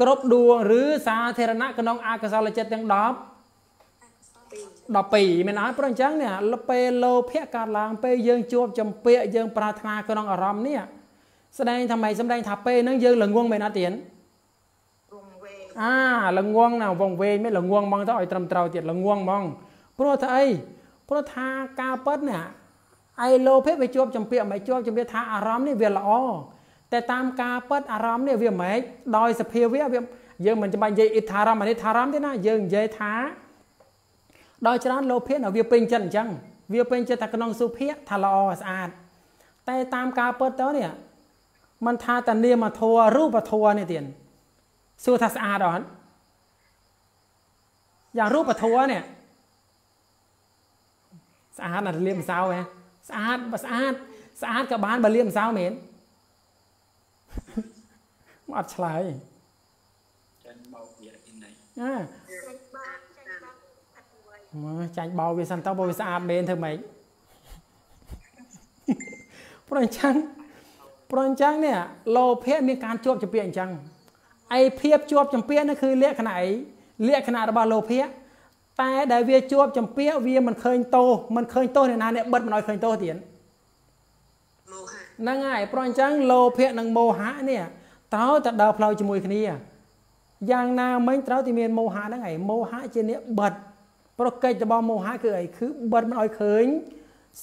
គ្រប់ដួងឬសាធារណៈក្នុងអកុសលចិត្តទាំង10 12មែនអត់ព្រោះអញ្ចឹងនេះលពេលលោភៈកើតឡើងពេលយើងជួបចម្ពាក់យើងប្រាថ្នាក្នុងអារម្មណ៍នេះស្ដែងថាម៉េចសម្ដែងថាពេលហ្នឹងយើងល្ងងមែនអត់ទៀតវងវែងអាល្ងងណាវងវែងមិនល្ងងហ្មងទៅឲ្យត្រឹមត្រូវទៀតល្ងងហ្មងព្រោះថាអីព្រោះថាការប៉ិតនេះ ឯលោភៈវាជាប់ចម្ពាក់មិនជាប់ចម្ពាក់ថាអារម្មណ៍នេះវាល្អតែតាមការប៉ិតអារម្មណ៍នេះវាមិនដោយសភាវៈវាយើងមិនចាំបាច់និយាយអ៊ីថារម្មណ៍អនិថារម្មណ៍ទេណាយើងនិយាយថាដោយច្រើនលោភៈណាវាពេញចិត្តអញ្ចឹងវាពេញចិត្តថាក្នុងសុភៈថាល្អស្អាត តែតាមការប៉ិតទៅនេះมันថាតានាមធัวរូបធัวនេះទៀតសួរថាស្អាតអត់យ៉ាងរូបធัวនេះស្អាតណាស់លាបម្សៅហ៎ ស្អាតបើស្អាតស្អាតក៏បានបើលាបម្សៅមែនមកអត់ឆ្លើយចិនបោកវាយ៉ាងណីអាចេញបានចេញបានអត់វែងមើលចាញ់បោវាសិនទៅបើវាស្អាតមែនធ្វើម៉េចព្រោះអញ្ចឹងព្រោះអញ្ចឹងនេះលោភៈមានការជាប់ចម្ពាក់អញ្ចឹងឯភាពជាប់ចម្ពាក់នោះគឺលក្ខណៈអីលក្ខណៈរបស់លោភៈ តែដែលវាជាប់ចម្ពាក់វាមិនឃើញទោសមិនឃើញទោសអ្នកណាអ្នកបិទមិនឲ្យឃើញទោសទៀតមោហៈហ្នឹងហើយព្រោះអញ្ចឹងលោភៈនិងមោហៈនេះត្រូវតែដើរផ្លូវជាមួយគ្នាយ៉ាងណាមិញត្រូវតែមានមោហៈហ្នឹងហើយមោហៈជាអ្នកបិទប្រកិច្ចរបស់មោហៈគឺអីគឺបិទមិនឲ្យឃើញ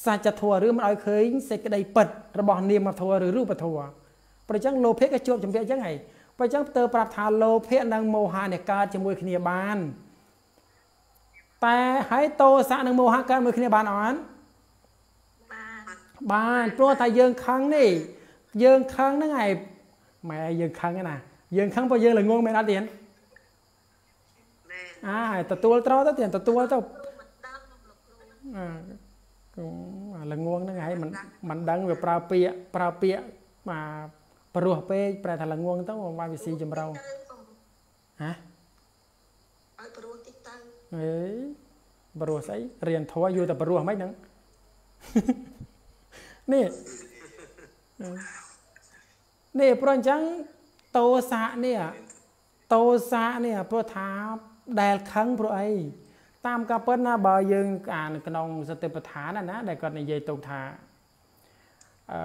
សច្ចធម៌ឬមិនឲ្យឃើញសេចក្តីពិតរបស់នាមធម៌ឬរូបធម៌ព្រោះអញ្ចឹងលោភៈក៏ជាប់ចម្ពាក់អញ្ចឹងហើយព្រោះអញ្ចឹងទៅប្រាប់ថាលោភៈនិងមោហៈនេះកើតជាមួយគ្នាបាន តែហើយតោសៈនិងមោហៈកើតមួយគ្នាបានអត់បាទបានព្រោះតែយើងខឹងនេះយើងខឹងហ្នឹងឯងម៉ែយើងខឹងហ្នឹងណាយើងខឹងព្រោះយើងល្ងងមែនអត់ទៀតមែនអាទទួលត្រូវទៅទៀតទទួលទៅគ្រូមិនដឹងលោកគ្រូអាគង់អាល្ងងហ្នឹងឯងមិនមិនដឹងវាប្រើពាក្យប្រើពាក្យបាទព្រោះពេកប្រែថាល្ងងទៅបានវាស៊ីចម្រៅទៅកុំហ៎ឲ្យព្រោះតិចទៅ អេព្រោះស្អីរៀនធัวយូរតែព្រោះហ្មងហ្នឹងនេះនេះព្រោះអញ្ចឹងតោសៈនេះតោសៈនេះព្រោះថាដែលខឹងព្រោះអីតាមការពិតណាបើយើងអានក្នុងសតិប្បដ្ឋានណាណាដែលគាត់និយាយទៅថាអឺ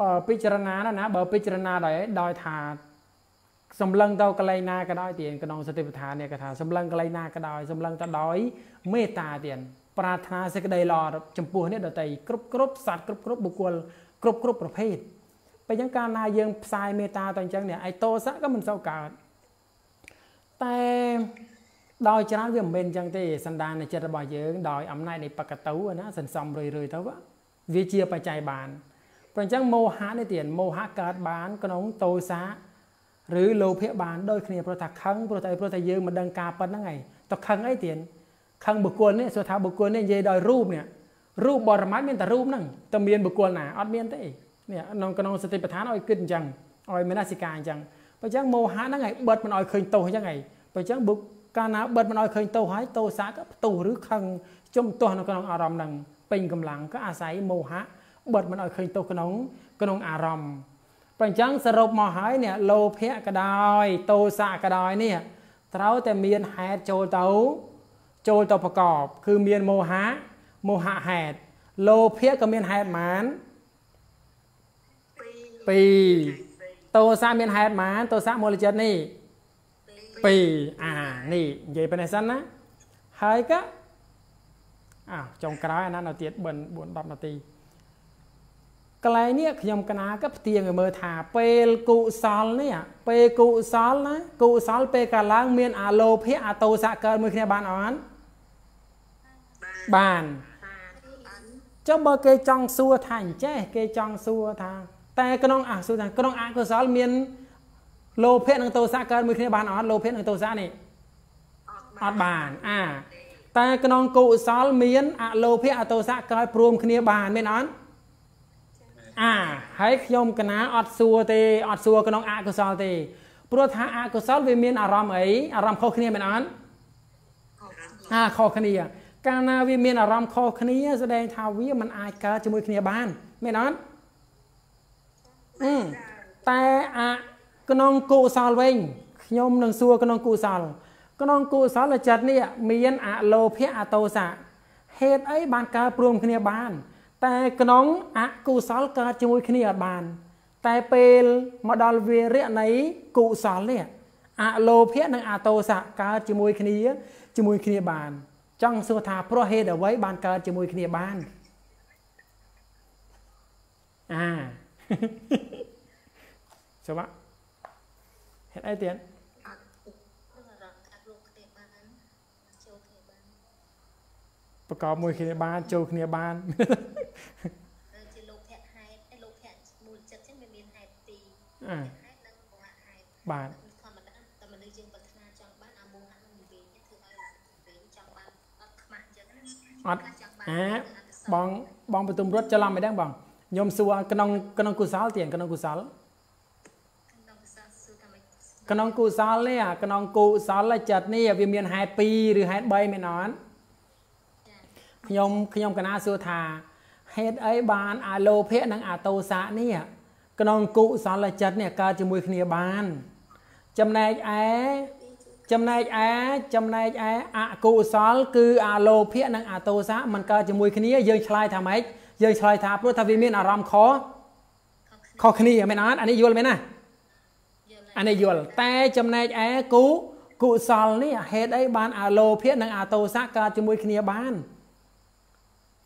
បើពិចារណាណាណាបើពិចារណាដោយដោយថា សម្លឹងទៅកន្លែងណាក៏ដោយទៀតក្នុងសតិប្បដ្ឋាននេះគាត់ថាសម្លឹងកន្លែងណាក៏ដោយសម្លឹងទៅដោយមេត្តាទៀតប្រាថ្នាសេចក្តីល្អចំពោះនេះដតីគ្រប់គ្រប់សត្វគ្រប់គ្រប់បុគ្គលគ្រប់គ្រប់ប្រភេទបើអញ្ចឹងកាលណាយើងផ្សាយមេត្តាទៅអញ្ចឹងនេះឯតោសៈក៏មិនសូវកើតតែដោយច្រើនវាមិនមែនអញ្ចឹងទេសន្តាននៃចិត្តរបស់យើងដោយអំណាចនៃបកតៅណាសន្សំរឿយរឿយៗទៅវាជាបច្ច័យបានព្រោះអញ្ចឹងមោហៈនេះទៀតមោហៈកើតបានក្នុងតោសៈ ឬលោភៈបានដូចគ្នាព្រោះថាខឹងព្រោះតែព្រោះតែយើងមិនដឹងការប៉ិនហ្នឹងឯងទៅខឹងអីទៀតខឹងបុគ្គលនេះសួរថាបុគ្គលនេះនិយាយដោយរូបនេះរូបបរមត្ថមានតែរូបហ្នឹងតែមានបុគ្គលណាអត់មានទេនេះក្នុងក្នុងសតិប្បដ្ឋានឲ្យគិតអញ្ចឹងឲ្យមេនសិកាអញ្ចឹងបើអញ្ចឹងមោហៈហ្នឹងឯងបិទមិនឲ្យឃើញទោសអញ្ចឹងឯងបើអញ្ចឹងបុគ្គកាលណាបិទមិនឲ្យឃើញទោសហើយទោសៈក៏ផ្ទុះឬខឹងជំទាស់នៅក្នុងអារម្មណ៍ហ្នឹងពេញកម្លាំងក៏អាស្រ័យមោហៈបិទមិនឲ្យឃើញទោសក្នុងក្នុងអារម្មណ៍ បើអញ្ចឹងសរុបមកហើយនេះលោភៈក៏ដោយទោសៈក៏ដោយនេះត្រូវតែមានហេតុចូលទៅចូលទៅប្រកប គឺមានមោហៈមោហៈហេតុលោភៈក៏មានហេតុប៉ុន្មានពីរ2តោសៈមានហេតុប៉ុន្មានតោសៈមូលចិត្តនេះ2អានេះនិយាយប៉ុណ្ណេះសិនណាហើយក៏អើចុងក្រោយអាណានៅទៀត4 4 10នាទី កន្លែងនេះខ្ញុំកណាក៏ផ្ទៀងឲ្យមើលថាពេលកុសលនេះពេលកុសលណាកុសលពេលកាលឡើង មាន អាលោភៈអាតោសៈកើតមួយគ្នាបានអត់បានចុះបើគេចង់សួរថាអញ្ចេះគេចង់សួរថា តែក្នុងអសួរថាក្នុងអកុសលមានលោភៈនិងតោសៈកើតមួយគ្នាបានអត់លោភៈនិងតោសៈនេះអត់បានអាតែក្នុងកុសលមានអលោភៈអតោសៈកើតព្រមគ្នាបានមែនអត់ អាហើយខ្ញុំកណាអត់សួរទេអត់សួរក្នុងអកុសលទេព្រោះថាអកុសលវាមានអារម្មណ៍អីអារម្មណ៍ខុសគ្នាមែនអត់អាខុសគ្នា កាលណាវាមានអារម្មណ៍ខុសគ្នាស្ដែងថាវាមិនអាចកើតជាមួយគ្នាបានមែនអត់អឺតែអក្នុងកុសលវិញខ្ញុំនឹងសួរក្នុងកុសលក្នុងកុសលចិត្តនេះមានអលោភៈអតោសៈហេតុអីបានកើតព្រមគ្នាបាន តែក្នុងអកុសលកើតជាមួយគ្នាអត់បាន តែពេលមកដល់វារៈនៃកុសលនេះអលោភៈនិងអតោសៈកើតជាមួយគ្នាជាមួយគ្នាបាន ចង់សួរថាព្រោះហេតុអ្វីបានកើតជាមួយគ្នាបានអាចុះបាក់ហេតុអីទៀត ព្រោះអារម្មណ៍កាត់លោកគ្នាបានចូលគ្នាបាន ប្រកបមួយគ្នាបានចូលគ្នាបានហើយជាលោកភៈហេតុឯលោកភៈមូលចិត្តចឹងវាមានហេតុពីរអ่าហេតុនិងមោហៈហេតុបាទធម្មតាតែមនុស្សយើងប្រាថ្នាចង់បានអាមោហៈនឹងនិយាយធ្វើឲ្យវិញចង់បានអត់ខ្មាស់ចឹងណាអត់ចង់បានអាបងបងបន្ទុំរត់ច្រឡំមិនដឹងបងខ្ញុំសួរក្នុងក្នុងកុសលទៀតក្នុងកុសលក្នុងភាសាសួរថាម៉េចក្នុងកុសលនេះអាក្នុងកុសលចិត្តនេះវាមានហេតុ2ឬហេតុ3មែនអត់ ខ្ញុំខ្ញុំកណាសួរថាហេតុអីបានអាលោភៈនិងអាតោសៈនេះក្នុងកុសលចិត្តនេះកើតជាមួយគ្នាបាន ចំណែកឯចំណែកឯចំណែកឯអកុសល គឺអាលោភៈនិងអតោសៈมันកើតជាមួយគ្នាយើងឆ្លើយថាម៉េចយើងឆ្លើយថាព្រោះថាវាមានអារម្មណ៍ខខុសគ្នាមែនអត់អានេះយល់មែនណាអានេះយល់តែចំណែកឯគូកុសលនេះហេតុអីបានអាលោភៈនិងអតោសៈកើតជាមួយគ្នាបាន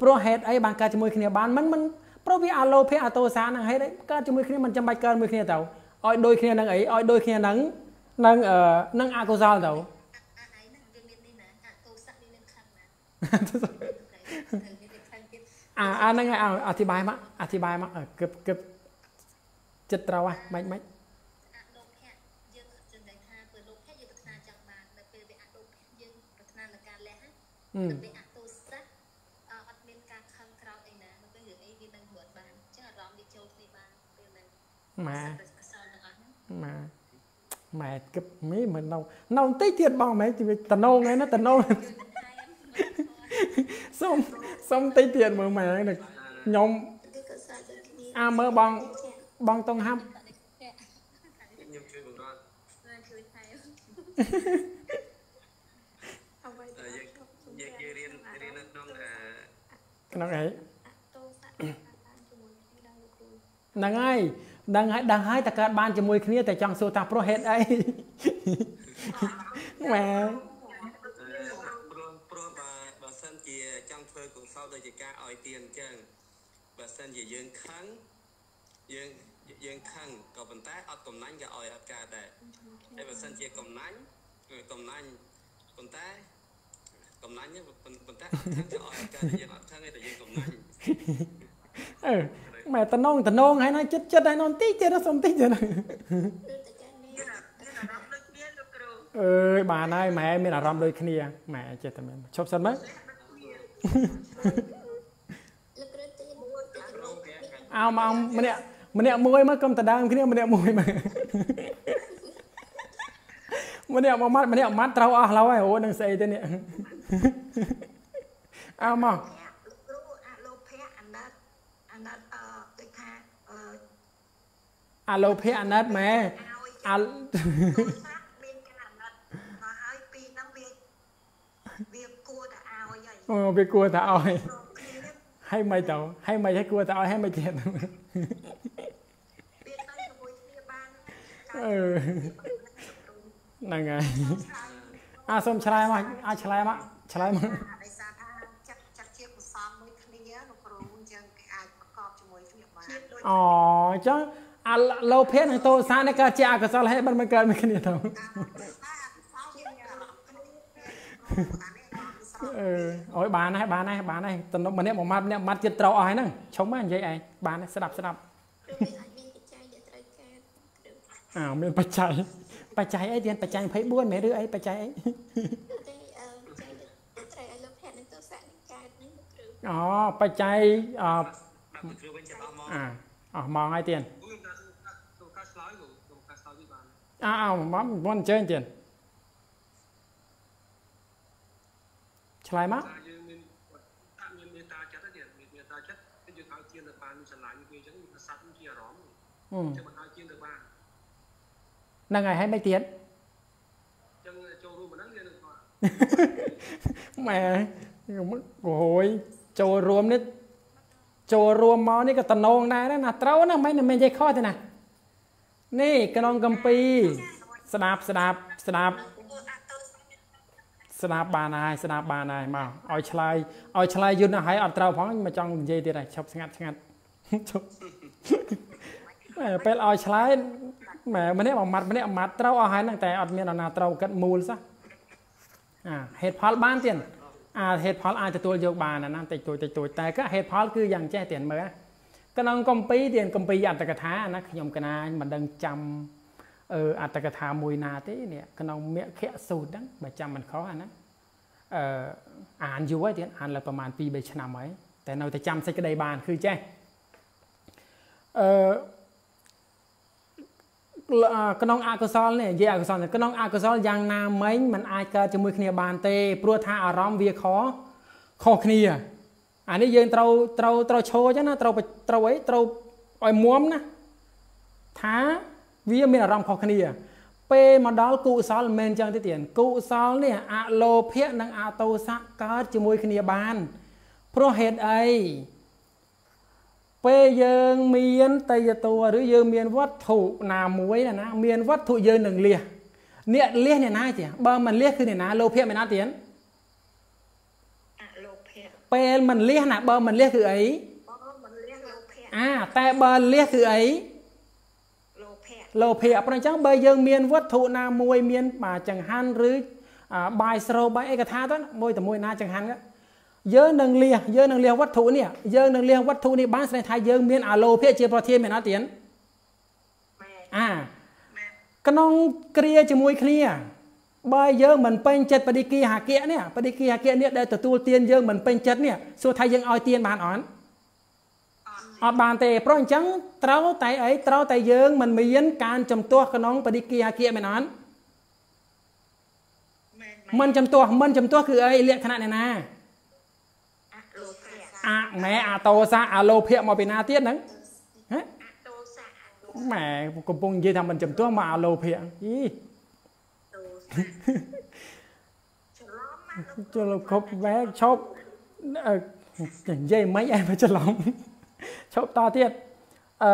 ព្រោះហេតុអីបានកើតជាមួយគ្នាបានមិនមិនព្រោះវាអាលោភៈអតោសៈនឹងហេតុអីកើតជាមួយគ្នាមិនចាំបាច់កើតមួយគ្នាទៅឲ្យដូចគ្នានឹងអីឲ្យដូចគ្នានឹងនឹងអឺនឹងអកុសលទៅអាអីហ្នឹងវាមាននេះណាអកុសលវាមានខੰណាវាមានខੰទៀតអាអាហ្នឹងឲ្យឲ្យអធិប្បាយមកអធិប្បាយមកអឺគឹបគឹបចិត្តត្រូវហ่ะមិនមិនអលោភៈយើងចំណេះថាពេលលោភៈយើងប្រាថ្នាចង់បានដល់ពេលវាអ ម៉ែអសល់ទាំងអស់ហ្នឹងម៉ែម៉ែគឹបមីមិននៅនៅបន្តិចទៀតបងម៉ែជីវិតតំណងឯណាតំណងយល់មិនហើយសុំសុំបន្តិចទៀតមើលម៉ែនេះខ្ញុំគឺក៏សាច់ទៅគ្នាអាមើលបងបងតុងហាប់ខ្ញុំជួយបង្កើតណាជួយថែអ្វីអឺយើងយើងយើងរៀនរៀននៅក្នុងអឺក្នុងអីតោសៈបានជាមួយគ្នាដល់លោកគ្រូហ្នឹងហើយ ដឹងហើយដឹងហើយតែកើតបានជាមួយគ្នាតែចង់សួរថាព្រោះហេតុអីម៉ែអឺព្រោះព្រោះបើបើសិនជាចង់ធ្វើកុសលដូចជាការឲ្យទានអញ្ចឹងបើសិនជាយើងខឹងយើងយើងខឹងក៏ប៉ុន្តែអត់កំណាញ់ក៏ឲ្យអត់កើតដែរហើយបើសិនជាកំណាញ់កំណាញ់ប៉ុន្តែកំណាញ់ហ្នឹងប៉ុន្តែអត់ខឹងក៏ឲ្យអត់កើតយើងអត់ខឹងទេតែយើងកំណាញ់អឺ ម៉ែតំណងតំណងហើយណាចិត្តចិត្តហើយនៅបន្តិចទៀតណាសុំបន្តិចទៀតណាគឺតែចានេះមានអាមានអារម្មណ៍ដូចគ្នាលោកគ្រូអើយបានហើយម៉ែមានអារម្មណ៍ដូចគ្នាម៉ែចេះតែមែនឈប់សិនមើលលោកគ្រូទីមួយទីរោគអោមអោមម្នាក់ម្នាក់មួយមើលកុំតដើមគ្នាម្នាក់មួយមើលម្នាក់មួយម៉ាត់ម្នាក់មួយម៉ាត់ត្រូវអស់ឡូវហើយអូនឹងស្អីទេនេះអោមក លោកគ្រូអលោភៈអាណិតអាណិតអឺដូចថាអឺ អាលោភៈអាណិតម៉ែឲ្យអាទោសៈមានការអាណិតមកហើយពីហ្នឹងវាវាគួរតែឲ្យហើយអូវាគួរតែឲ្យព្រមគ្នានេះហើយមិនទៅហើយមិនឲ្យគួរតែឲ្យហើយមិនទៀតវាទៅជាមួយគ្នាបានអឺហ្នឹងហើយអាសុំឆ្លើយមកអាចឆ្លើយមកឆ្លើយមកដោយសារថាចិត្តចិត្តជាកុសលមួយគ្នាលោកគ្រូអញ្ចឹងគេអាចប្រកបជាមួយគ្នាបានដូចអូអញ្ចឹង អាលោភៈនិងទោសៈនេះកើតជាអកុសលហេតុមិនមិនកើតមួយគ្នាទៅថាអកុសលជាអារម្មណ៍គ្នាអានេះអកុសលអឺអូយបានហើយបានហើយបានហើយតំណម្នាក់មួយម៉ាត់ម្នាក់ម៉ាត់ចិត្តត្រូវអស់ហើយហ្នឹងឈុំហ្នឹងនិយាយឯងបានហើយស្ដាប់ស្ដាប់គឺវាអាចមានបច្ច័យដែលត្រូវការគ្រូអើមានបច្ច័យបច្ច័យអីទៀតបច្ច័យ24មែនឬអីបច្ច័យអីតែអឺបច្ច័យដែលត្រូវឲ្យលោកភ័ក្រនិងទោសៈនឹងកើតនេះលោកគ្រូអូបច្ច័យអដាក់ទៅគ្រូវិញចិត្តអស់មកអាអស់ម៉ោងហើយទៀត គូខ្ញុំដាក់ទៅកាឆ្លើយគូទៅកាឆ្លើយវិញបាន អើអើមកមិនអញ្ជើញទៀតឆ្លើយមកតាយើងមានតាមានមេត្តាចិត្តទៀតមានមេត្តាចិត្តតែយើងឲ្យជាទៅបានឆ្លាញ់វាអញ្ចឹងវាសត្វជាអារម្មណ៍អឺចឹងមិនឲ្យជាទៅបានហ្នឹងហើយហើយមិនទៀតចឹងចូលរួមហ្នឹងវានឹងគាត់ម៉ែអូយចូលរួមនេះចូលរួមមកនេះក៏តំណងដែរណាត្រូវណាមិនមែននិយាយខុសទេណា នេះក្នុងកម្ពីស្ដាប់ស្ដាប់ស្ដាប់ស្ដាប់បានហើយស្ដាប់បានហើយមកឲ្យឆ្លើយឲ្យឆ្លើយយន្តឲ្យអត់ត្រូវផងមកចង់និយាយទៀតហើយឈប់ស្ងាត់ស្ងាត់ឈប់ម៉ែពេលឲ្យឆ្លើយម៉ែម្នាក់មួយម៉ាត់ម្នាក់មួយម៉ាត់ត្រូវអស់ហើយហ្នឹងតែអត់មាននរណាត្រូវគិតមូលសោះអាហេតុផលបានទៀតអាហេតុផលអាចទទួលយកបានណាតិចតួចតិចតួចតែក៏ហេតុផលគឺយ៉ាងចេះទៀតមើលណា ក្នុងកម្ពីទានកម្ពីអត្តកថាណាខ្ញុំកណាមិនដឹងចាំអឺអត្តកថាមួយណាទេនេះក្នុងមគ្គសូត្រហ្នឹងបើចាំមិនខុសអាណាអឺអានយូរហើយទៀតអានលើប្រហែល2 3ឆ្នាំហើយតែនៅតែចាំសេចក្តីបានគឺចេះអឺក្នុងអកុសលនេះនិយាយអកុសលក្នុងអកុសលយ៉ាងណាមិញมันអាចកើតជាមួយគ្នាបានទេព្រោះថាអារម្មណ៍វាខខុសគ្នា អានេះយើងត្រូវត្រូវត្រូវឈរអញ្ចឹងណាត្រូវត្រូវអីត្រូវឲ្យមុំណាថាវាមានអារម្មណ៍ខុសគ្នា ពេលមកដល់កុសលមិនមែនចឹងទេទៀតកុសលនេះអលោភៈនិងអតោសៈកើតជាមួយគ្នាបានព្រោះហេតុអីពេលយើងមានតយតួឬយើងមានវត្ថុណាមួយណាណាមានវត្ថុយើងនឹងលះអ្នកលះអ្នកណាទេបើមិនលះគឺអ្នកណាលោភៈមែនណាទៀតអលោភៈ ពេលមិនលះណាបើមិនលះគឺអីអូមិនលះលោភៈអាតែបើលះគឺអីលោភៈលោភៈប៉ុន្តែអញ្ចឹងបើយើងមានវត្ថុណាមួយមានបាទចង្ហាន់ឬអាបាយស្រូបបាយអីក៏ថាទៅមួយតែមួយណាចង្ហាន់ក៏យើងនឹងលះយើងនឹងលះវត្ថុនេះយើងនឹងលះវត្ថុនេះបានស្ដែងថាយើងមានអាលោភៈជាប្រធានមែនអត់ទៀតមែនអាមែនក្នុងគ្រាជាមួយគ្នា បើយើងមិនពេញចិត្តបដិគិហាគៈនេះបដិគិហាគៈនេះដែលទទួលទានយើងមិនពេញចិត្តនេះសួរថាយើងឲ្យទានបានអត់អត់អត់បានទេព្រោះអញ្ចឹងត្រូវតែអីត្រូវតែយើងមិនមានការចំទាស់ក្នុងបដិគិហាគៈមែនអត់មែនមិនចំទាស់មិនចំទាស់គឺអីលក្ខណៈអ្នកណាអលោភៈអាម៉ែអាតោសាអាលោភៈមកពីណាទៀតហ្នឹងហ៎អតោសៈអលោម៉ែកំពុងនិយាយថាមិនចំទាស់មកអាលោភៈយីតោសៈ ច្រឡំណាស់លោក ចូលគប់វែកឈប់អឺនិយាយមិនអីមកច្រឡំឈប់តទៀតអឺ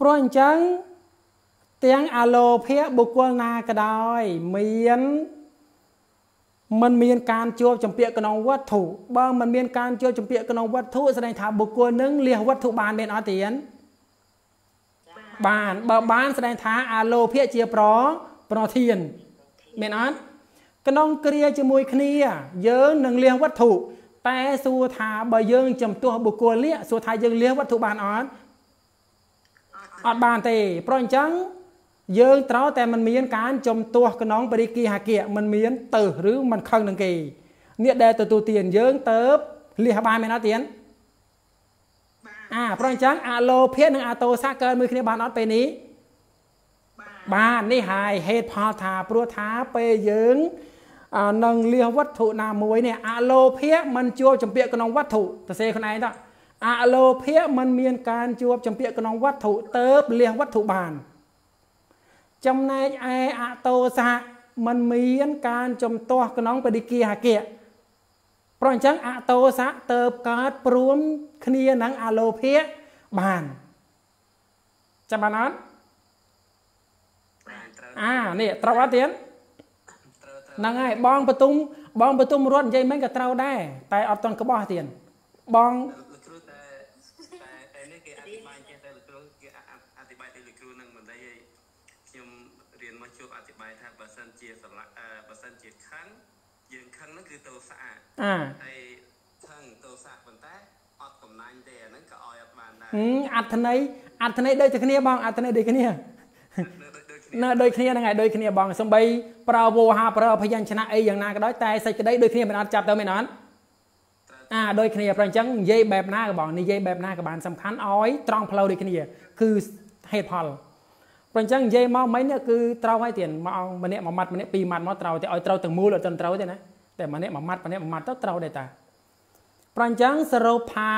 ព្រោះអញ្ចឹងទាំងអាលោភៈបុគ្គលណាក៏ដោយមានมันមានការជួបចម្ពាក់ក្នុងវត្ថុបើมันមានការជួបចម្ពាក់ក្នុងវត្ថុស្ដែងថាបុគ្គលនឹងលះវត្ថុបានមែនអត់ទៀត បានបើបានស្ដែងថាអាលោភៈជាប្រប្រធានមែនអត់ក្នុងគ្រាជាមួយគ្នា យើងនឹងលៀងវត្ថុតែសួរថាបើយើងចំទាស់បុគ្គលលាកសួរថាយើងលៀងវត្ថុបានអត់អត់បានទេព្រោះអញ្ចឹងយើងត្រូវតែមិនមានការចំទាស់ក្នុងបរិគីហាគៈមិនមានទៅឬមិនខឹងនឹងគេអ្នកដែលទទួលទានយើងទៅលះបានមែនអត់ទៀត អាព្រោះអញ្ចឹងអាលោភៈនិងអាតោសៈកើតមួយគ្នាបានអត់ពេលនេះបាននេះហើយហេតុផលថាព្រោះថាពេលយើងអានឹងលះវត្ថុណាមួយនេះអាលោភៈมันជួបចម្ពាក់ក្នុងវត្ថុទៅសេខ្លួនឯងតើអាលោភៈมันមានការជួបចម្ពាក់ក្នុងវត្ថុទៅលះវត្ថុបានចំណែកឯអតោសៈมันមានការចំទាស់ក្នុងបដិគិហគៈ ព្រោះអញ្ចឹងអតោសៈទៅកើតព្រមគ្នានឹងអលោភៈបានចាំបានអត់បានត្រូវអានេះត្រូវអត់ទៀតត្រូវត្រូវហ្នឹងហើយបងបទុមបងបទុមរត់និយាយមិនក៏ត្រូវដែរតែអត់តន់ក្បោះទៀតបង អាហើយខឹងតោសៈប៉ុន្តែអត់កំណាញ់ទេអាហ្នឹងក៏ឲ្យអត់បានដែរហឹមអត្ថន័យអត្ថន័យដូចតែគ្នាបងអត្ថន័យដូចគ្នានៅដូចគ្នានៅដូចគ្នាហ្នឹងហើយដូចគ្នាបងសំបីប្រើវោហាប្រើភយញ្ជៈអីយ៉ាងណាក៏ដោយតែសេចក្តីដូចគ្នាមិនអត់ចាប់ទៅមែនអត់ត្រូវអាដូចគ្នាប្រហែលអញ្ចឹងនិយាយបែបណាក៏បងនិយាយបែបណាក៏បានសំខាន់ឲ្យត្រង់ផ្លូវដូចគ្នា គឺហេតុផលប្រហែលអញ្ចឹងនិយាយមកមិញនេះគឺត្រូវហើយទៀតមកអង្គម្នាក់មួយម៉ាត់ម្នាក់ពីរម៉ាត់មកត្រូវតែឲ្យត្រូវទាំងមូលអត់ត្រូវទេណា តែម្នាក់មួយម៉ាត់ម្នាក់មួយម៉ាត់ទៅត្រូវដែរតាប្រអញ្ចឹងសរុបថា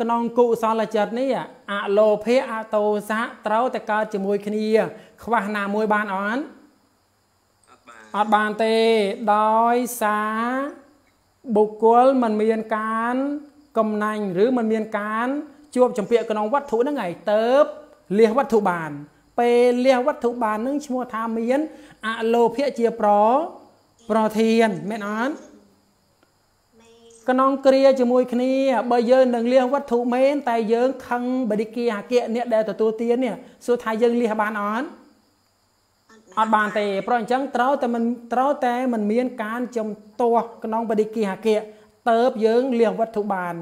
ក្នុងគុសលចិត្តនេះអលោភៈអតោសៈត្រូវតែកើតជាមួយគ្នា ខ្វះណាមួយបានអត់អត់បានទេដោយសារបុគ្គលមិនមានការកំណាញ់ឬមិនមានការជួបចម្ពាក់ក្នុងវត្ថុហ្នឹងឯងតើបលះវត្ថុបាន ពេលលះវត្ថុបាននឹងឈ្មោះថាមានអលោភៈជាប្រ ប្រធានមែនអត់មេក្នុងគ្រាជាមួយគ្នាបើយើងនឹងលះវត្ថុមែនតែយើងខឹងបដិគិហគៈអ្នកដែលទទួលទាននេះសួរថាយើងលះបានអត់អត់បានទេព្រោះអញ្ចឹងត្រូវតែមិនត្រូវតែមិនមានការចំទាស់ក្នុងបដិគិហគៈទៅបយើងលះវត្ថុបាន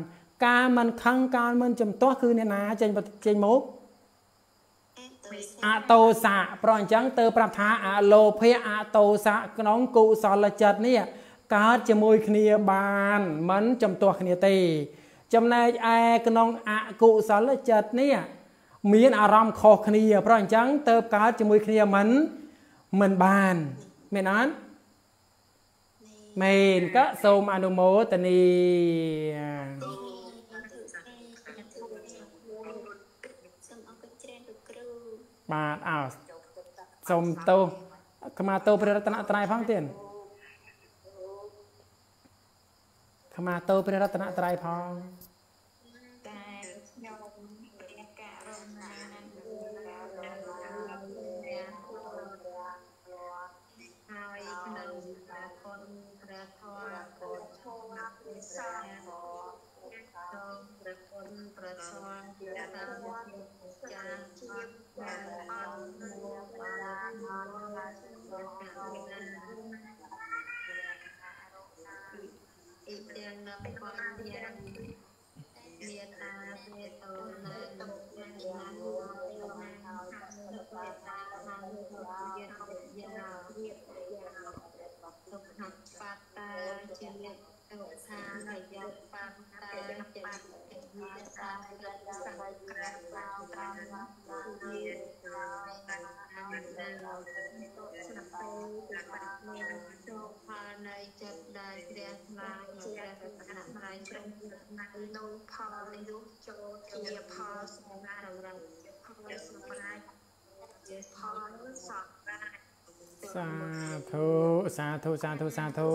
ការមិនខឹងការមិនចំទាស់គឺអ្នកណាចេញចេញមក អតោសៈអតោសៈព្រោះអញ្ចឹងទៅប្រាប់ថាអលោភៈអតោសៈក្នុងកុសលចិត្តនេះកើតជាមួយគ្នាបានមិនចំទាស់គ្នាទេ ចំណែកឯក្នុងអកុសលចិត្តនេះមានអារម្មណ៍ខុសគ្នាព្រោះអញ្ចឹងទៅកើតជាមួយគ្នាមិនមិនបានមែនអត់មែនក៏សូមអនុមោទនី សូមអរគុណ បាទអោសូមទោសខ្មាទោសព្រះរតនត្រ័យផងទៀតខ្មាទោសព្រះរតនត្រ័យផង ត្រឹមនៅនៅផលយុទ្ធចូលជាផលសម្រាប់រំជាផលសម្រាប់ជាផលសម្រាប់សាធុសាធុសាធុសាធុ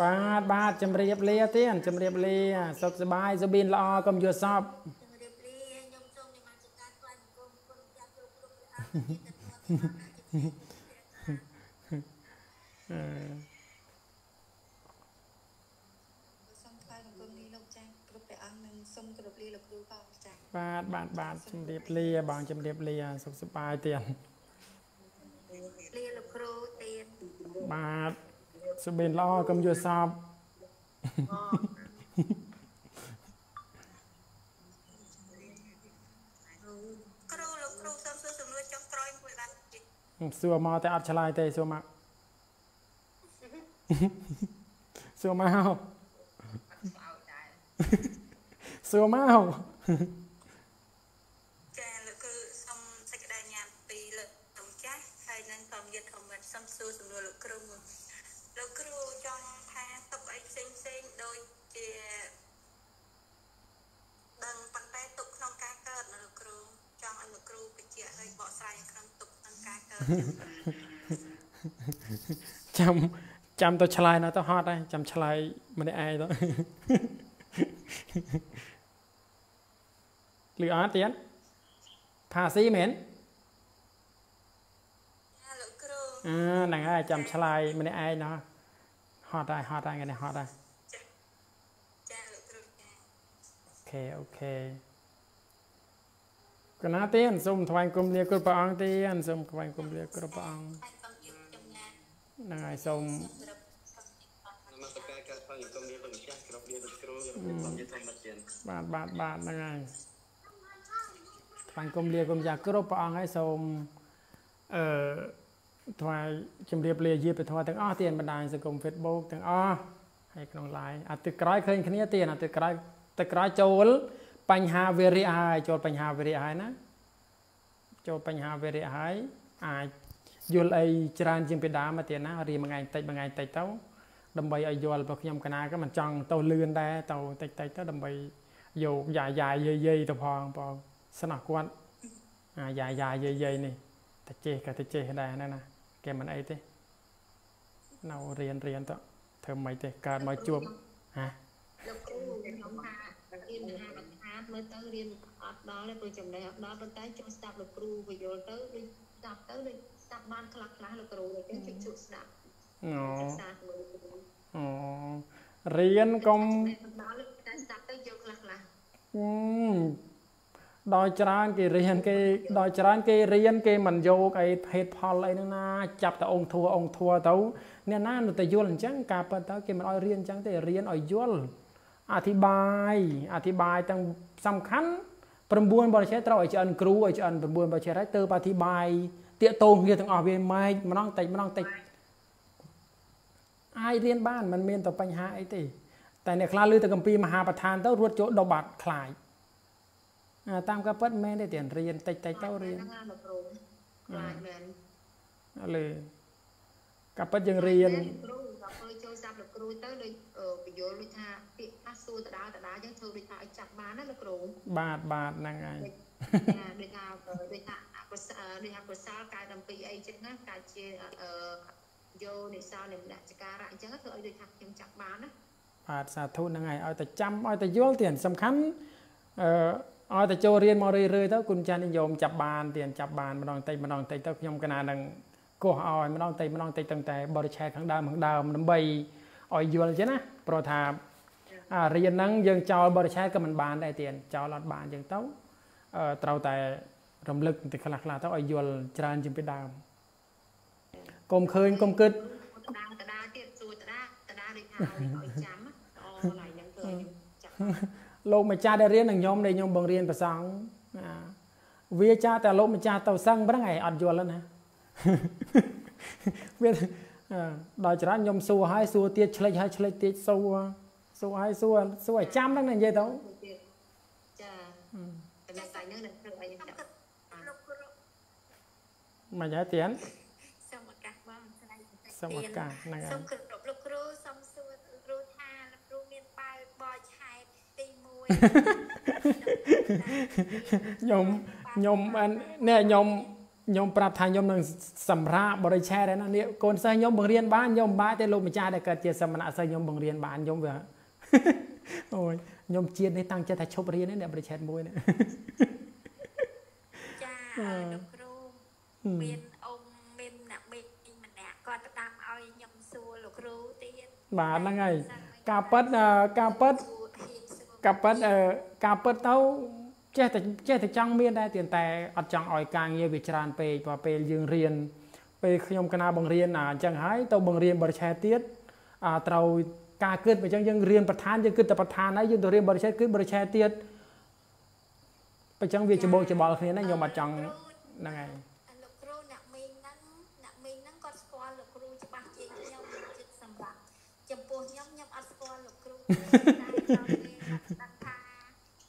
បាទបាទជំរាបលាទៀតជំរាបលាសុខសប្បាយសុបៀនល្អកុំយល់សពជំរាបលាខ្ញុំសូមនិមន្តការថ្លែងបង្គំគុណចាស់គ្រប់គ្រប់ព្រះអង្គជាទទួលអឺសូមថ្លែងបង្គំនេះលោកចាស់គ្រប់ព្រះអង្គនិងសូមគោរពលាលោកគ្រូផងចាស់បាទបាទបាទជំរាបលាបងជំរាបលាសុខសប្បាយទៀតលាលោកគ្រូទៀតបាទ សុបៀនល្អកុំយល់សពគ្រូលោកគ្រូសូមសួរសំណួរចុងក្រោយមួយបានទៀតសួរមកតែអត់ឆ្លើយទេសួរមកសួរមកសួរមក ចឹងចាំចាំទៅឆ្លើយនៅទៅហត់ហើយចាំឆ្លើយម្នាក់ឯងទៅលឺអត់ទៀតផាស៊ីមែនចាលោកគ្រូអឺហ្នឹងហើយចាំឆ្លើយម្នាក់ឯងណោះហត់ហើយហត់ហើយថ្ងៃនេះហត់ហើយចាលោកគ្រូចា okay okay កណាទៀតសូមថ្វាយគុំលាគុណព្រះអង្គទៀតសូមថ្វាយគុំលាគុណព្រះអង្គហើយសូមយកចំណានហ្នឹងហើយសូមត្រឹមនមស្ការការថ្លែងបង្គំលាលោកម្ចាស់គ្រប់លាលោកគ្រូគ្រប់ធម្មធម្មជាតិបាទបាទបាទហ្នឹងហើយថ្វាយគុំលាគុំយ៉ាគ្រប់ព្រះអង្គហើយសូមអឺថ្វាយជំរាបលាយាពធទាំងអស់ទៀតបណ្ដាញសង្គម Facebook ទាំងអស់ហើយក្នុង Line អាទិត្យក្រោយឃើញគ្នាទៀតអាទិត្យក្រោយទឹកក្រោយចូល បញ្ហាវិរិយហើយចូលបញ្ហាវិរិយហើយណាចូលបញ្ហាវិរិយហើយអាចយល់អីច្រើនជាងពីដើមមកទៀតណារៀនមួយថ្ងៃតិចមួយថ្ងៃតិចទៅដើម្បីឲ្យយល់របស់ខ្ញុំកណាក៏មិនចង់ទៅលឿនដែរទៅតិចតិចទៅដើម្បីយកយ៉ាយ៉ាយាយយាយទៅផងបងស្នោះគាត់អាយ៉ាយ៉ាយាយយាយនេះតែចេះក៏ទៅចេះដែរណាណាគេមិនអីទេនៅរៀនរៀនទៅធ្វើមិនទេកើតមកជួបហាលោកគ្រូខ្ញុំថារៀនអាហារបន្ថែ មមើលទៅរៀនអត់ដល់ទេព្រោះចំណេះអត់ដល់ប៉ុន្តែចូលស្ដាប់លោកគ្រូបញ្យល់ទៅដូចស្ដាប់ទៅដូចស្ដាប់បានខ្លះខ្លះលោកគ្រូដូចជួយជួយស្ដាប់ អូ សាស្ត្រមួយលោកគ្រូ អូរៀនកុំ ចំណេះដល់តែស្ដាប់ទៅយកខ្លះខ្លះ អឺដល់ច្រើនគេរៀនគេដល់ច្រើនគេរៀនគេមិនយកអីហេតុផលអីហ្នឹងណា ចាប់តែអង្គធัวអង្គធัวទៅអ្នកណានៅតែយល់អញ្ចឹងការប៉ັດទៅគេមិនឲ្យរៀនអញ្ចឹងទេរៀនឲ្យយល់ អធិប្បាយអធិប្បាយទាំងសំខាន់9បរិឆេទត្រូវឲ្យឆ្អិនគ្រូឲ្យឆ្អិន9បរិឆេទហើយទៅអធិប្បាយតាកតងគ្នាទាំងអស់វាម៉ែកម្ដងតិចម្ដងតិចអាចរៀនបានมันមានតែបញ្ហាអីទេតែអ្នកខ្លះលើទៅកម្ពីមហាប្រធានទៅរត់ចូលដុបបាត់ខ្លាចអាតាមការពិតមិនមែនទេទៀតរៀនតិចតិចទៅរៀនហ្នឹងលោកគ្រូខ្លាចមែនអត់លើការពិតយើងរៀនគ្រូដល់ពេលចូលសាប់លោកគ្រូទៅដូចអឺបញ្យល់ដូចថាពាក្យខ្លះសួរតដាតដាអញ្ចឹងធ្វើដូចថាឲ្យចាប់បានណាលោកគ្រូបាទបាទហ្នឹងហើយចាដូចថាដូចថាអកុសលដូចថាកុសលកើតអំពីអីចឹងណាកើតជាអឺយោនិសលនិមនចការៈអញ្ចឹងធ្វើឲ្យដូចថាខ្ញុំចាប់បានណាបាទសាធុហ្នឹងហើយឲ្យតែចាំឲ្យតែយល់ទៀតសំខាន់អឺឲ្យតែចូលរៀនមករឿយៗទៅគុណចាស់និយមចាប់បានទៀតចាប់បានម្ដងតិចម្ដងតិចទៅខ្ញុំកណានឹងកោះឲ្យម្ដងតិចម្ដងតិចតាំងតែបរិឆេទខាងដើមខាងដើមដើម្បី ឲ្យយល់ចឹងណាព្រោះថាអារៀនហ្នឹងយើងចោលបរិឆេទក៏មិនបានដែរទៀតចោលអត់បានចឹងទៅអឺត្រូវតែរំលឹកទៅខ្លះខ្លះទៅឲ្យយល់ច្រើនជាងពីដើមកុំឃើញកុំគិតតដាតដាទៀតសួរតដាតដាដូចថាឲ្យឲ្យចាំណាអូកន្លែងហ្នឹងធ្វើឲ្យខ្ញុំចាប់បានលោកម្ចាស់ដែលរៀននឹងខ្ញុំដែលខ្ញុំបង្រៀនប្រសង់អាវាចាស់តែលោកម្ចាស់ទៅសឹងប្រឹងឯងអត់យល់ទេណាវាអឺ ដល់ច្រើនខ្ញុំសួរហើយសួរទៀតឆ្លេចហើយឆ្លេចទៀតសួរសួរហើយសួរសួរឲ្យចាំហ្នឹងណានិយាយទៅទៀតចាតែតែហ្នឹងនឹងធ្វើឲ្យខ្ញុំចាប់បានលោកគ្រូមិនហើយទៀតសូមឱកាសបងស្ដីបន្តិចសូមឱកាសហ្នឹងហើសូយមគោរពលោកគ្រូសូមសួរលោកគ្រូថាលោកគ្រូមានបើបោឆែកទី1ខ្ញុំខ្ញុំអាននេះខ្ញុំ ខ្ញុំប្រាប់ថាខ្ញុំនឹងសម្រាប់បរិឆេទដែរណានេះកូនសិស្សខ្ញុំបង្រៀនបានខ្ញុំមិនបាច់ទេលោកម្ចាស់ដែលកើតជាសមណៈសិស្សខ្ញុំបង្រៀនបានខ្ញុំវា អូយខ្ញុំជាតិនេះតាំងចិត្តថាឈប់រៀននេះអ្នកបរិឆេទមួយនេះ ចាអឺលោកគ្រូមានអ៊ំមានអ្នកមេម្នាក់គាត់ផ្ដាំឲ្យខ្ញុំសួរលោកគ្រូទៀត បាទហ្នឹងហើយការប៉ັດការប៉ັດ សួរហ៊ានសួរ ការប៉ັດការប៉ັດទៅ ចេះតែចេះតែចង់មានដែរតែតែអត់ចង់ឲ្យការងារវាច្រើនពេកព្រោះពេលយើងរៀនពេលខ្ញុំកណាបង្រៀនអាអញ្ចឹងហើយទៅបង្រៀនបរិឆេទទៀតអាត្រូវការគិតអញ្ចឹងយើងរៀនប្រធានយើងគិតតែប្រធានហើយយើងទៅរៀនបរិឆេទគិតបរិឆេទទៀតអញ្ចឹងវាច្បោកច្បល់គ្នាណាខ្ញុំអត់ចង់ហ្នឹងហើយលោកគ្រូអ្នកមីងហ្នឹងអ្នកមីងហ្នឹងគាត់ស្គាល់លោកគ្រូច្បាស់ជាងខ្ញុំចិត្តសម្រាប់ចំពោះខ្ញុំខ្ញុំអត់ស្គាល់លោកគ្រូទេតែដល់ពេលគាត់ដឹងថា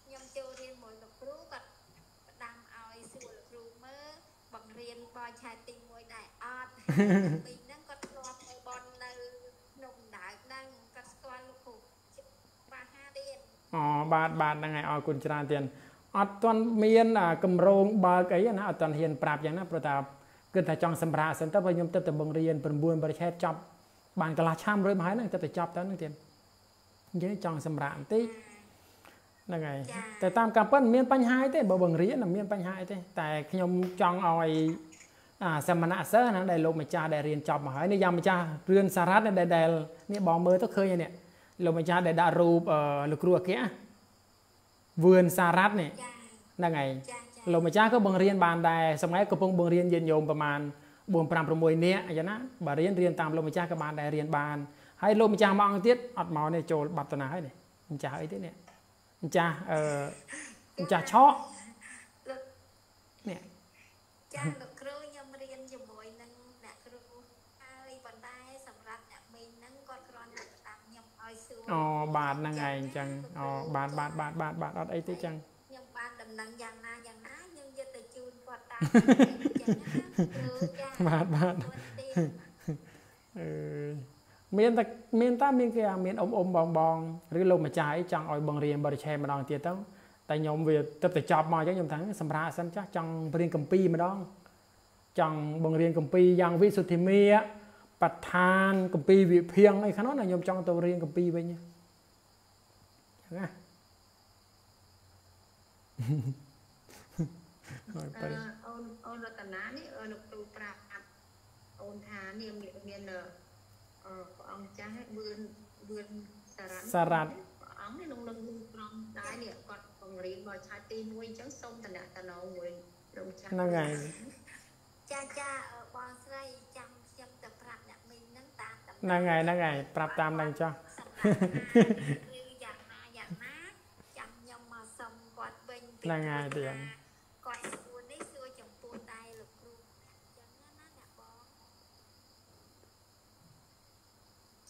ខ្ញុំចូលរៀនមួយលោកគ្រូគាត់ផ្ដាំឲ្យសួរលោកគ្រូមើលបង្រៀនបោឆែកទី1ដែរ អត់មីងហ្នឹងគាត់ធ្លាប់ទៅបននៅក្នុងដើកហ្នឹងគាត់ស្គាល់លោកគ្រូច្បាស់ហាទៀតអូបាទបាទហ្នឹងហើយអរគុណច្រើនទៀតអត់ទាន់មានអាកម្រងបើកអីណាអត់ទាន់ហ៊ានប្រាប់យ៉ាងណាព្រោះថាគិតថាចង់សម្រាប់សិនទៅព្រោះខ្ញុំទៅតែបង្រៀន9បរិឆេទចប់បានកន្លះឆ្នាំរួចមកហើយហ្នឹងទៅតែចប់ទៅហ្នឹងទៀតអញ្ចឹងចង់សម្រាប់បន្តិចហ្នឹងហើយតែតាមការពិតមិនមានបញ្ហាអីទេបើបង្រៀនមិនមានបញ្ហាអីទេតែខ្ញុំចង់ឲ្យ អាសមណៈសិស្សណាដែលលោកម្ចាស់ដែលរៀនចប់មកហើយនេះយ៉ាងម្ចាស់រឿនសារ៉ាត់ដែលដែលនេះបងមើលទៅឃើញហើយនេះលោកម្ចាស់ដែលដាក់រូបអឺលោកគ្រូអគ្គវឿនសារ៉ាត់នេះចាហ្នឹងហើយចាចាលោកម្ចាស់ក៏បង្រៀនបានដែរសម័យកំពុងបង្រៀនយានញោមប្រហែល4 5 6នាក់អញ្ចឹងណាបើរៀនរៀនតាមលោកម្ចាស់ក៏បានដែររៀនបានហើយលោកម្ចាស់មួយអង្គទៀតអត់មកនេះចូលបត្តនាហើយនេះម្ចាស់អីទេនេះម្ចាស់អឺម្ចាស់ឆក់លោកនេះចាលោកគ្រូខ្ញុំរៀនជាមួយនឹងអ្នកគ្រូហើយប៉ុន្តែសម្រាប់អ្នកមីងហ្នឹងគាត់គ្រាន់តែផ្ដាំខ្ញុំឲ្យសួរ អូបាទហ្នឹងហើយអញ្ចឹងអូបាទបាទបាទបាទបាទអត់អីទេចឹងខ្ញុំបានដំណឹងយ៉ាងណាយ៉ាងណាខ្ញុំយកទៅជូនគាត់តាមអញ្ចឹងណាគ្រូចាបាទបាទគាត់ទេអឺមានតែមានតែមានគេអាមានអ៊ំអ៊ំបងបងឬលោកម្ចាស់អីចង់ឲ្យបង្រៀនបរិឆេទម្ដងទៀតទៅតែខ្ញុំវាទៅតែចប់មកអញ្ចឹងខ្ញុំថាសម្រាប់សិនចាស់ចង់រៀនកម្ពីម្ដងចង់បង្រៀនកម្ពីយ៉ាងវិសុទ្ធិមា បឋានកម្ពីវិភាងអីខាងនោះណាខ្ញុំចង់ទៅរៀនកម្ពីវិញអញ្ចឹងណាហើយទៅអឺអូនអូនរតនានេះអឺលោកគ្រូប្រាប់អូនថានេះមានមានអឺព្រះអង្គចាស់ហ្នឹងវឿនវឿនសារ៉ាត់សារ៉ាត់ព្រះអង្គនេះក្នុងនឹងក្រុមដែរនេះគាត់បង្រៀនមកឆាយទី1អញ្ចឹងសូមតំណតំណងមួយរំចាស់ហ្នឹងហើយចាចាអឺបងស្រី ហ្នឹងតាមដំណឹងហ្នឹងហើយហ្នឹងហើយប្រាប់តាមហ្នឹងចុះសម្រាប់ណាឬយ៉ាងណាយ៉ាងណាចាំខ្ញុំមកសុំគាត់វិញហ្នឹងហើយទៀតគាត់សួរនេះសួរចំពោះដៃលោកគ្រូអញ្ចឹងណាអ្នកបង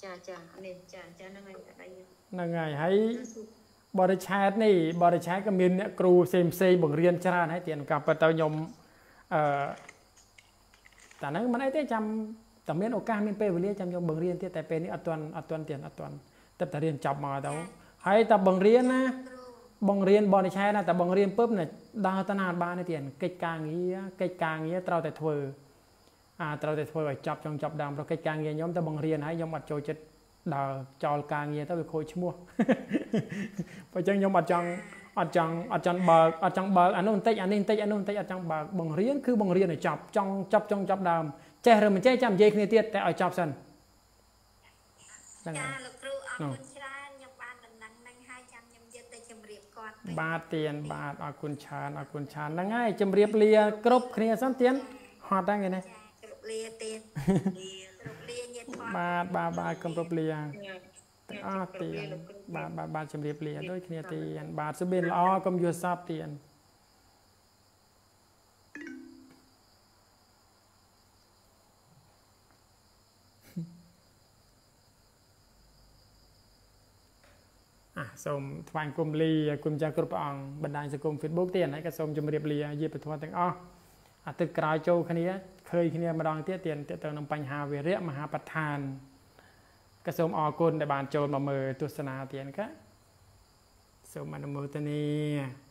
ចាចានេះចាចាហ្នឹងហើយដៃហ្នឹងហើយហើយបរិឆេទនេះបរិឆេទក៏មានអ្នកគ្រូផ្សេងផ្សេងបង្រៀនច្រើនហើយទៀតកាពិតទៅខ្ញុំអឺតែហ្នឹងមិនអីទេចាំ តែមានឱកាសមានពេលវេលាចាំខ្ញុំបង្រៀនទៀតតែពេលនេះអត់ទាន់អត់ទាន់ទៀតអត់ទាន់តែតែរៀនចប់មកទៅហើយតែបង្រៀនណាគ្រូបង្រៀនបរិឆេទណាតែបង្រៀនពឹបណាដើរទៅណាអត់បានទេទៀតកិច្ចការងារកិច្ចការងារត្រូវតែធ្វើអាត្រូវតែធ្វើឲ្យចប់ចង់ចប់ដើមព្រោះកិច្ចការងារខ្ញុំទៅបង្រៀនហើយខ្ញុំអត់ចូលចិត្តដើរចោលការងារទៅវាខូចឈ្មោះបើអញ្ចឹងខ្ញុំអត់ចង់អត់ចង់អត់ចង់បើកអត់ចង់បើកអានោះបន្តិចអានេះបន្តិចអានោះបន្តិចអត់ចង់បើកបង្រៀនគឺបង្រៀនឲ្យចប់ចង់ចប់ចង់ចប់ដើម ចេះឬមិនចេះចាំនិយាយគ្នាទៀតតែឲ្យចប់សិនហ្នឹងហើចាយលោកគ្រូអរនោះគុណច្រើនខ្ញុំបានដំណឹងហ្នឹងហើយចាំខ្ញុំយកទៅជម្រាបគាត់វិញបាទទៀនបាទអរគុណច្រើនអរគុណច្រើនហ្នឹងហើយជម្រាបលាគ្រប់គ្នាសិនទៀនហត់ហ្នឹងឯនេះចាគ្រប់លាទៀតគ្រប់លាញាតិធម៌បាទបាទបាទគំរប់លាចាទាំងអស់ទៀនបាទបាទបាទជម្រាបលាដូចគ្នាទៀនបាទសុបិនល្អកុំយល់សពទៀន អាសូមថ្វាយគុំលាគុំចាស់គ្រប់ព្រះអង្គបណ្ដាញសង្គម Facebook ទៀតហើយក៏សូមជម្រាបលាយាពធទាំងអស់អាទិត្យក្រោយចូលគ្នាឃើញគ្នាម្ដងទៀតទៀតទៅនឹងបញ្ហាវិរៈមហាប្រឋានក៏សូមអរគុណដែលបានចូលមកមើលទស្សនាទៀតកាសូមអនុមោទនា